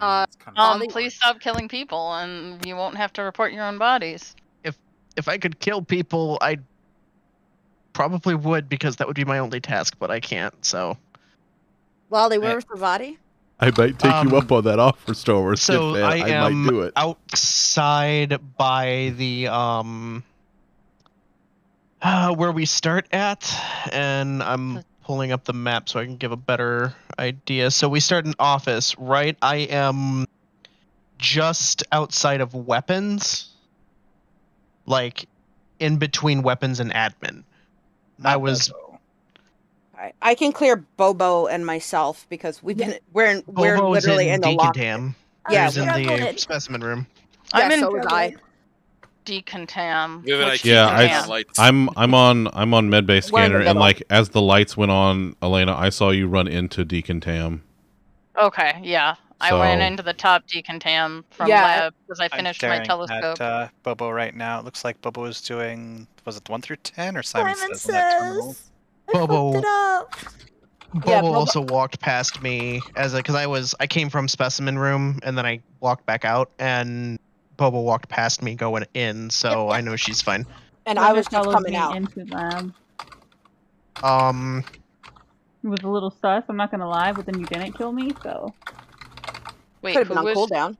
Uh, um, please stop killing people, and you won't have to report your own bodies. If if I could kill people, I probably would because that would be my only task, but I can't. So Lolly, where was the body? I might take Um, you up on that offer, Star Wars. so man. I I am might do it. outside by the um uh, where we start at, and I'm pulling up the map so I can give a better idea. So we start in office, right? I am just outside of weapons, like in between weapons and admin. I was Alright, I can clear Bobo and myself because we've been we're in, we're Bobo's literally in in, the lock. Decontam. Yeah, Who's in we're the specimen room. I'm Yeah, in so was I. decontam. We have an which Yeah, I, I'm I'm on I'm on medbay We're in the scanner, and like as the lights went on, Elena, I saw you run into Decontam. Okay, yeah. I went into the top decontam from Yeah. lab because I I'm finished my telescope. At, uh, Bobo right now. It looks like Bobo is doing. Was it one through ten or Simon, Simon says, in that says. Bobo. fucked it up. Bobo Yeah, Bobo- also walked past me as because I was I came from specimen room and then I walked back out and Bobo walked past me going in, so I know she's fine. And I was just coming me out. into lab. Um, It was a little sus, I'm not gonna lie, but then you didn't kill me, so Wait, Could have who been on was cooldown.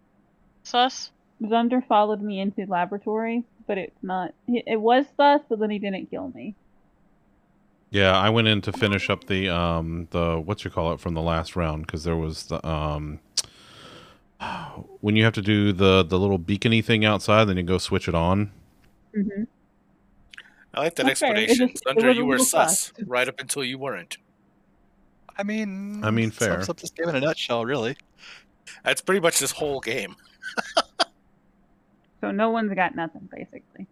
sus? Zunder followed me into laboratory, but it's not. It it was sus, but then he didn't kill me. Yeah, I went in to finish up the um the what you call it from the last round because there was the um when you have to do the the little beacony thing outside, then you go switch it on. Mm-hmm. I like that That's fair. It explanation. just- it Zunder, you were sus fast. right up until you weren't. I mean, I mean, fair. Sums up this game in a nutshell, really. That's pretty much this whole game. So no one's got nothing basically.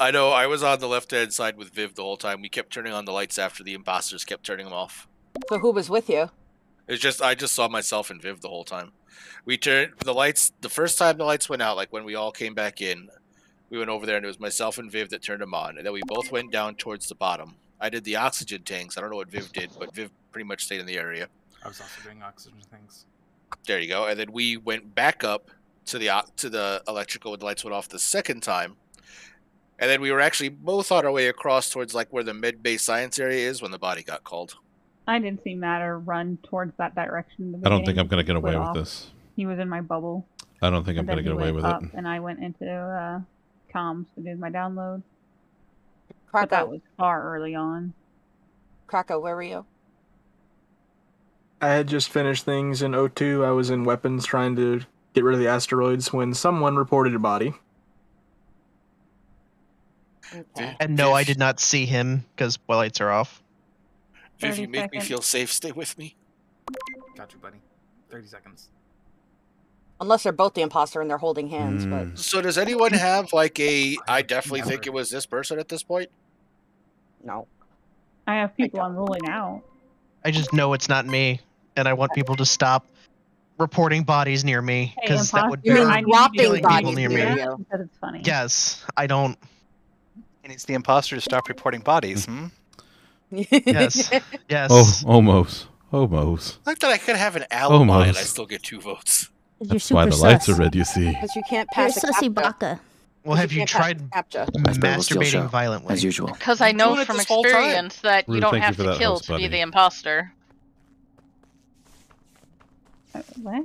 I know. I was on the left hand side with Viv the whole time. We kept turning on the lights after the imposters kept turning them off. So who was with you? It's just I just saw myself and Viv the whole time. We turned the lights the first time the lights went out, like when we all came back in. We went over there and it was myself and Viv that turned them on, and then we both went down towards the bottom. I did the oxygen tanks. I don't know what Viv did, but Viv pretty much stayed in the area. I was also doing oxygen things. There you go. And then we went back up to the to the electrical when the lights went off the second time. And then we were actually both on our way across towards like where the med bay science area is when the body got called. I didn't see Matter run towards that direction. In the I don't think. I'm gonna get away split with this. He was in my bubble. I don't think I'm gonna get away with up, it. And I went into uh, comms to do my download. But that was far early on. Krakow, where were you? I had just finished things in O2. I was in weapons trying to get rid of the asteroids when someone reported a body. And no, I did not see him because my lights are off. Viv, you make me feel safe. Stay with me. Got you, buddy. 30 seconds. Unless they're both the imposter and they're holding hands, Hmm. but So does anyone have like a I definitely think it was this person at this point? no. I have people I'm ruling out. I just know it's not me, and I want people to stop reporting bodies near me Hey, because that would be I need dropping you to killing people bodies near near me. you. Because it's funny. Yes, I don't. And it's the imposter to stop reporting bodies. Hmm. Yes, yes. Oh, almost, almost. I like that I could have an alibi and I still get two votes. You're That's why super the lights are red. You see. Because you can't You're pass a sussy captcha. baka. Well, 'Cause have you can't tried a captcha. Iceberg will still show, masturbating violently? as usual. Because I know from this whole time. experience that you Rude, don't thank you have to kill host, to be buddy. the imposter. Uh, What?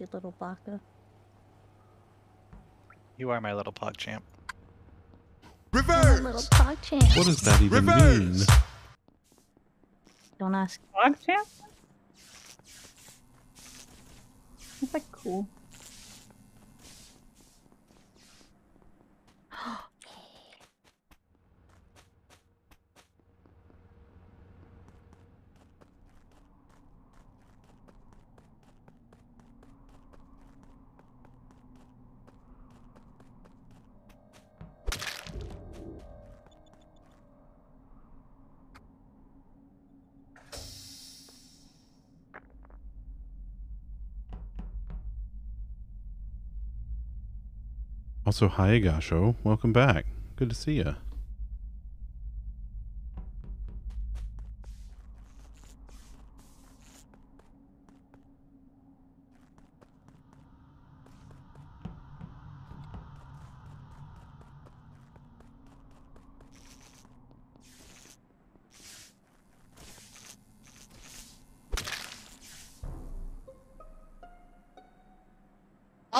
Sussy little baka. You are my little pog champ. Little pog champ. What does that even mean? Don't ask. Dog champ? It's like cool. Also, hi Agasho. Welcome back. Good to see you.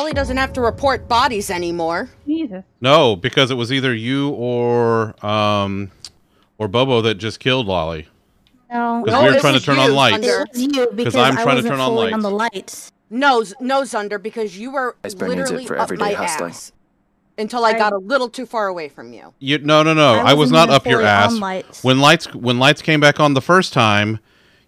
Ollie doesn't have to report bodies anymore. Jesus. No, because it was either you or um or Bobo that just killed Lolly. No. Because we were trying to turn on lights. It was you because I'm trying to turn on lights. on the lights. No, Z- no, Zunder, because you were Iceberg needs it literally for up my hustling. ass until I got a little too far away from you. You no no no. I I, was wasn't up your ass. lights. When lights when lights came back on the first time,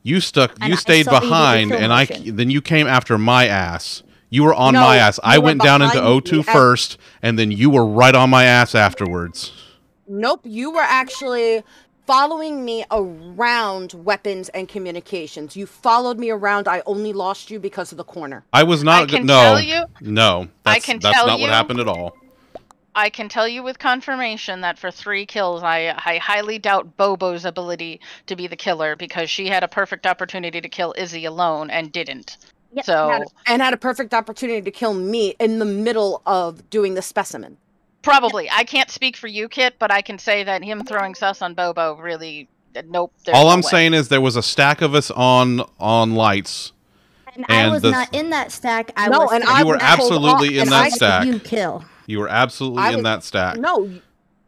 you stuck And you I stayed saw you do the behind and I then you came after my ass. You were on No, my ass. I went down into behind O2 me. first and then you were right on my ass afterwards. Nope, you were actually following me around weapons and communications. You followed me around. I only lost you because of the corner. I was not I can no. tell you- No. I That's, can that's tell not what happened at all. I can tell you with confirmation that for three kills, I, I highly doubt Bobo's ability to be the killer because she had a perfect opportunity to kill Izzy alone and didn't. So Had- and had a perfect opportunity to kill me in the middle of doing the specimen. Probably. I can't speak for you, Kit, but I can say that him throwing sus on Bobo really. uh, Nope. All no I'm way. saying is there was a stack of us on on lights. And, I was the- not in that stack. I No, was and You I were absolutely in and that I- stack. You kill. You were absolutely I in was- that stack. No,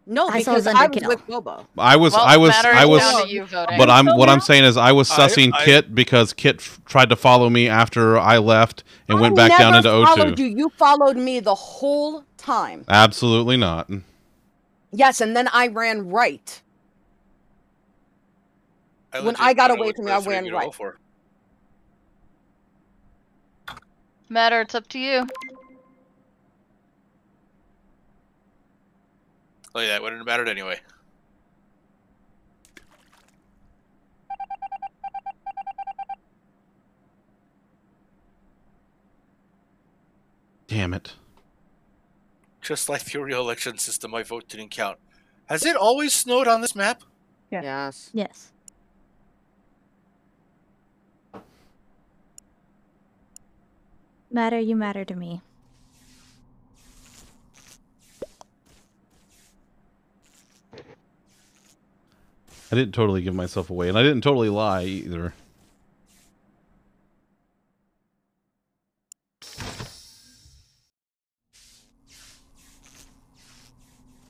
no, I saw because I was Zunderkill. with Bobo. I was, Well, I was, I was. down to. But I'm, what I'm saying is, I was sussing I- Kit because Kit f- tried to follow me after I left and went back down into followed O2. Followed you. You followed me the whole time. Absolutely not. Yes, and then I ran right. When I got away from you, I ran right. for. Matter, it's up to you. Oh yeah, it wouldn't have mattered anyway. Damn it. Just like the real election system, my vote didn't count. Has it always snowed on this map? Yes. Yes. Matter, you matter to me. I didn't totally give myself away, and I didn't totally lie either.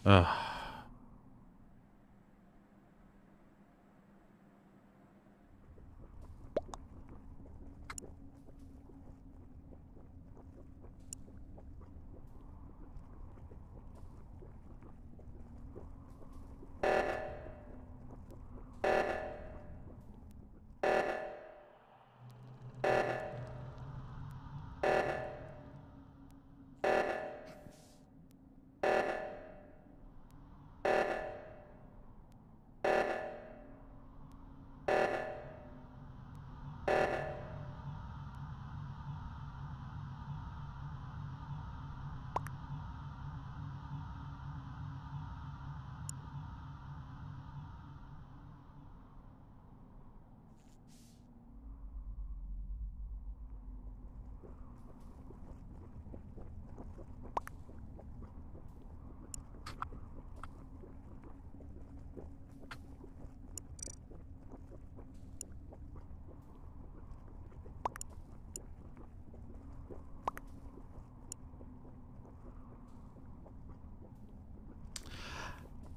Ugh.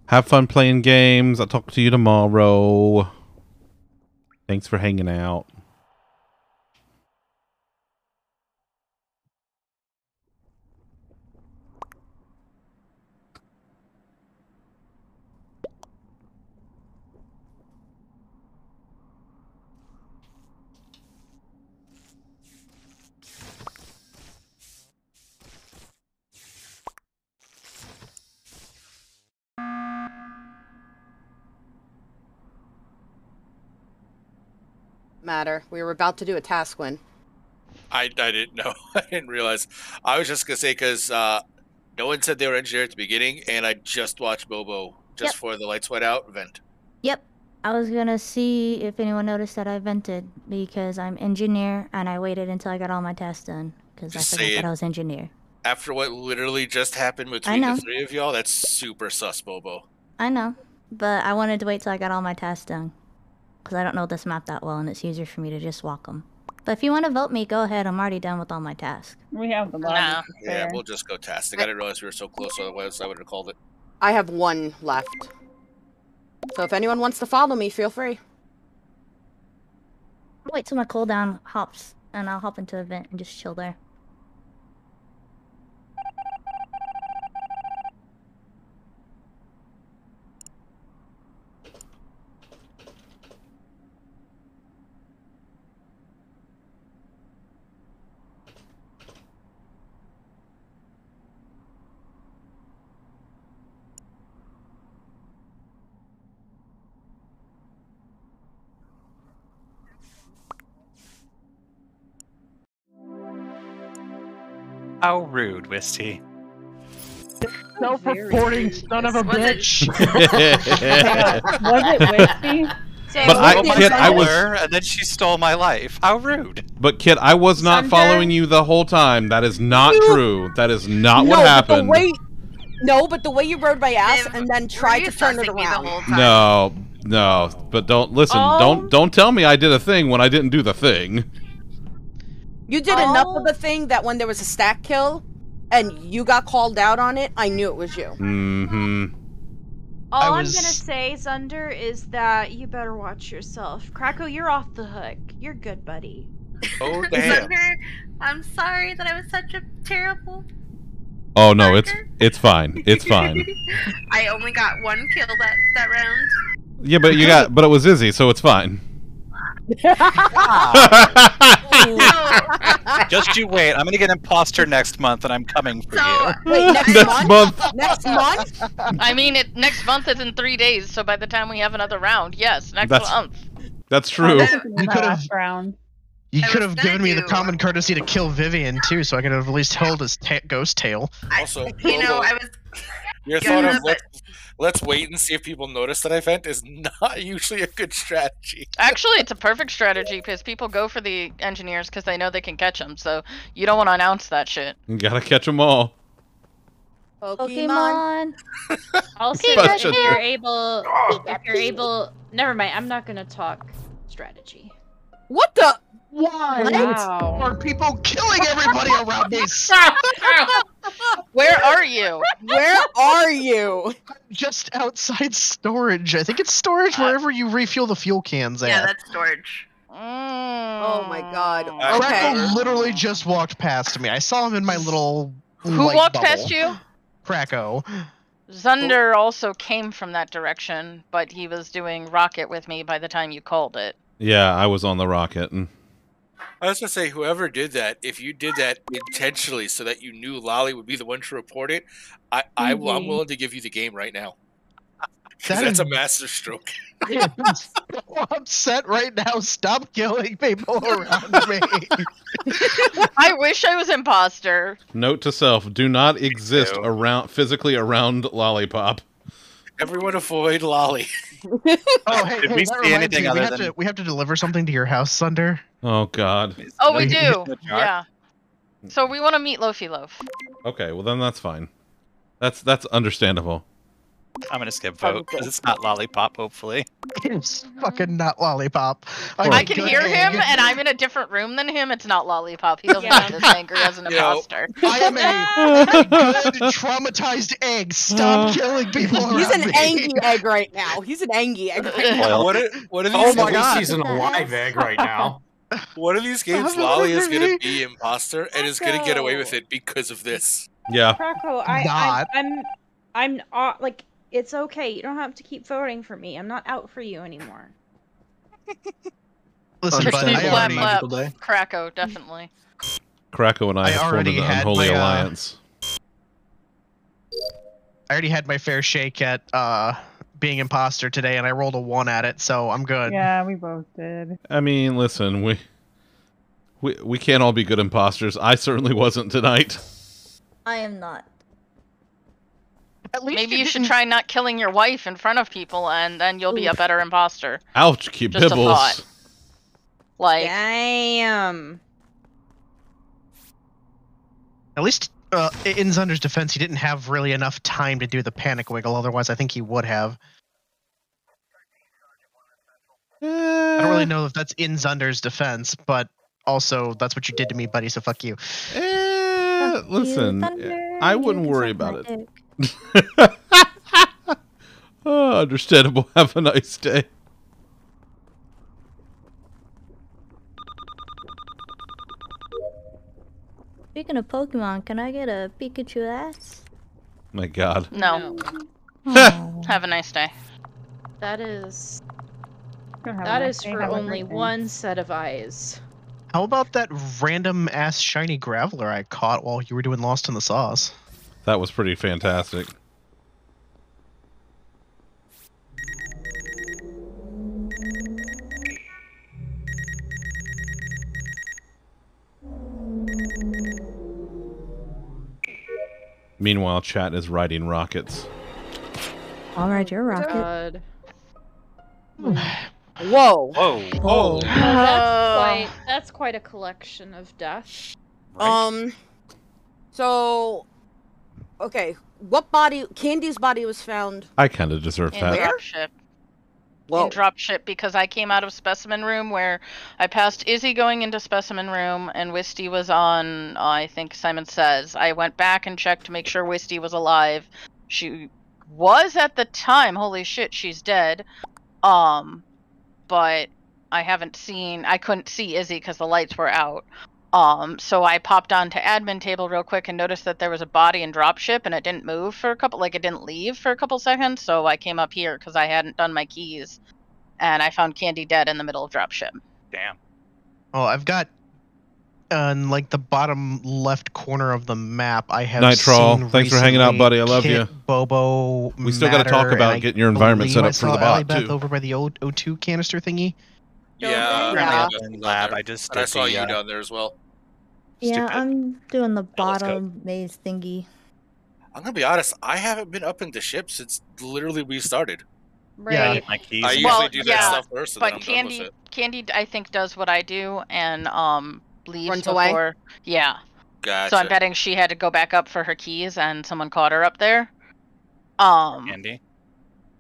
Have fun playing games. I'll talk to you tomorrow. Thanks for hanging out. Matter. We were about to do a task win. I, I didn't know. I didn't realize. I was just gonna say because uh, no one said they were engineer at the beginning, and I just watched Bobo just Yep. for the lights went out event. Yep. I was gonna see if anyone noticed that I vented because I'm engineer and I waited until I got all my tasks done because I Just forgot say that. I was engineer. After what literally just happened between know. the three of y'all, that's super sus, Bobo. I know, but I wanted to wait till I got all my tasks done because I don't know this map that well and it's easier for me to just walk them. But if you want to vote me, go ahead. I'm already done with all my tasks. We have the lobby. Nah. Yeah, we'll just go tastic. I didn't realize we were so close, otherwise I would have called it. I have one left. So if anyone wants to follow me, feel free. I'll wait till my cooldown hops and I'll hop into a vent and just chill there. How rude, Wisty. Self-reporting son of a Was it- bitch. Was it Wisty? But I- Kit, I was- and then she stole my life. How rude. But Kit, I was not Zunder? following you the whole time. That is not You- true. That is not no, what but happened. The way, No, but the way you rode my ass Viv, and then tried to turn it sussing the around. whole time? No, no. But don't listen. Oh. Don't um, don't tell me I did a thing when I didn't do the thing. You did enough of Oh. the thing that when there was a stack kill and you got called out on it, I knew it was you. Mm-hmm. All I I'm gonna say, Zunder, is that you better watch yourself. Krakow, you're off the hook. You're good, buddy. Oh damn! Zunder, I'm sorry that I was such a terrible. Oh no, it's it's fine. It's fine. I only got one kill that that round. Yeah, but you got but it was Izzy, so it's fine. Just you wait. I'm gonna get imposter next month, and I'm coming for you. Wait, next, Next month? month. Next month? I mean, it next month is in three days, so by the time we have another round, yes, next That's- month. That's true. You could have round. you could have given me the common courtesy to kill Vivian too, so I could have at least held his ta- ghost tail. Also, You know, I was. your Yeah, thought of let's, let's wait and see if people notice that I vent is not usually a good strategy. Actually, it's a perfect strategy because people go for the engineers because they know they can catch them. So you don't want to announce that shit. You gotta catch them all. Pokemon. Also, Bunch if you're able, if you're able, never mind. I'm not gonna talk strategy. What the? Why Wow. are people killing everybody around me? Where are you? Where are you? Just outside storage. I think it's storage wherever you refuel the fuel cans Yeah, at. Yeah, that's storage. Oh my god. Uh, Okay. Krakow literally just walked past me. I saw him in my little. Who light walked bubble. past you? Krakow. Zunder also came from that direction, but he was doing rocket with me by the time you called it. Yeah, I was on the rocket and I was gonna say, whoever did that, if you did that intentionally so that you knew Lolly would be the one to report it, I, I will- I'm Mhm. willing to give you the game right now. That that's is- a master stroke. I'm so upset right now. Stop killing people around me. I wish I was imposter. note to self: do not exist Ew. around physically around Lollipop. Everyone avoid Lolly. Oh, hey, Did hey, we see reminds anything me, we have than- to we have to deliver something to your house, Zunder. Oh God. Oh, oh we do. Yeah. So we want to meet Lofi Loaf. Okay, well then that's fine. That's that's understandable. I'm gonna skip vote because it's not lollipop. Hopefully. It's fucking not lollipop. Poor- I a can good hear him, and I'm in a different room than him. It's not Lollipop. He doesn't Yeah. get this angry as an You know, imposter. I am a, a good traumatized egg. Stop killing people He's an angry egg right now. He's an angry egg right now. Well, What are, what are Oh my god, he's an alive egg right now. What are these games? Stop Lolly is gonna be imposter and is gonna get away with it because of this. Yeah. Krakow, I, Not. I, I'm, I'm, uh, like, it's okay. You don't have to keep voting for me. I'm not out for you anymore. Listen, bud, I Clap, already, clap. Magical day. Krakow, definitely. Krakow and I, I have formed already an had unholy my, uh, alliance. I already had my fair shake at uh, being imposter today, and I rolled a one at it, so I'm good. Yeah, we both did. I mean, listen, we we we can't all be good imposters. I certainly wasn't tonight. I am not. At least Maybe you should try not killing your wife in front of people, and then you'll be a better imposter. Ouch, keep Just a bibbles. thought. Like, Damn. At least uh, in Zunder's defense, he didn't have really enough time to do the panic wiggle. Otherwise, I think he would have. I don't really know if that's in Zunder's defense, but also that's what you did to me, buddy. So fuck you. Fuck you, listen, Zunder. I wouldn't worry suck my about it. dick. oh, understandable. Have a nice day. Speaking of Pokemon, can I get a Pikachu ass? My God. no. Have a nice day. That is, Gonna have a that nice is day, for only one set of eyes. How about that random ass shiny graveler I caught while you were doing Lost in the Sauce? That was pretty fantastic. Meanwhile, chat is riding rockets. All right, your rocket. God. Whoa. Whoa. Oh. That's Uh, quite, that's quite a collection of death. Um. So, Okay, what body? Candy's body was found. I kind of deserve in that. dropship. In dropship because I came out of specimen room where I passed Izzy going into specimen room and Wisty was on. I think Simon says I went back and checked to make sure Wisty was alive. She was at the time. Holy shit, she's dead. Um, but I haven't seen. I couldn't see Izzy because the lights were out. Um, so I popped onto admin table real quick and noticed that there was a body in dropship and it didn't move for a couple, like it didn't leave for a couple seconds. So I came up here because I hadn't done my keys, and I found Candy dead in the middle of dropship. Damn. Oh, I've got on like the bottom left corner of the map. I have Night Troll, seen thanks for hanging out, buddy. I love Kit, you. Bobo. We still gotta talk about getting your environment set up I for the saw bot, Beth too. over by the old O2 canister thingy. Yeah, Yeah. I'm in lab. I just I saw the, you uh, down there as well. Yeah, Stupid. I'm doing the let's go. bottom maze thingy. I'm gonna be honest. I haven't been up in the ship since literally we started. Right. My keys. I usually well, do that yeah, stuff first, and then but I'm done with Candy, it. Candy, I think does what I do and um leaves Runs away? Yeah. Gotcha. So I'm betting she had to go back up for her keys, and someone caught her up there. Um. Andy.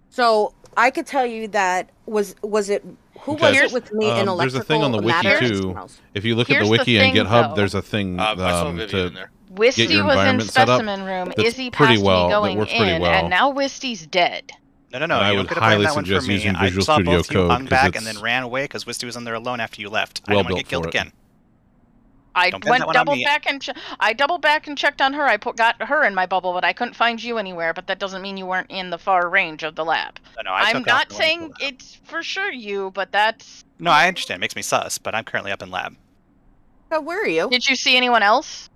So I could tell you that was was it who was Okay. it with me in Um, there's a thing on the wiki matter? too. If you look at Here's the the wiki and thing, GitHub, though. there's a thing um, Vivian to. Wisty get your was in environment set up. specimen room. that's Izzy pretty passed well. me that going works pretty in, well. and now Wisty's dead. No, no, no. And I you would could have blamed highly that one for suggest me. using I Visual saw Studio both you Code, hung 'cause back and it's then ran away because Wisty was in there alone after you left. I well didn't want to built get killed for it. again. I Don't went that one on double back and che- I double back and checked on her. I put got her in my bubble, but I couldn't find you anywhere. But that doesn't mean you weren't in the far range of the lab. No, no, I I'm not saying it's for sure you, but that's. No, I understand. It makes me sus, but I'm currently up in lab. So where are you? Did you see anyone else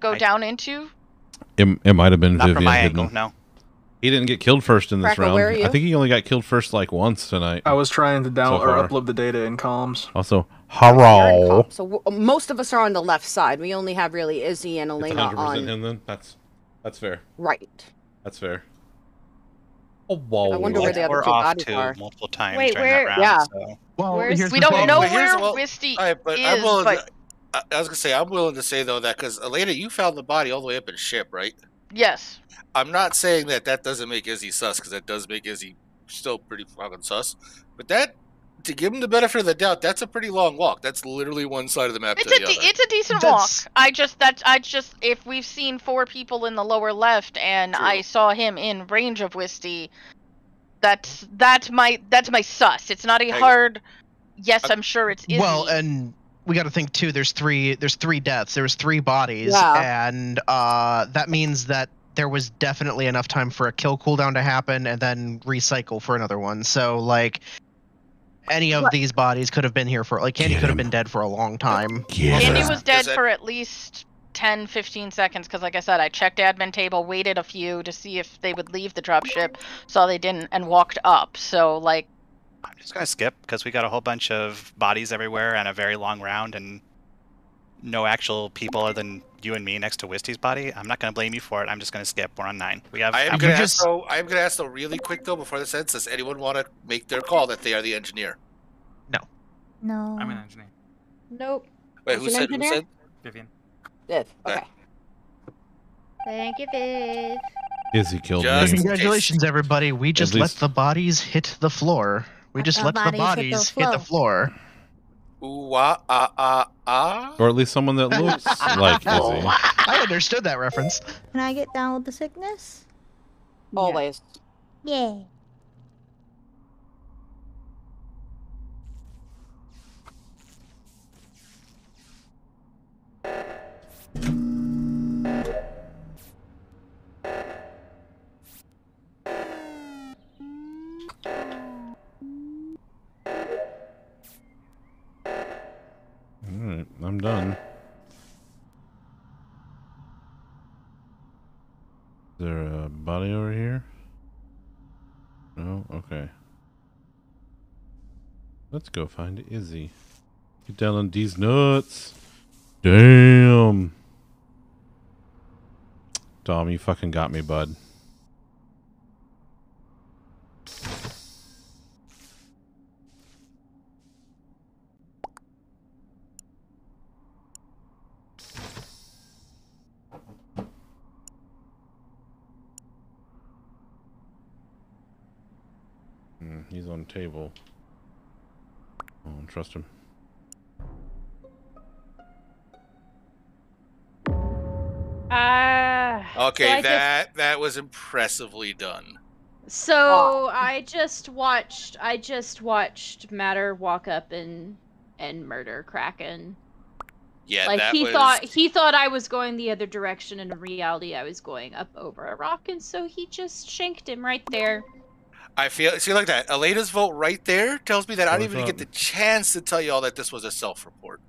go I- down into? It, it might have been Not Vivian from my angle, no. He didn't get killed first in this Cracker, round. where are I think he only got killed first like once tonight. I was trying to download far. or upload the data in comms. Also, You're in hurrah! So most of us are on the left side. We only have really Izzy and It's Elena 100% on him then. That's that's fair. right. That's fair. Oh whoa! I wonder where the other We're two bodies too are. multiple times Wait, where- round. Yeah. So. Well, we don't thing. know where what- Wisty Alright, but is, I'm willing. but To, I, I was gonna say I'm willing to say though that because Elena, you found the body all the way up in ship, right? yes, I'm not saying that that doesn't make Izzy sus because that does make Izzy still pretty fucking sus. But that, to give him the benefit of the doubt, that's a pretty long walk. That's literally one side of the map it's to a the de- other. it's a decent That's- walk. I just that I just if we've seen four people in the lower left and I saw him in range of Wisty, that's that's my that's my sus. It's not a I- hard. Yes, I'm sure it's Izzy. Well, and we got to think too. There's three. There's three deaths. There was three bodies, Yeah. and uh, that means that there was definitely enough time for a kill cooldown to happen, and then recycle for another one. So like, any of What- these bodies could have been here for like Candy Get could have been dead for a long time. Get Candy him. was dead that- for at least 10, 15 seconds because, like I said, I checked admin table, waited a few to see if they would leave the dropship, saw they didn't, and walked up. So, like, I'm just gonna skip because we got a whole bunch of bodies everywhere and a very long round and no actual people other than you and me next to Wisty's body. I'm not gonna blame you for it. I'm just gonna skip. We're on nine. We have. I am gonna ask though. I am gonna ask though, really quick though, before this ends. Does anyone want to make their call that they are the engineer? No. No. I'm an engineer. Nope. Wait, who an said? Who said? Vivian. Viv. Okay. Thank you, Viv. Izzy killed Just- me. Congratulations, everybody! We just let the bodies hit the floor. We just the let the bodies hit the bodies hit the floor. Ooh, ah, ah, ah, ah. Or at least someone that looks like Izzy. I understood that reference. Can I get down with the sickness? Always. Yeah. Alright, I'm done. Is there a body over here? No? Okay. Let's go find Izzy. Get down on these nuts. Damn. Dom, you fucking got me, bud. He's on table. I don't trust him. Ah. Okay, so I just- that that was impressively done. So I just watched. I just watched Matter walk up and and murder Kraken. Yeah, like that he was. thought he thought I was going the other direction, and in reality I was going up over a rock, and so he just shanked him right there. I feel see like that. Elena's vote right there tells me that I didn't even get the chance to tell you all that this was a self-report.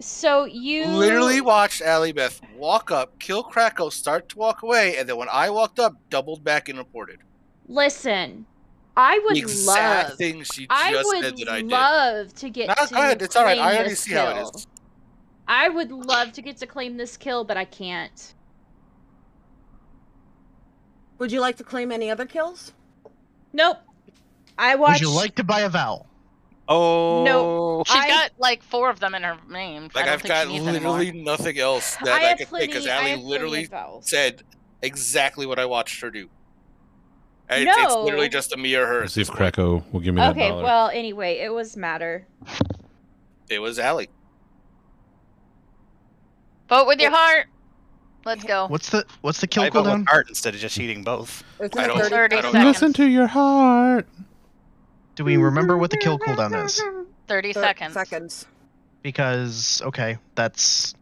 So you Literally watched Allie Beth walk up, kill Krakow, start to walk away, and then when I walked up, doubled back and reported. listen. I would the exact love. thing she I just would said that I did. love to get No, to go ahead. It's all right. I already this see how it kill. is. I would love to get to claim this kill, but I can't. Would you like to claim any other kills? Nope. I watched. Would you like to buy a vowel? Oh. No. She's I- got like four of them in her name. Like I've got she needs any more. literally nothing else that I I, have could think because plenty- Allie literally said exactly what I watched her do. And It's, it's literally just a me or her. Let's see if Krakow will give me that Okay, well, anyway, it was Matter. It was Allie. Vote with your heart. Let's go. What's the what's the kill I vote with cooldown? heart instead of just eating both. It's I don't- 30 I don't Listen to your heart. Do we remember what the kill cooldown is? 30 thir- seconds. seconds. Because okay, that's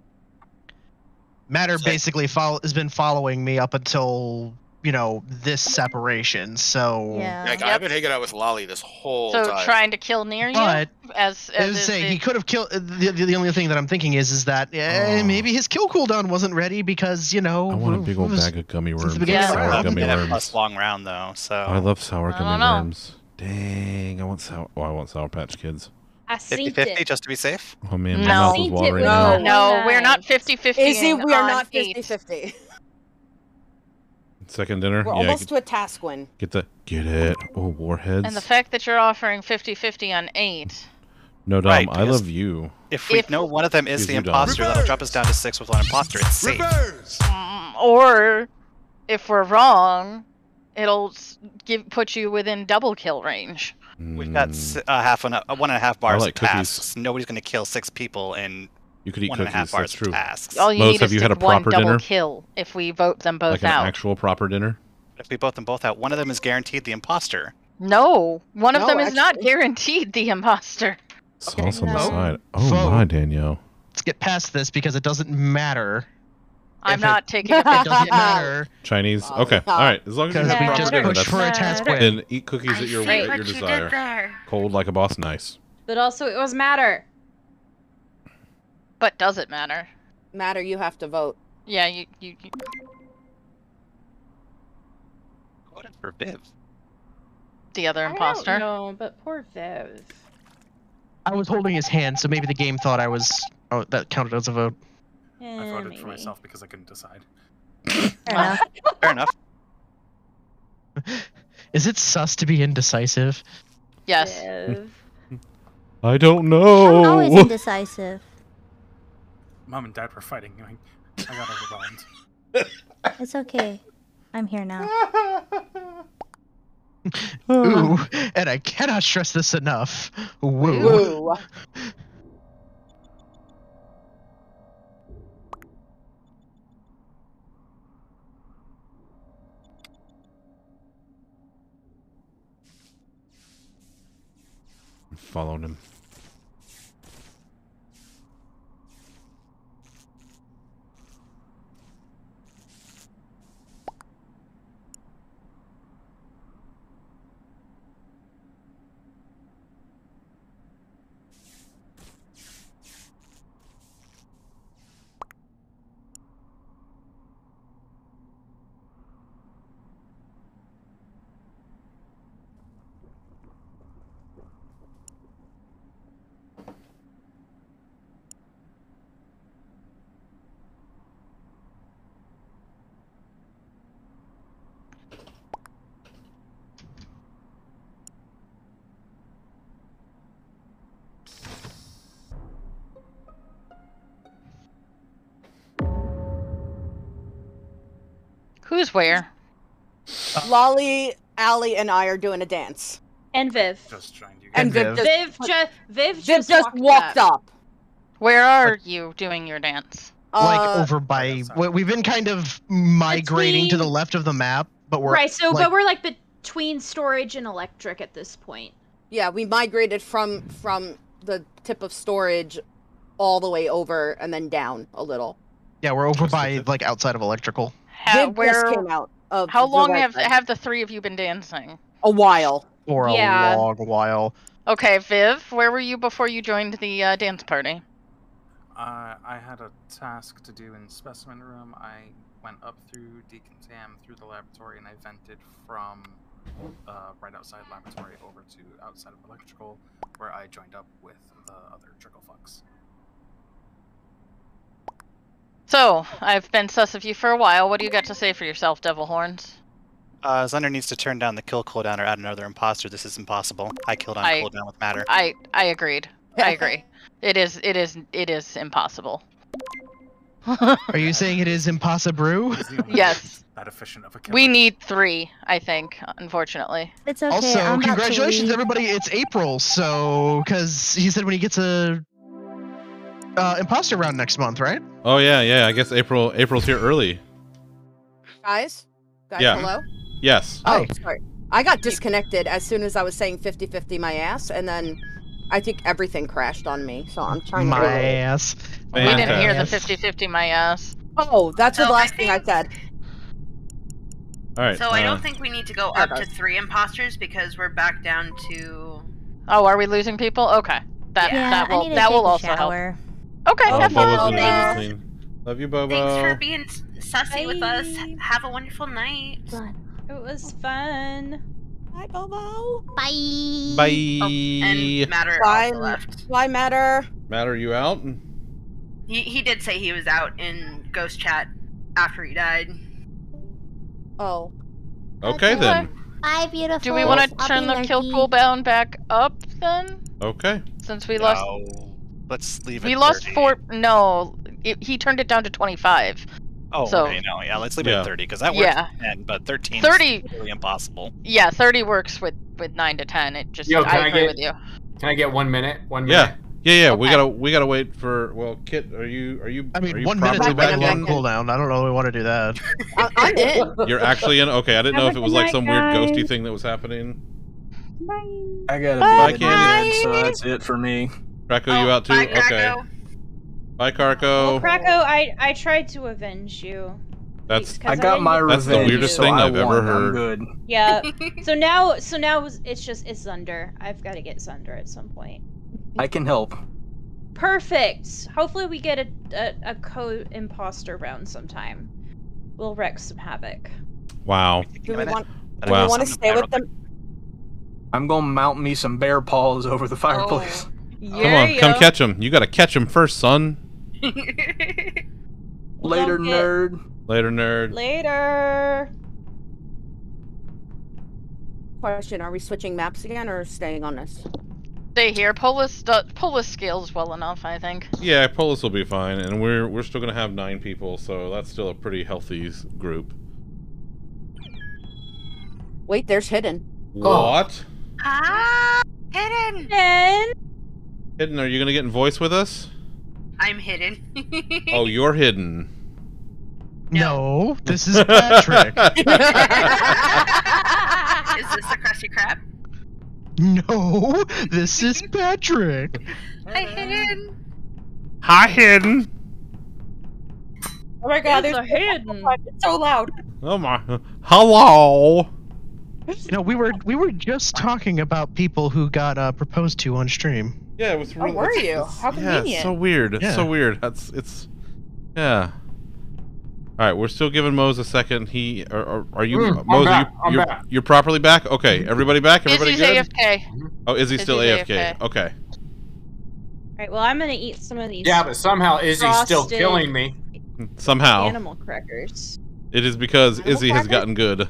Matter It's like- basically follow has been following me up until you know this separation. So Yeah. Like Yep. I've been hanging out with Lolly this whole So time. trying to kill near you But- as I as was is saying the- he could have killed. The, the, the only thing that I'm thinking is is that eh, Oh. maybe his kill cooldown wasn't ready because you know I want a big old was- bag of gummy worms. the beginning Sour round. gummy Get a worms. plus long round though, so I love sour I gummy don't worms. Dang, I want sour. Oh, I want Sour Patch Kids. I 50 seen 50 it. just to be safe. Oh man, my No. mouth is Seen it watering with now. no, we're not eyes. 50-50 Izzy, we are not eight. 50 50. Second dinner. We're yeah, almost get, to a task win. get the get it. Oh, warheads. And the fact that you're offering 50-50 on 8. no, Dom, Right, I love you. If we If- know one of them is the you dom. imposter, that'll drop us down to six with one imposter. It's safe. Mm, or if we're wrong, it'll give put you within double kill range. We've got s- uh, half an, a one and a half bars like of tasks. Nobody's going to kill six people in you could eat one and a cookies. half bars That's true. of tasks. All you Mose, need have is you had a one proper double dinner? kill if we vote them both Like an out. actual proper dinner. If we vote them both out, one of them is guaranteed the imposter. No, one of No, them is not guaranteed the imposter. Sauce on the side. Oh Vote. my, Danielle. Let's get past this because it doesn't matter. I'm If it- not taking a It doesn't 50 matter Chinese. Okay, all right. As long as you have we proper just dinner, push that's for a task win. then eat cookies I at your see at your desire. there. Cold like a boss. Nice. But also, it was Matter. But does it matter? Matter, you have to vote. Yeah, you you, you Voted for Viv. the other I imposter. don't know, but poor Viv. I was holding his hand, so maybe the game thought I was. Oh, that counted as a vote. I Eh, voted maybe. for myself because I couldn't decide. Fair enough. Fair enough. Is it sus to be indecisive? Yes. I don't I'm always indecisive. Mom and Dad were fighting. I, I got overwhelmed. It's okay. I'm here now. Ooh, and I cannot stress this enough. Woo. Woo. Following him. Who's where? Lolly Allie and I are doing a dance. And Viv. Just joined you. And Viv just- Viv, ju- Viv, Viv just, just walked up. Where are you doing your dance? like Uh, over by. we- We've been kind of migrating to the left of the map, but we're right. So, like, but we're like between storage and electric at this point. Yeah, we migrated from from the tip of storage all the way over and then down a little. yeah, we're over by like outside of electrical. How, Viv just where? came out of How long right have side. have the three of you been dancing? a while? For a Yeah. long while. Okay, Viv, where were you before you joined the uh, dance party? Uh, I had a task to do in specimen room. I went up through decontam through the laboratory, and I vented from uh, right outside laboratory over to outside of electrical, where I joined up with the other trickle fucks. So, I've been sus of you for a while. What do you got to say for yourself, Devil Horns? Uh, Zunder needs to turn down the kill cooldown or add another imposter. This is impossible. I killed on I- cooldown with matter. I I agreed. I agree. It is it is it is impossible. Are you saying it is impossible? Yes. That efficient of a kill. We need three, I think, unfortunately. It's okay. also, congratulations, everybody! It's April, so because he said when he gets a uh, imposter round next month, right? Oh yeah, yeah. I guess April April's here early. Guys? Guys, Yeah. hello? Yes. Oh, sorry. I got disconnected as soon as I was saying 50-50 my ass, and then I think everything crashed on me, so I'm trying My to... ass. We didn't hear the Fantastic. 50-50 my ass. Oh, that's the So I last thing I said. All right. So I uh, don't think we need to go up to three imposters because we're back down to. Oh, are we losing people? Okay. That Yeah, that I will need to that will take a also shower. help. Okay, Oh, have Bobo's fun. been. Love you, Bobo. Thanks for being s- sussy with us. Have a wonderful night. It was fun. Bye, Bobo. Bye. Bye. Oh, And Matter Bye, also left. Bye, Matter. Matt, are you out? He he did say he was out in ghost chat after he died. Oh. Okay then. Bye, beautiful. Do we want to turn be the kill lurky. cooldown back up then? Okay. Since we lost No. Let's leave it. we lost 30. four no, it, he turned it down to 25. Oh, so okay, no, yeah, let's leave it at 30 because that works. Yeah. 10, but 13 30 is really impossible. yeah, 30 works with with 9 to 10. It just Yo, I I agree get- with you. Can I get one minute? One minute. Yeah, yeah. We Okay. gotta we gotta wait for. Well, Kit, are you are you? I are mean, you one minute's a properly very back long cooldown. I don't know if we want to do that. I- I'm in. You're actually in. Okay, I didn't know if it was like night, some weird ghosty thing that was happening. I gotta Bye, be Candy. so that's it for me. Krakow, Oh, you out too? Bye, okay. Bye, Carco. Well, Krakow, I I tried to avenge you. That's because I got didn't my get- That's the weirdest thing I I've ever heard. good. Yeah. so now, so now it's- it's just it's Zunder. I've got to get Zunder at some point. I can help. Perfect. Hopefully, we get a a, a co-imposter round sometime. We'll wreck some havoc. wow. Do we want, But do Wow. we want to stay with them? I'm gonna mount me some bear paws over the fireplace. Oh. Come on, come catch him. You gotta catch him first, son. Later, get- nerd. Later, nerd. Later. Question: Are we switching maps again or staying on this? Stay here. Polus do, Polus scales well enough, I think. Yeah, Polus will be fine, and we're we're still gonna have nine people, so that's still a pretty healthy group. Wait, there's hidden. What? Ah, hidden. And Hidden? Are you gonna get in voice with us? I'm hidden. Oh, you're hidden. No, this is Patrick. Is this a crusty crab? no, this is Patrick. Hi, hidden. Hi, hidden. Oh my god, It's there's a hidden. It's so loud. Oh my. Hello. You know, we were we were just talking about people who got uh, proposed to on stream. Yeah, it was Oh, really. were it's- you? it's- How Yeah, it's so weird. It's Yeah. so weird. That's it's. Yeah. All right, we're still giving Mose a second. He are, are, are you Mm, Mose? back, you, you're, you're properly back. Okay, everybody back. Everybody Izzy's good. AFK. Oh, is he still Izzy's AFK? AFK. Okay. Alright, well, I'm gonna eat some of these Yeah, but somehow Izzy's still killing me. Somehow, animal crackers. it is because Animal Izzy has gotten good.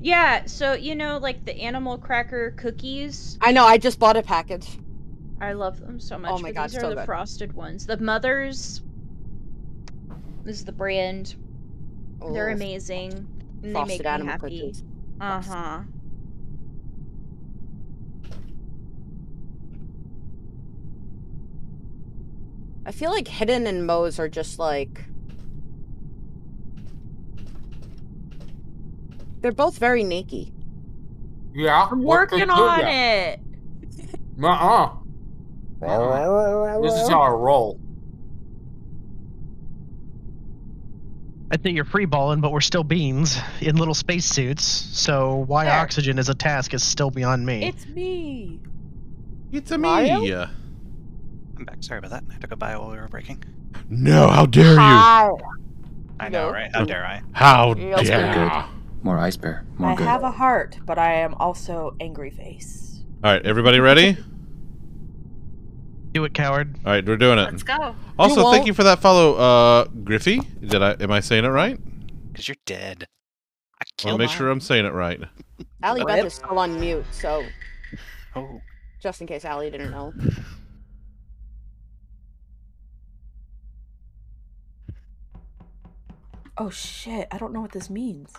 Yeah, so you know, like the animal cracker cookies. I know. I just bought a package. I love them so much. Oh my God, these are the good. frosted ones. The mothers. This is the brand. They're amazing. And they Frosted make me animal happy. cookies. Uh huh. I feel like Hidden and Moe's are just like. They're both very naked. Yeah. I'm working do on ya? it. Nuh-uh. This is how I roll. I think you're free balling, but we're still beans in little spacesuits. So why There. oxygen as a task is still beyond me. It's me. It's a Mario? me. I'm back. Sorry about that. I took a bio while we were breaking. No, how dare you? Hi. I know, right? How dare I? How Yes, dare good. More ice bear. More I good. have a heart, but I am also angry face. All right, everybody ready? Do it, coward. All right, we're doing it. Let's go. Also, You thank you for that follow, uh, Griffey. Did I? Am I saying it right? Because you're dead. I I want killed to make sure I'm saying it right. Allie Beth is still on mute, so Oh. just in case Allie didn't know. Oh shit, I don't know what this means.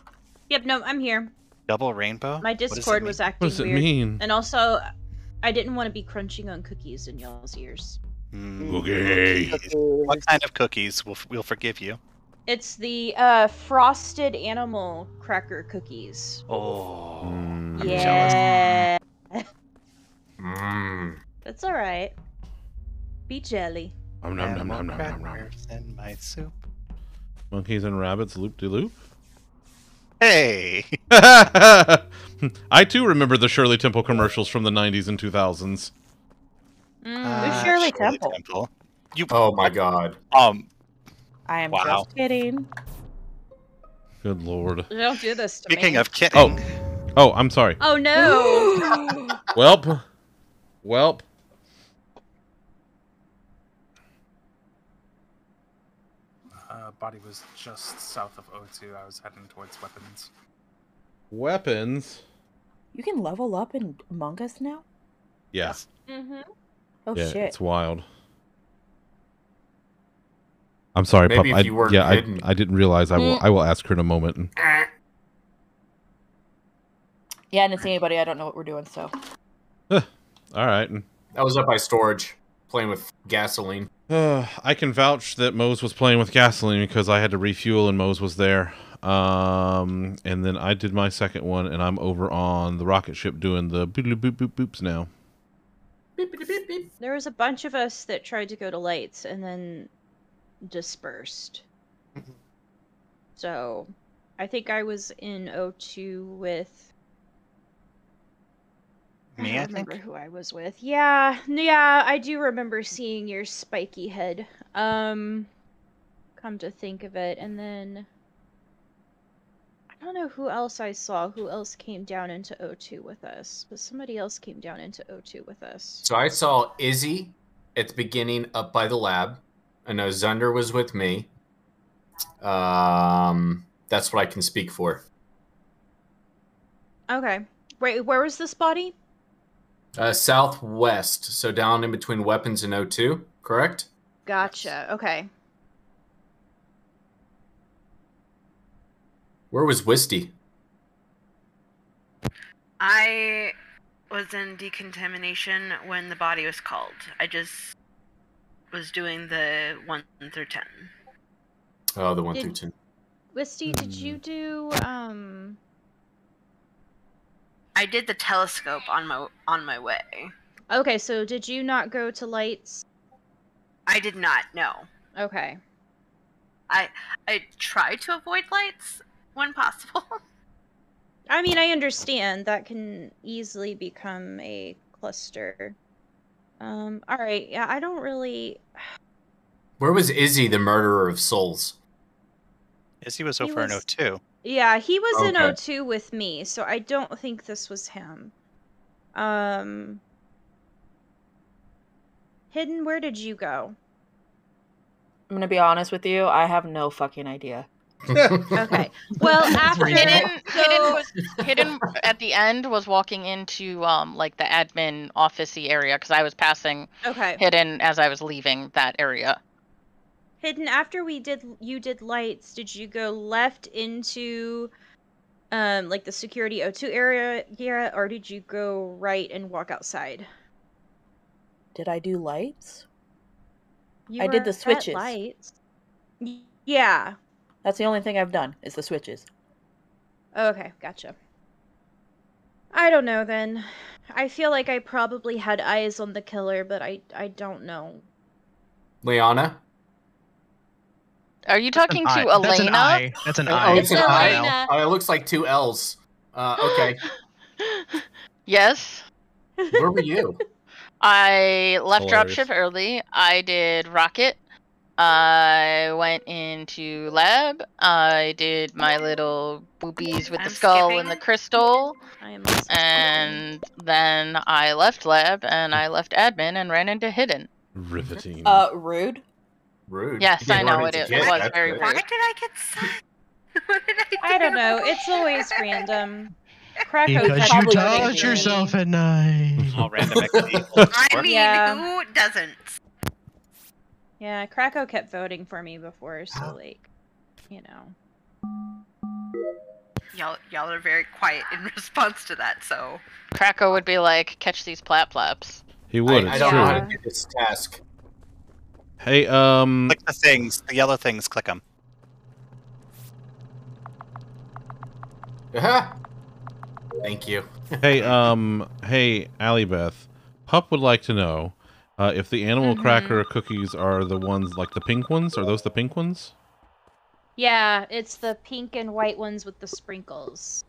Yep, no, I'm here. Double rainbow? My What does it Discord mean? was acting weird. What does it weird. mean? And also, I didn't want to be crunching on cookies in y'all's ears. Mm, Okay. What kind of cookies? We'll, we'll forgive you. It's the uh, frosted animal cracker cookies. Oh. Mm. I'm jealous. yeah. Mmm. That's all right. Be jelly. Nom, nom, nom, Animal nom, nom, nom, nom. crackers in my soup. Monkeys and rabbits, loop de loop. Hey! I too remember the Shirley Temple commercials from the 90s and 2000s. Mm. Ah, Shirley Temple? You. Oh my god. Um. I am Wow. just kidding. Good lord. Don't do this to Speaking me. of kidding. Oh, oh, I'm sorry. Oh no! Welp, welp. Uh, body was just south of O2. I was heading towards weapons. Weapons. You can level up in Among Us now? Yeah. mm-hmm. Oh yeah, shit. it's wild. I'm sorry, Maybe pup. if I, you weren't yeah, I. I didn't realize. I will. Mm. I will ask her in a moment. Yeah, I didn't see anybody. I don't know what we're doing, so. All right. I was up by storage, playing with gasoline. Uh, I can vouch that Mose was playing with gasoline because I had to refuel and Mose was there. Um, and then I did my second one, and I'm over on the rocket ship doing the boop boop boop boops now. There was a bunch of us that tried to go to lights and then dispersed. So, I think I was in O2 with. Me, I I don't remember think. who I was with. Yeah, yeah, I do remember seeing your spiky head. Um, come to think of it, and then I don't know who else I saw. Who else came down into O2 with us? But somebody else came down into O2 with us. So I saw Izzy at the beginning up by the lab. I know Zunder was with me. Um, that's what I can speak for. Okay, wait, where was this body? Uh, southwest, so down in between weapons and O2, correct? Gotcha. Okay. Where was Wisty? I was in decontamination when the body was called. I just was doing the 1 through 10. Oh, the one Did- through ten. Wisty, did you do um? I did the telescope on my on my way. Okay, so did you not go to lights? I did not know. Okay. I I try to avoid lights when possible. I mean, I understand that can easily become a cluster. Um, all right. Yeah, I don't really. Where was Izzy, the murderer of souls? Izzy was He over in was- O2. Yeah, he was in Okay. O2 with me, so I don't think this was him. Um, hidden. Where did you go? I'm gonna be honest with you. I have no fucking idea. Okay. Well, after Hidden, so- hidden was hidden at the end was walking into um like the admin officey area because I was passing Okay. hidden as I was leaving that area. Hidden after we did you did lights, did you go left into um, like the security O2 area, Garrett, or did you go right and walk outside? Did I do lights? You I did the switches. lights. Yeah. That's the only thing I've done is the switches. Okay, gotcha. I don't know then. I feel like I probably had eyes on the killer, but I I don't know. Liana? Are you talking to I. Elena? That's an I. That's an Oh, I. it's an Elena. I. Oh, it looks like two L's. Uh, okay. Yes. Where were you? I left Hilarious. dropship early. I did rocket. I went into lab. I did my little boobies with the I'm skull skipping. and the crystal. I am And then I left lab and I left admin and ran into hidden. Riveting. Uh, rude. Rude. Yes, I know run it, it was that's very good. Why did I get signed? I don't know. It's always random. Krakow Because had you voted touch yourself at night. All random I mean, Yeah. who doesn't? Yeah, Krakow kept voting for me before, so like, you know. Y'all, y'all are very quiet in response to that. So Krakow would be like, catch these plap flaps. He would. I, I don't true. know how to do this task. Hey, um, Click the things, the yellow things. Click them. Uh-huh. Thank you. hey, um, hey, Allie Beth. Pup would like to know uh, if the animal Mm-hmm. cracker cookies are the ones like the pink ones. Are those the pink ones? Yeah, it's the pink and white ones with the sprinkles.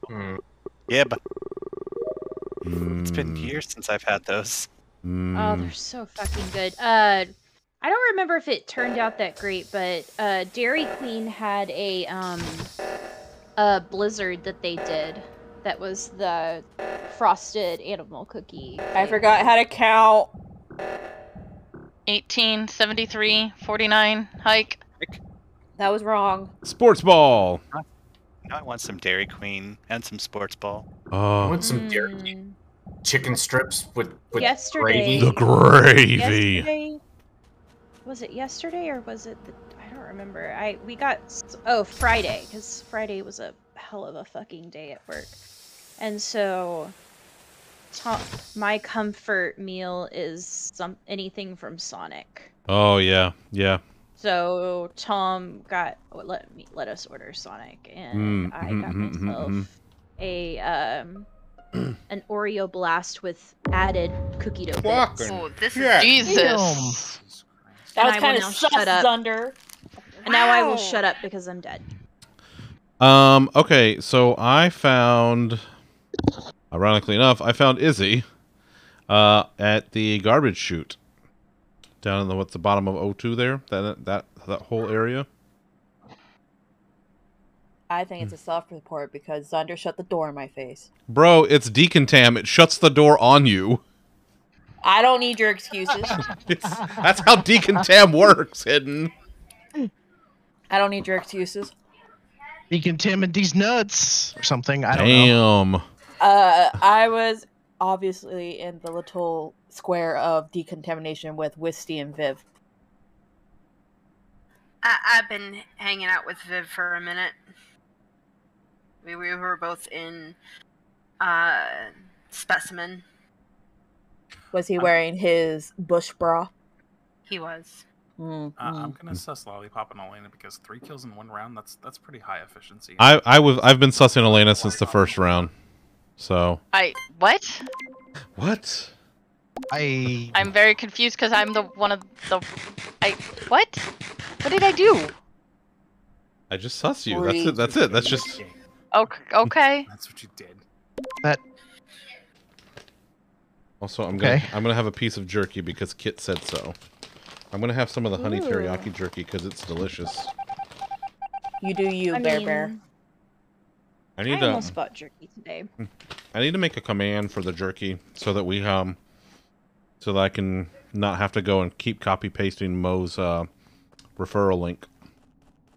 Yeah, but it's Mm, been years since I've had those. Oh, mm. they're so fucking good. Uh, I don't remember if it turned out that great, but uh, Dairy Queen had a um a blizzard that they did that was the frosted animal cookie. I forgot how to count. 18, 73, 49, hike. That was wrong. Sports ball. Now I want some Dairy Queen and some Sports Ball. I Oh, want some dairy Queen chicken strips with, with Yesterday- gravy. the gravy. Yesterday, was it yesterday or was it the? I don't remember. I we got oh Friday because Friday was a hell of a fucking day at work, and so. Tom, my comfort meal is some anything from Sonic. Oh yeah, yeah. So Tom got let me let us order Sonic, and Mm, I mhm, got mhm, myself mhm. a um an Oreo blast with added cookie dough bits. Oh, this is Yeah. Jesus. That And was kind of now sus, shut up. Zunder. And now I will shut up because I'm dead. Um. Okay. So I found, ironically enough, I found Izzy, uh, at the garbage chute, down in the what's the bottom of O2 there. That that that whole area. I think it's a self report because Zunder shut the door in my face. Bro, it's decontam. It shuts the door on you. I don't need your excuses. That's how decontam works. Hidden. I don't need your excuses. Decontaminate these nuts or something. I don't know. Damn. Uh, I was obviously in the little square of decontamination with Wisty and Viv. I, I've been hanging out with Viv for a minute. We, we were both in uh, specimen. Was he wearing his bush bra? He was. Uh, I'm mm. gonna suss Lollipop and Elena because three kills in one round, that's that's pretty high efficiency. I I was I've been sussing Elena since the first round. So I what? what? I I'm very confused because I'm the one of the. I what? What did I do? I just suss you. That's it. That's it. That's just. Okay. Okay. That's what you did. That Also, I'm gonna Okay. I'm gonna have a piece of jerky because Kit said so. I'm gonna have some of the honey Ooh. teriyaki jerky because it's delicious. You do you, I Bear mean, Bear. I I need to almost bought jerky today. I need to make a command for the jerky so that we um so that I can not have to go and keep copy pasting Mo's uh, referral link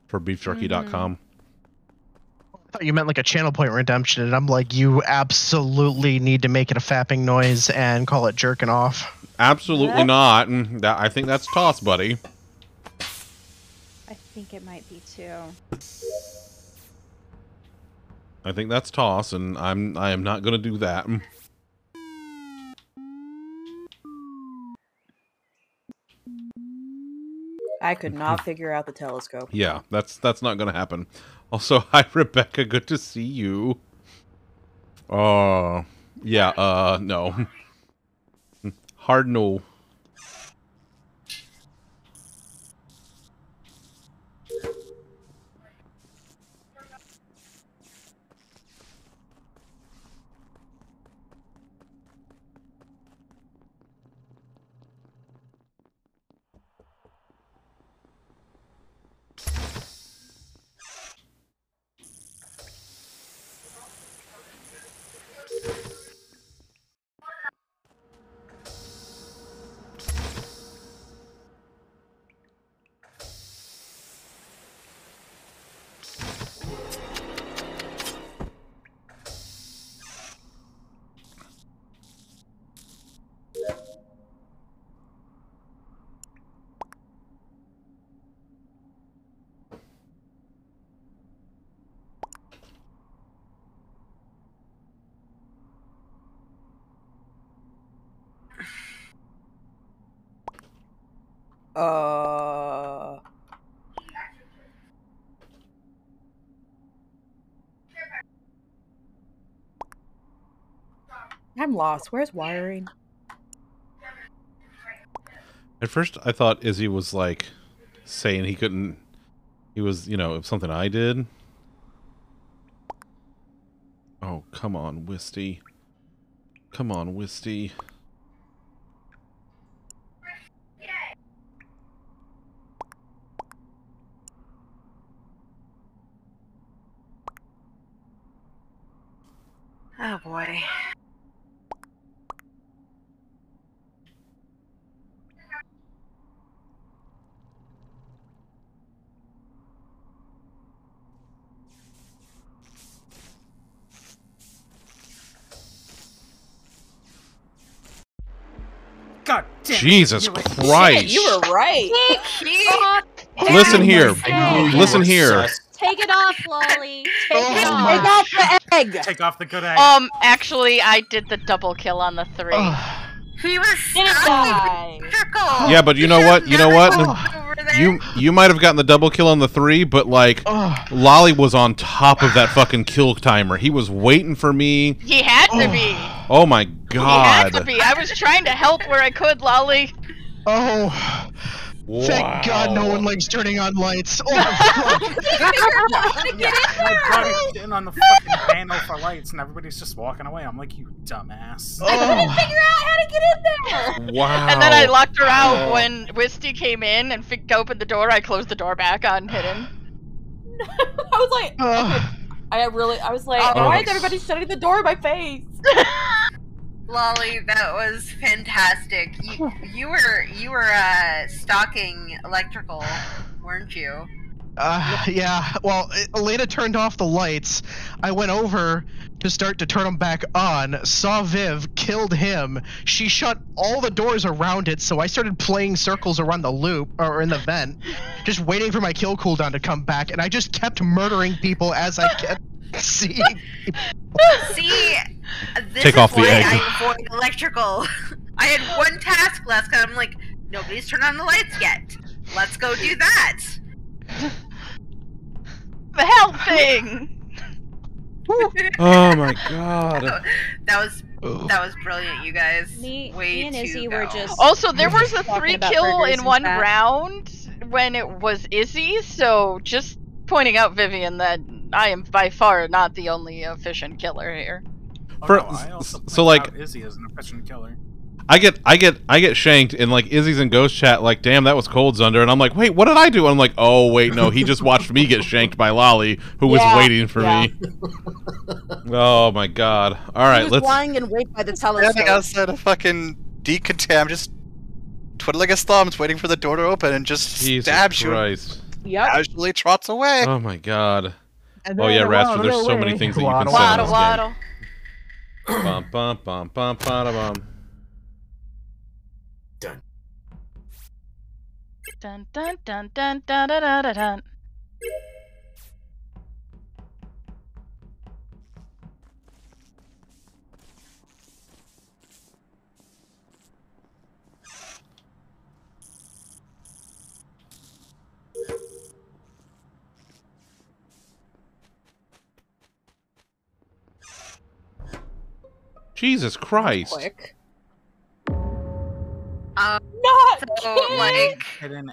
for beefjerky.com. I thought you meant like a channel point redemption, and I'm like, you absolutely need to make it a fapping noise and call it jerking off. Absolutely not. And that, I think that's toss, buddy. I think it might be too. I think that's toss, and I'm I am not gonna do that. I could not figure out the telescope. Yeah, that's that's not gonna happen. Also, hi Rebecca, good to see you. Uh yeah, uh no. Hard no. Uh. I'm lost. Where's wiring? At first, I thought Izzy was like saying he couldn't. He was, you know, if something I did. Oh, come on, Wisty. Come on, Wisty. Oh boy. God damn it, Jesus you were- Christ! You were right. Listen here. I knew you Listen here. Take it off, Lolly. Take it off. Take off. off the egg. Take off the good egg. Um, actually, I did the double kill on the three. He was Didn't circle. Yeah, but you know what? You know what? You you might have gotten the double kill on the three, but like Lolly was on top of that fucking kill timer. He was waiting for me. He had to be. Oh my He had to be. I was trying to help where I could, Lolly. Oh, thank God no one likes turning on lights. Oh, Yeah, my buddy's in on the fucking panel for lights, and everybody's just walking away. I'm like, you dumbass. Oh. I couldn't figure out how to get in there. Wow. And then I locked her out Oh. when Wisty came in and f- opened the door. I closed the door back on hidden. I was like, I really, I was like, Oh. why is everybody shutting the door in my face? Lolly, that was fantastic. You, you were you were uh, stalking electrical, weren't you? Uh, yeah. Well, Elena turned off the lights. I went over to start to turn them back on. Saw Viv, killed him. She shut all the doors around it, so I started playing circles around the loop or in the vent, just waiting for my kill cooldown to come back, and I just kept murdering people as I kept seeing. See, this Take is off the why egg. I avoid electrical. I had one task left, because I'm like, nobody's turned on the lights yet. Let's go do that. The health thing. Oh my god. That was that was brilliant, you guys. Me, Way me and Izzy go. were just Also, there was a three kill in one fat. round when it was Izzy. So just pointing out, Vivian, that I am by far not the only efficient killer here. Oh, For- no, I also so, like- Izzy is an efficient killer. I get I get I get shanked and like Izzy's in ghost chat like damn that was cold Zunder and I'm like wait what did I do and I'm like oh wait no he just watched me get shanked by Lolly who was Yeah, waiting for yeah. me. Oh my god. All right, he was let's lying in wait by the Standing telescope. outside a fucking decontam, just twiddling his thumbs, waiting for the door to open, and just Jesus stabs you. and Christ. Yep. Casually trots away. Oh my god. And Oh yeah, then Raster, there's so many things that you can Waddle, say in Waddle, this waddle. game. Bum bum bum bum bum bum. Dun dun dun dun dun dun dun dun. dun. Jesus Christ. Quick. Um, Not so, like,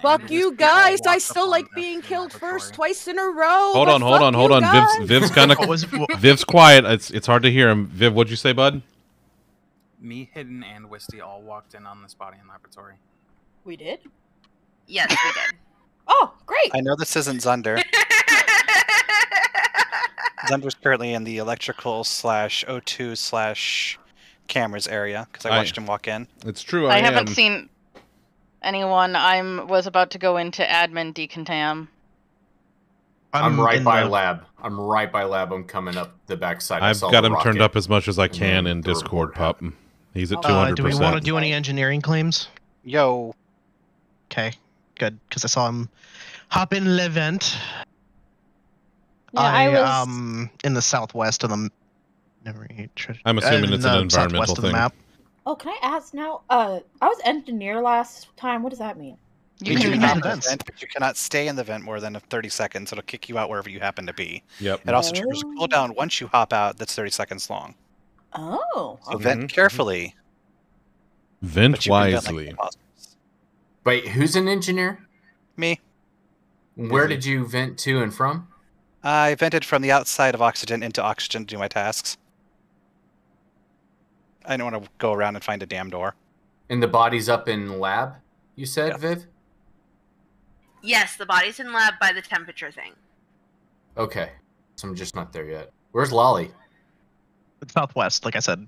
Fuck you guys! I still like being killed first twice in a row. Hold on, hold on, hold on. Viv's, guys. Viv's kind of Viv's quiet. It's it's hard to hear him. Viv, what'd you say, bud? Me, Hidden, and Wisty all walked in on this body in laboratory. We did? yes, we did. Oh, great. I know this isn't Zunder. Zunder's currently in the electrical slash O2 slash cameras area because I I- watched him walk in. It's true. I, I, haven't am. seen anyone. I'm was about to go into admin decontam. I'm, I'm right by the- lab. I'm right by lab. I'm coming up the backside. I I've got the him turned up as much as I can in Discord, pup. He's at two Uh, do we want to do any engineering claims? Yo. Okay, good. Because I saw him hop in the event. Yeah, I was- um in the southwest of the. M- Never eat tre- I'm assuming uh, it's an environmental southwest of the thing. map. Oh, can I ask now? Uh, I was engineer last time. What does that mean? You, can can be be in in the vent, but you cannot stay in the vent more than 30 seconds. It'll kick you out wherever you happen to be. Yep. It also triggers a cooldown once you hop out that's 30 seconds long. Oh. So vent carefully. Vent but you can vent like wisely. Wait, who's an engineer? Me. Where did you vent to and from? I vented from the outside of oxygen into oxygen to do my tasks. I don't want to go around and find a damn door. And the body's up in lab. You said, Viv. Yes, the body's in lab by the temperature thing. Okay, so I'm just not there yet. Where's Lolly? It's Southwest, like I said.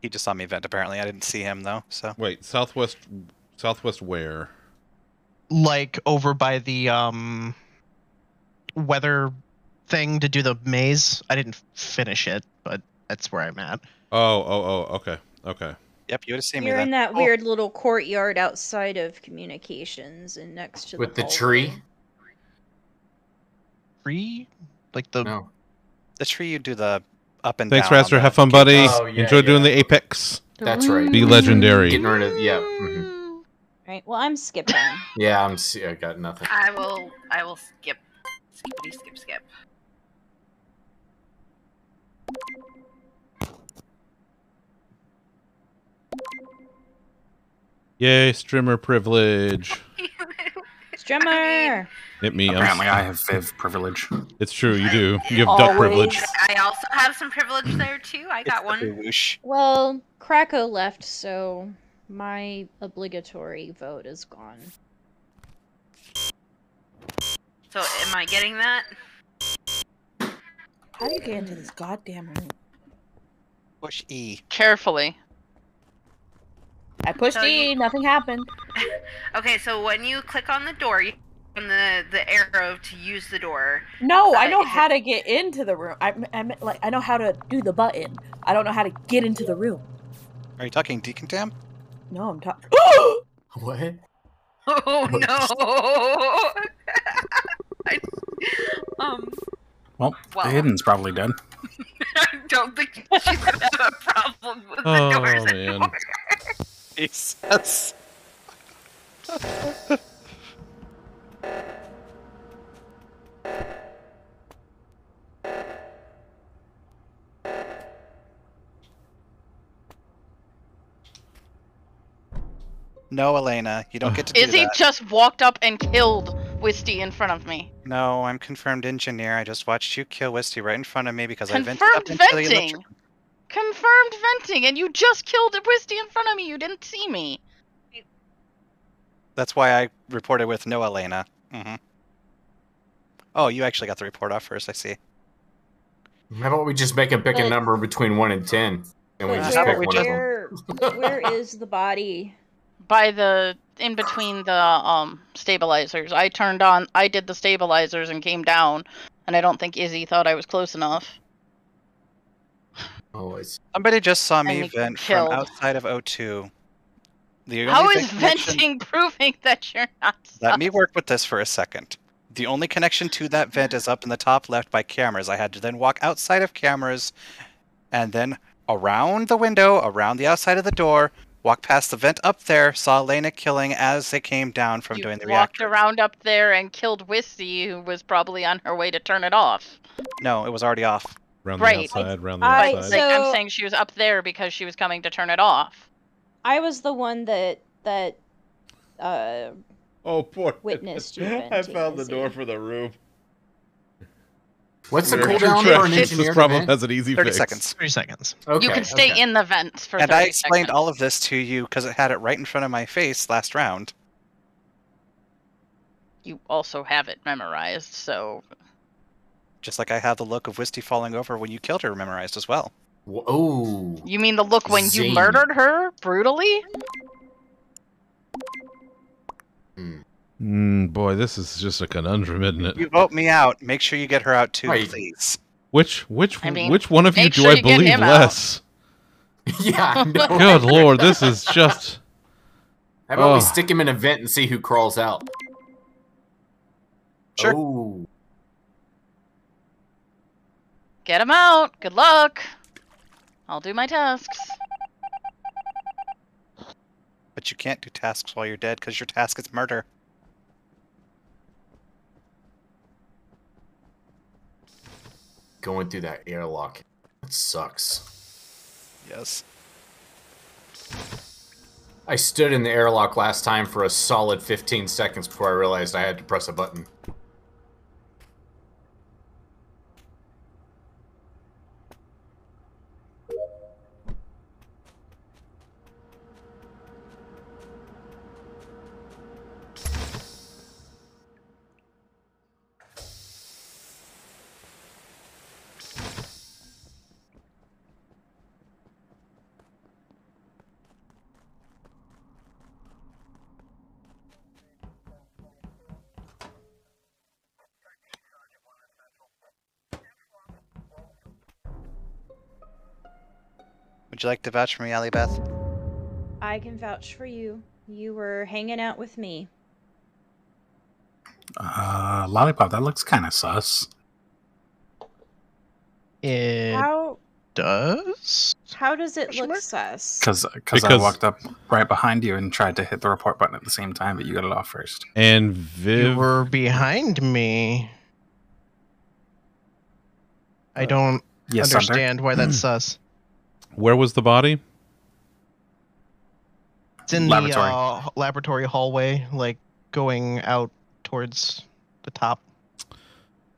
He just saw me vent. Apparently, I didn't see him though. So Wait, southwest, southwest where? Like over by the um weather thing to do the maze. I didn't finish it, but that's where I'm at. Oh, oh, oh. Okay, okay. Yep, you would have seen me You're then. in that Oh, weird little courtyard outside of communications and next to With the the tree? Tree? Like the No. The tree you do the up and Thanks, down. on Raster. Have fun, buddy. Oh, yeah, Enjoy doing the apex. That's right. Be legendary. Getting rid of yeah. mhm. Right. Well, I'm skipping. Yeah, I'm. I got nothing. I will. I will skip. Skippity skip skip. Yay, streamer privilege. Strummer. Hit me. I'm- Apparently, I have Viv privilege. It's true. You do. You have duck privilege. I also have some privilege there too. I got one. Well, Krakow left, so my obligatory vote is gone. So am I getting that? How do you get into this goddamn room? Push E. Carefully. I pushed So E, you- nothing happened. Okay, so when you click on the door, you on the the arrow to use the door. No, I Uh, know is how to get into the room. I, I meant, like I know how to do the button. I don't know how to get into the room. Are you talking decontam? No, I'm talking. What? Oh no! I, um, Well, Well. Hidden's probably dead. I don't think she's gonna have a problem with the Oh doors man. anymore. Jesus. No, Elena, you don't get to do Izzy that. just walked up and killed Wisty in front of me. No, I'm confirmed engineer. I just watched you kill Wisty right in front of me because I vented up Confirmed into the venting. Electric. Confirmed venting, and you just killed a Wisty in front of me. You didn't see me. That's why I reported with no Elena. hmm Oh, you actually got the report off first. I see. How about we just make a pick a number between one and ten, and we But just where, pick one of them. where, where is the body? By the in between the um stabilizers. I turned on. I did the stabilizers and came down, and I don't think Izzy thought I was close enough. Always. Somebody just saw me vent killed. from outside of O2. The How only is venting proving that you're not? Let me work with this for a second. The only connection to that vent is up in the top left by cameras. I had to then walk outside of cameras and then around the window, around the outside of the door, walk past the vent up there, saw Elena killing as they came down from You doing the walked reactor. around up there and killed Wisty, who was probably on her way to turn it off. No, it was already off. Round the right. outside, round the I- outside. Like, I'm saying she was up there because she was coming to turn it off. I was the one that that uh Oh, poor. witnessed. I venting, found the door for the room. What's the Where- cooldown Trash for an This engineer? problem has an easy 30 fix. seconds. 30 seconds. Okay. you can stay okay. in the vents for And 30 I explained seconds. all of this to you because it had it right in front of my face last round. You also have it memorized, so Just like I have the look of Wisty falling over when you killed her memorized as well. Oh. you mean the look when you murdered her brutally? Mm, boy, this is just a conundrum, isn't it? You vote me out. Make sure you get her out too, Right. please. Which which I mean, which one of you do sure I you believe him less? yeah. I. Good lord, this is just. How about we Oh. stick him in a vent and see who crawls out? Sure. Oh. Get him out. Good luck. I'll do my tasks. But you can't do tasks while you're dead because your task is murder. Going through that airlock. That sucks. Yes. I stood in the airlock last time for a solid 15 seconds before I realized I had to press a button. Would you like to vouch for me, Allie Beth? I can vouch for you. You were hanging out with me. Uh, lollipop. That looks kind of sus. It How does. how does it look sus? Because because I walked up right behind you and tried to hit the report button at the same time, but you got it off first. And Viv, You were behind me. I don't Yes, Zunder? understand why that's sus. Where was the body? It's in Laboratory. the uh, laboratory hallway, like going out towards the top.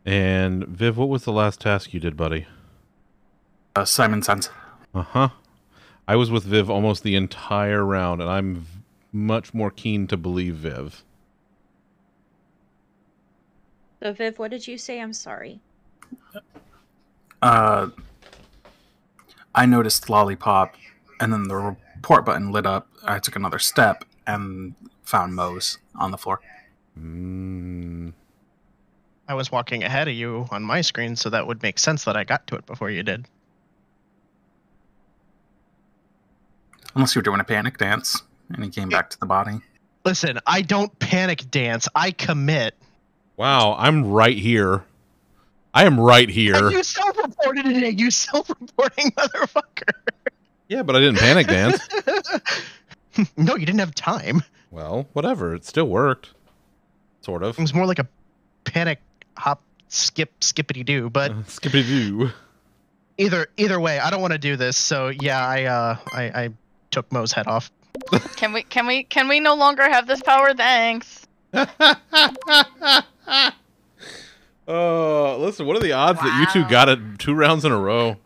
And Viv, what was the last task you did, buddy? Uh, Simon Says. Uh huh. I was with Viv almost the entire round, and I'm v- much more keen to believe Viv. So Viv, what did you say? I'm sorry. Uh, I noticed lollipop, and then the report button lit up. I took another step and found Mose on the floor. Mm, I was walking ahead of you on my screen, so that would make sense that I got to it before you did. Unless you were doing a panic dance, and he came back to the body. Listen, I don't panic dance. I commit. wow, I'm right here. I am right here. And you self-reported it. You self-reporting motherfucker. Yeah, but I didn't panic dance. no, you didn't have time. well, whatever. It still worked. Sort of. It was more like a panic hop skip skippity doo. But Skippy doo. either either way, I don't want to do this. So yeah, I uh I, I took Mo's head off. Can we can we can we no longer have this power? Thanks. Oh, listen, what are the odds that you two got it two rounds in a row?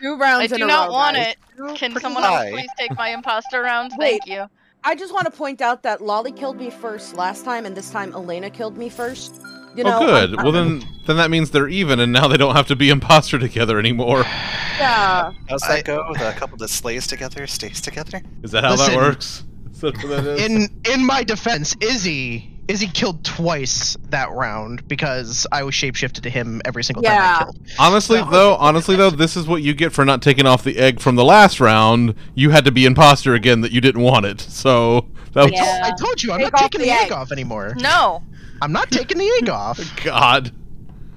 Two rounds I in do not row, want guys. it. Can Pretty someone high. else please take my imposter round? Wait. Thank you. I just want to point out that Lolly killed me first last time, and this time Elena killed me first. You oh, know, oh, good. I'm- well, then, then that means they're even, and now they don't have to be imposter together anymore. Yeah. How's that go? The couple that slays together stays together? Is that how Listen, that works? That what that is? In in my defense, Izzy Izzy killed twice that round because I was shapeshifted to him every single time I Yeah. killed. Honestly, though, honestly though, this is what you get for not taking off the egg from the last round. You had to be imposter again that you didn't want it. So that was I told you I'm Take not taking the the egg egg. off anymore. No, I'm not taking the egg off. God.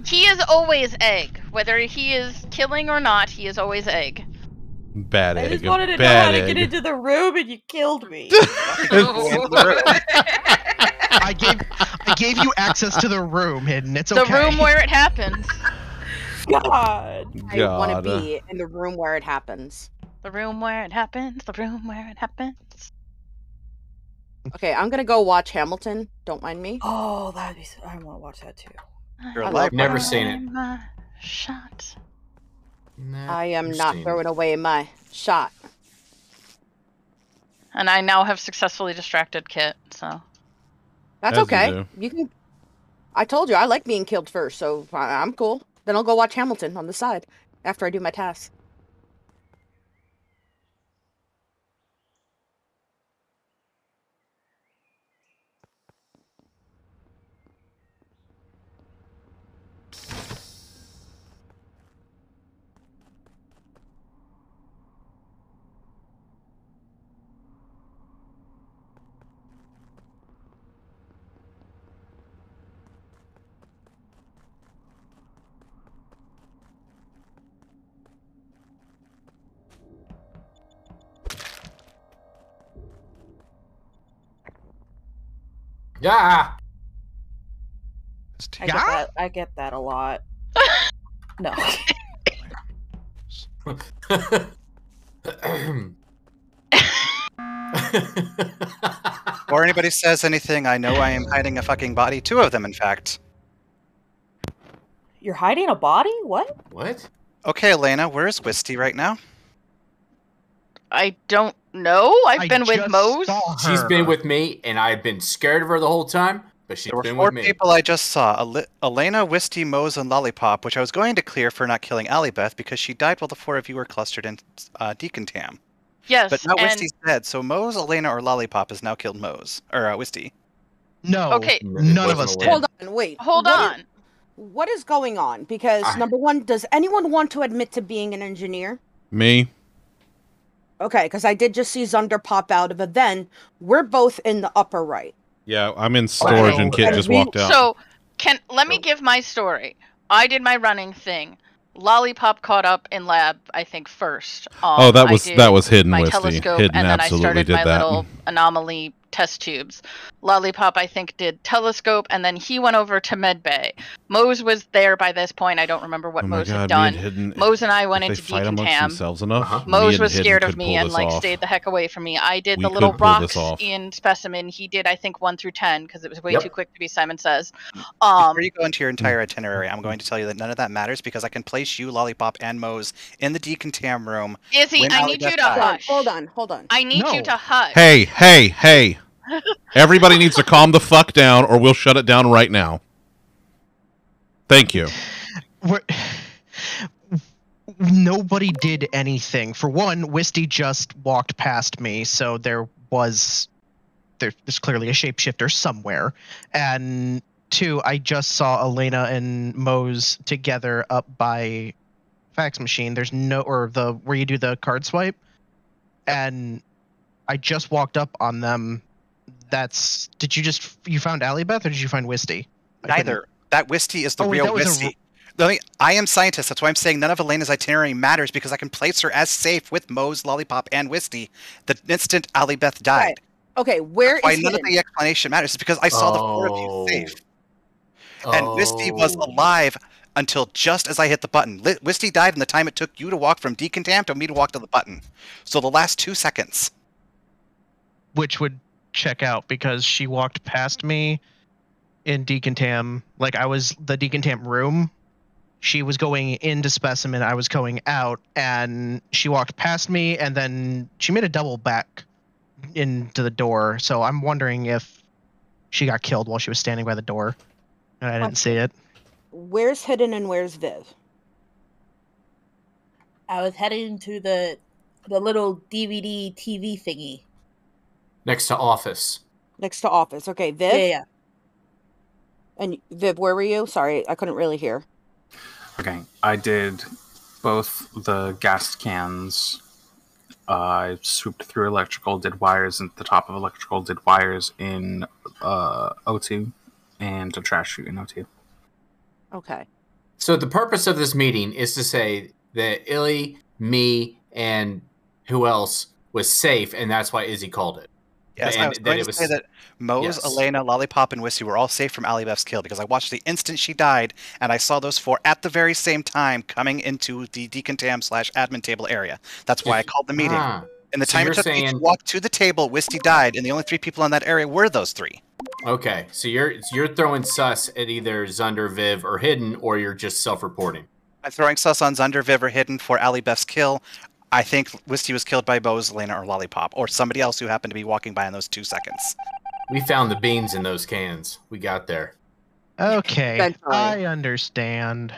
he is always egg. Whether he is killing or not, he is always egg. Bad egg. I egg. just wanted to know bad how to get into the room, and you killed me. I gave I gave you access to the room, hidden. It's The okay. room where it happens. God. I want to be in the room where it happens. The room where it happens. The room where it happens. Okay, I'm gonna go watch Hamilton. Don't mind me. Oh, that'd be. So, I want to watch that too. You're I alive. love Never seen it. My shot. I am not throwing away my shot. And I now have successfully distracted Kit, so. That's As okay. do. You, can. I told you I like being killed first, so I- I'm cool. Then I'll go watch Hamilton on the side after I do my task. Yeah. I get that. I get that a lot. no. Before anybody says anything, I know I am hiding a fucking body. Two of them, in fact. You're hiding a body? What? What? Okay, Elena, where is Wisty right now? I don't know. I've I been with Mose. She's been with me, and I've been scared of her the whole time, but she's There were been four with me. people I just saw: Ale- Elena, Wisty, Mose, and Lollipop, which I was going to clear for not killing Alibeth because she died while the four of you were clustered in uh, Decontam. Yes, But now and Wisty's dead, so Mose, Elena, or Lollipop has now killed Mose or uh, Wisty. No. Okay. None of us did. Hold on, wait. Hold what on. is- what is going on? Because I- number one, does anyone want to admit to being an engineer? Me? Okay, because I did just see Zunder pop out of it. Then we're both in the upper right. Yeah, I'm in storage and Kit And just we- walked out. So, can let me give my story. I did my running thing. Lollipop caught up in lab, I think first. Um, Oh, that was- that was hidden, My Wisty. telescope, Hidden and then I started did my that. little anomaly test tubes. Lollipop, I think, did telescope, and then he went over to medbay. Mose was there by this point. I don't remember what Oh Mose had God, me and done. Hidden- Mose and I went if into they fight amongst decontam. themselves enough, me Mose was scared of me and like off. stayed the heck away from me. I did We the little pull rocks in specimen. He did, I think, one through ten because it was way Yep. too quick to be Simon Says. Um, Before you go into your entire itinerary, I'm going to tell you that none of that matters because I can place you, Lollipop, and Mose in the decontam room. Izzy, I need you to dies. hush. Hold on, hold on. I need you to hush. Hey, hey, hey. Everybody needs to calm the fuck down or we'll shut it down right now. Thank you. We're, nobody did anything. For one, Wisty just walked past me, so there was there, there's clearly a shapeshifter somewhere. And two, I just saw Elena and Mose together up by fax machine. There's no or the where you do the card swipe, and I just walked up on them. That's did you just you found Alibeth or did you find Wisty? Neither. That Wisty is the Oh, real that Wisty. Let me, I am scientist. That's why I'm saying none of Elena's itinerary matters because I can place her as safe with Mose, Lollipop, and Wisty the instant Alibeth died. Okay, where is Why none of the explanation matters is because I saw the four of you oh. safe. And Wisty was Oh. alive until just as I hit the button. Li- Wisty died in the time it took you to walk from decontam to me to walk to the button. So the last two seconds. which would check out because she walked past me in decontam like i was the decontam room. She was going into specimen. I was going out and she walked past me and then she made a double back into the door. So i'm wondering if she got killed while she was standing by the door and i didn't see it. Where's hidden and where's Viv? I was heading to the the little DVD TV thingy. Next to office. Next to office. Okay, Viv. Yeah, yeah. And Viv, where were you? Sorry, I couldn't really hear. Okay, I did both the gas cans. Uh, I swooped through electrical, did wires at the top of electrical, did wires in uh, O2, and a trash chute in O2. Okay. So the purpose of this meeting is to say that Illy, me, and who else was safe, and that's why Izzy called it. Yes, and I was going to was say that Mose, Yes. Elena, Lollipop, and Wisty were all safe from Ali Beth's kill because I watched the instant she died, and I saw those four at the very same time coming into the decontam slash admin table area. That's why I called the meeting. Ah, and the so time it took me to walk to the table, Wisty died, and the only three people in that area were those three. Okay, so you're you're throwing sus at either Zunder, Viv, or Hidden, or you're just self-reporting. I'm throwing sus on Zunder, Viv, or Hidden for Ali Beth's kill. I think Wisty was killed by Mose, Elena, or Lollipop, or somebody else who happened to be walking by in those two seconds. We found the beans in those cans. We got there. Okay, I understand.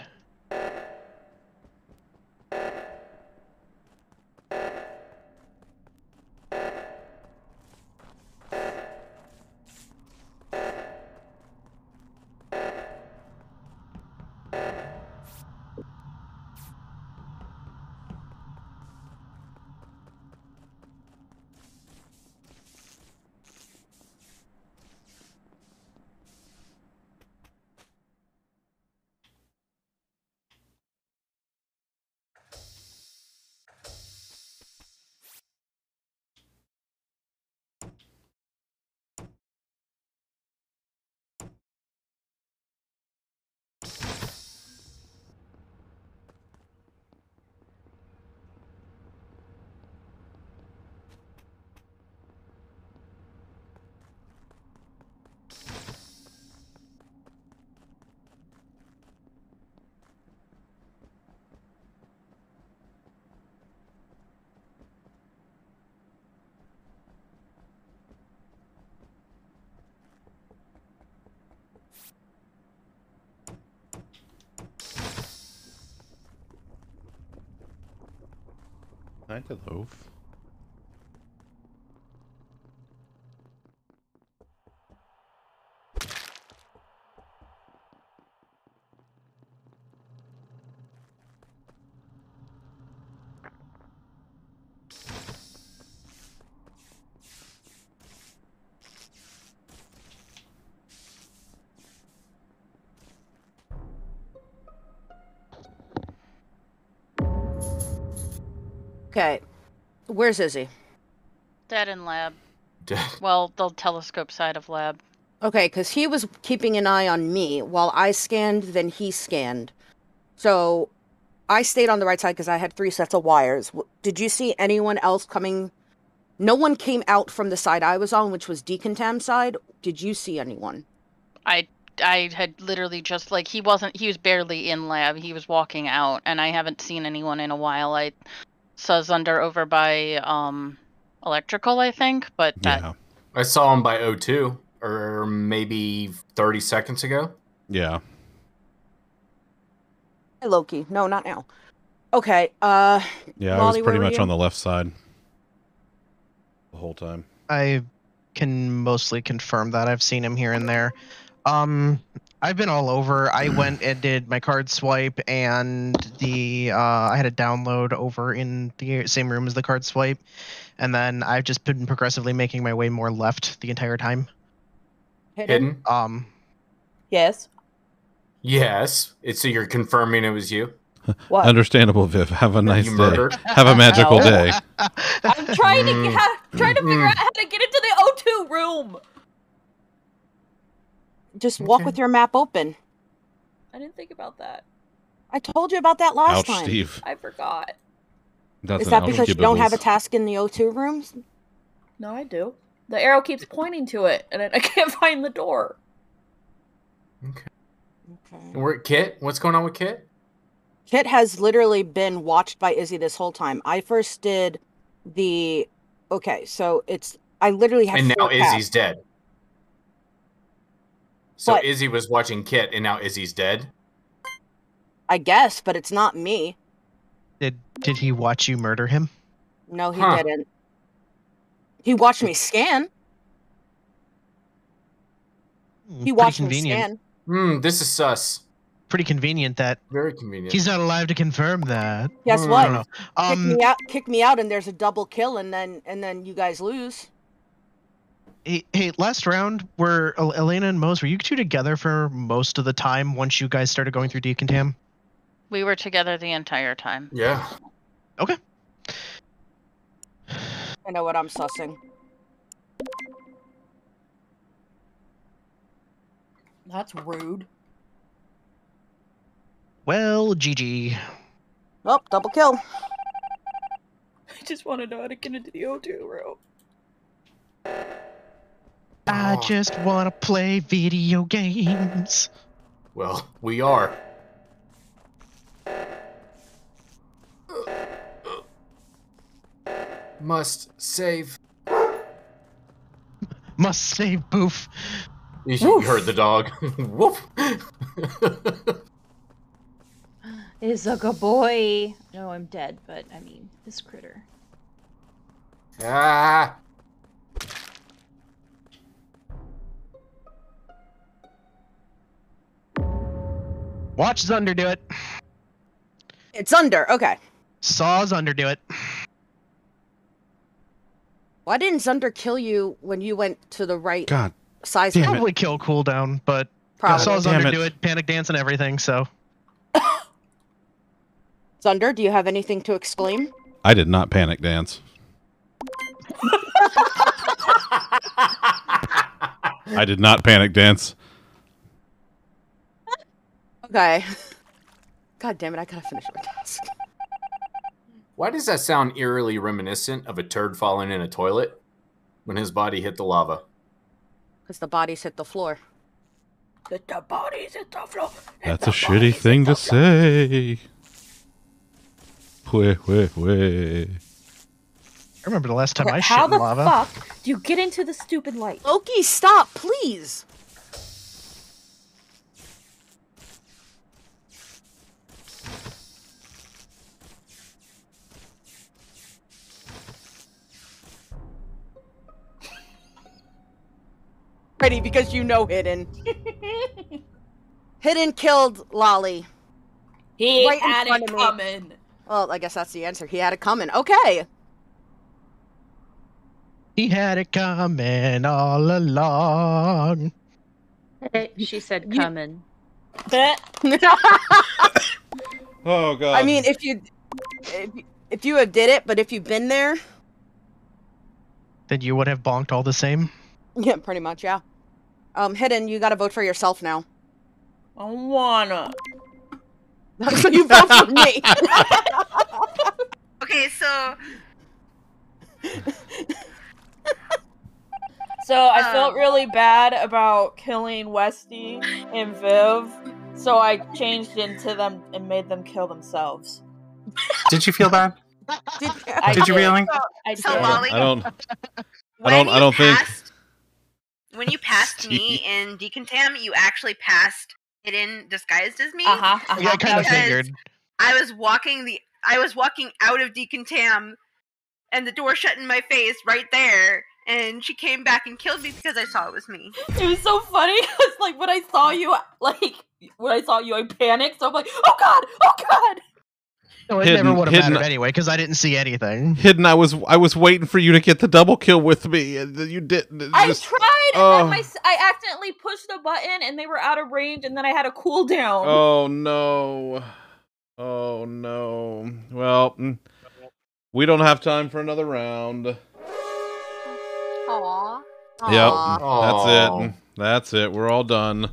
Night of loaf. Okay. Where's Izzy? Dead in lab. Dead. Well, the telescope side of lab. Okay, because he was keeping an eye on me while I scanned, then he scanned. So I stayed on the right side because I had three sets of wires. Did you see anyone else coming? No one came out from the side I was on, which was Decontam side. Did you see anyone? I I had literally just like he wasn't he was barely in lab. He was walking out and I haven't seen anyone in a while. I saw Zunder over by um electrical, I think, but that I saw him by O2, or maybe 30 seconds ago. Yeah. Hey, Loki. No, not now. Okay. Uh. Yeah, I was pretty much on the left side the whole time. I can mostly confirm that I've seen him here and there. Um, I've been all over. I went and did my card swipe, and the uh, I had a download over in the same room as the card swipe, and then I've just been progressively making my way more left the entire time. Hidden? Um, Yes. Yes. It's, so you're confirming it was you? What? Understandable, Viv. Have a nice day. murdered? Have a magical day. I'm trying to Mm. ha- trying to figure out how to get into the O2 room. Just walk with your map open. I didn't think about that. I told you about that last Ouch, time. Steve. I forgot. That's Is that because you don't have a task in the O2 rooms? No, I do. The arrow keeps pointing to it, and I I can't find the door. Okay. And Where, Kit? What's going on with Kit? Kit has literally been watched by Izzy this whole time. I first did the okay, so it's I literally have And now four Izzy's tasks. dead. So But- Izzy was watching Kit, and now Izzy's dead? I guess, but it's not me. did did he watch you murder him? No, he Huh. didn't. He watched me scan. He Pretty watched me convenient. scan. Hmm, this is sus. Pretty convenient that Very convenient. he's not alive to confirm that. Guess what? don't. Kick Um, me out. Kick me out, and there's a double kill, and then and then you guys lose hey, hey, last round were Elena and Mose, were you two together for most of the time once you guys started going through Decontam? We were together the entire time. Yeah. Okay. I know what I'm sussing. That's rude. Well, GG. Oh, double kill. I just want to know how to get into the O2 room. I just want to play video games. Well, we are. Must save. Must save Boof. You, you heard the dog. Woof. Is a good boy. No, I'm dead, but I mean, this critter. ah. Watch Zunder do it. It's under. Okay. Saw Zunder do it. Why didn't Zunder kill you when you went to the right God size? Damn Probably kill cooldown, but Probably. I saw Zunder it. do it, panic dance and everything, so. Zunder, do you have anything to exclaim? I did not panic dance. I did not panic dance. Okay. God damn it! I gotta finish my task. Why does that sound eerily reminiscent of a turd falling in a toilet when his body hit the lava? Because the bodies hit the floor. Hit the bodies hit the floor. That's a shitty thing to say. Wait, wait, wait. I remember the last time I How shit the in lava. fuck do you get into the stupid light? Loki, stop, please. Ready because you know Hidden. Hidden killed Lolly. He Right had it coming. Well, I guess that's the answer. He had it coming. Okay. He had it coming all along. She said coming. Oh god. I mean, if you if, if you have did it, but if you've been there, Then you would have bonked all the same. yeah, pretty much, yeah. Um, Hidden, you got to vote for yourself now. I wanna. so you vote for me. Okay, so So I felt really bad about killing Wisty and Viv, so I changed into them and made them kill themselves. Did you feel bad? Did, I Did you really? I So, did. Lolly- I don't. I don't. I don't think. Passed- when you passed me in Decontam, you actually passed hidden disguised as me. Uh-huh, uh-huh. Yeah, I kind of Because figured. I was walking the I was walking out of Decontam and the door shut in my face right there and she came back and killed me because I saw it was me. It was so funny. It's like when I saw you, like when I saw you, I panicked. So I'm like, oh god, oh god. No, it Hidden- never would have hidden- mattered anyway because I didn't see anything. Hidden. I was. I was waiting for you to get the double kill with me, and you didn't. I Just- tried, and Oh. then my s- I accidentally pushed the button, and they were out of range, and then I had a cooldown. Oh no. Oh no. Well, mm, we don't have time for another round. Aww. Yep. Aw. That's it. That's it. We're all done.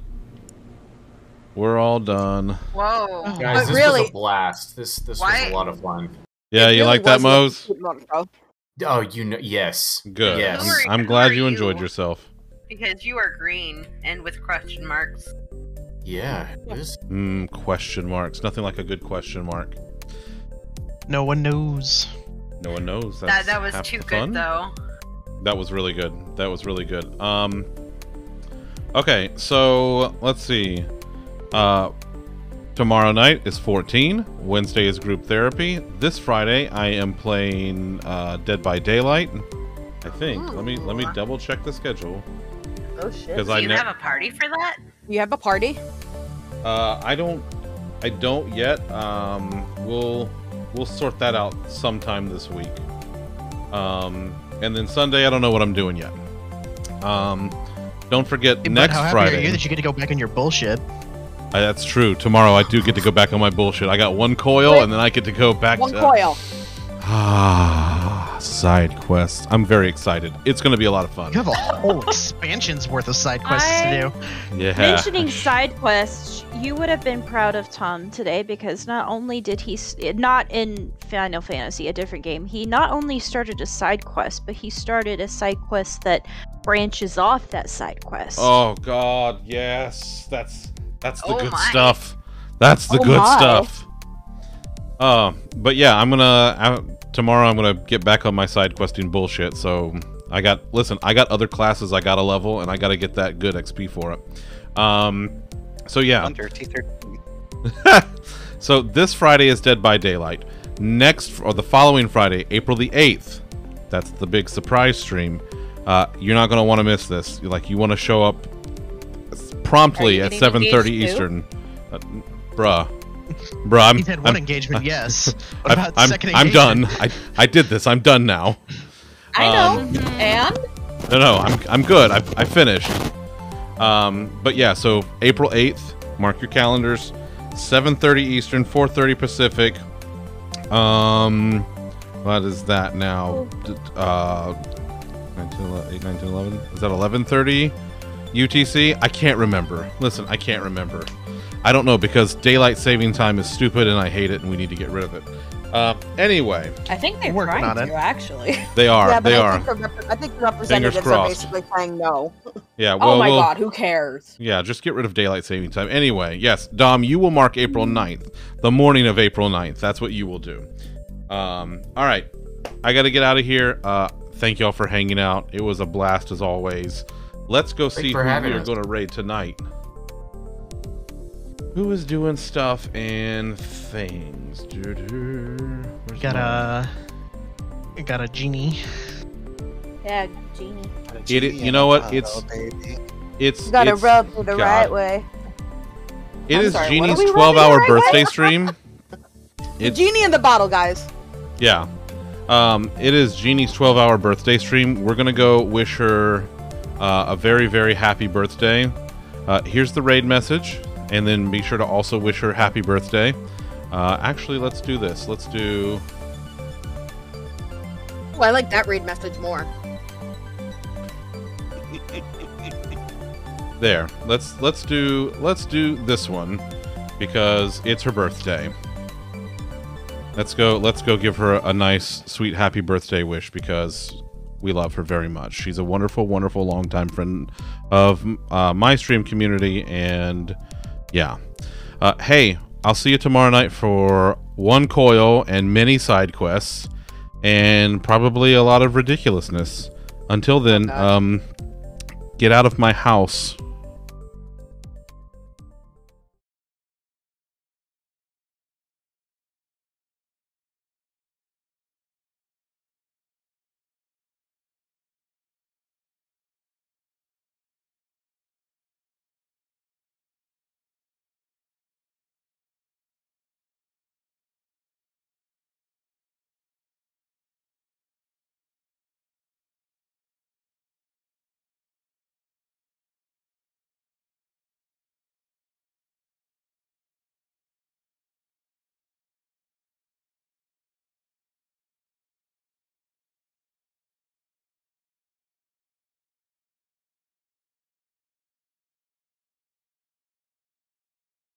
We're all done. Whoa. Guys, this really- was a blast. This this was a lot of fun. Yeah, you like that, Mose? Oh, you know, yes. Good. Yes. Are- I'm glad you enjoyed you? yourself. Because you are green and with question marks. Yeah. This, Hmm. Question marks. Nothing like a good question mark. No one knows. No one knows. That That's that was too good fun. though. That was really good. That was really good. Um Okay, so let's see. Uh tomorrow night is 14. Wednesday is group therapy. This Friday I am playing uh Dead by Daylight. I think. Let me let me double check the schedule. Oh shit. Do I you ne- have a party for that? You have a party? uh I don't I don't yet. Um we'll we'll sort that out sometime this week. Um and then Sunday I don't know what I'm doing yet. Um don't forget But next how happy Friday. are you that you get to go back in your bullshit? Uh, that's true. Tomorrow I do get to go back on my bullshit. I got one coil, Wait. and then I get to go back One to. coil. Ah. side quests. I'm very excited. It's going to be a lot of fun. You have a whole expansion's worth of side quests I- to do. Yeah. Mentioning side quests, you would have been proud of Tom today because not only did he, not in Final Fantasy, a different game, he not only started a side quest, but he started a side quest that branches off that side quest. Oh God, yes, that's that's the Oh good my. stuff. That's the Oh good my. stuff. Um, but yeah, I'm gonna uh, tomorrow. I'm gonna get back on my side questing bullshit. So I got listen. I got other classes I got to level, and I got to get that good XP for it. Um, so yeah. Under so this Friday is Dead by Daylight. Next or the following Friday, April the eighth. That's the big surprise stream. Uh, you're not gonna want to miss this. Like you want to show up promptly at 7:30? Eastern. Uh, bruh. Bruh, I'm, He's had one I'm- engagement, yes. What I'm- about the I'm, second I'm done. I, I did this. I'm done now. I know. Um, and No, no, I'm, I'm good. I, I finished. Um, but yeah, so April 8th, mark your calendars. 7:30 Eastern, 4:30 Pacific. Um, what is that now? Uh, 19, 8, 19, 11? Is that 11:30 UTC? I can't remember. Listen, I can't remember. I don't know because daylight saving time is stupid and I hate it and we need to get rid of it. Uh, anyway, I think they're Working trying on to it. actually. they are. yeah, but they I are. Think the I think the representatives are basically saying no. Yeah. Well, oh my we'll- god, who cares? Yeah, just get rid of daylight saving time. Anyway, yes, Dom, you will mark April 9th, the morning of April 9th. That's what you will do. Um, all right. I got to get out of here. Uh, thank y'all for hanging out. It was a blast as always. Let's go see who we are us. going to raid tonight. Who is doing stuff and things? Doo-doo. Got my- a got a genie. Yeah, genie. It, it- you know what? It's it's You gotta it's- rub it the God. right way. It I'm is sorry, what are Jeannie's we rubbing 12 the hour right way? birthday stream. It's Genie in the bottle, guys. Yeah. Um, it is Genie's 12 hour birthday stream. We're going to go wish her uh, a very, very happy birthday. Uh, here's the raid message. And then be sure to also wish her happy birthday. Uh, actually, let's do this. Let's do. Well, I like that raid message more. There. Let's let's do let's do this one because it's her birthday. Let's go let's go give her a nice sweet happy birthday wish because we love her very much. She's a wonderful wonderful longtime friend of uh, my stream community and yeah. Uh, hey, I'll see you tomorrow night for one coil and many side quests and probably a lot of ridiculousness. Until then, um get out of my house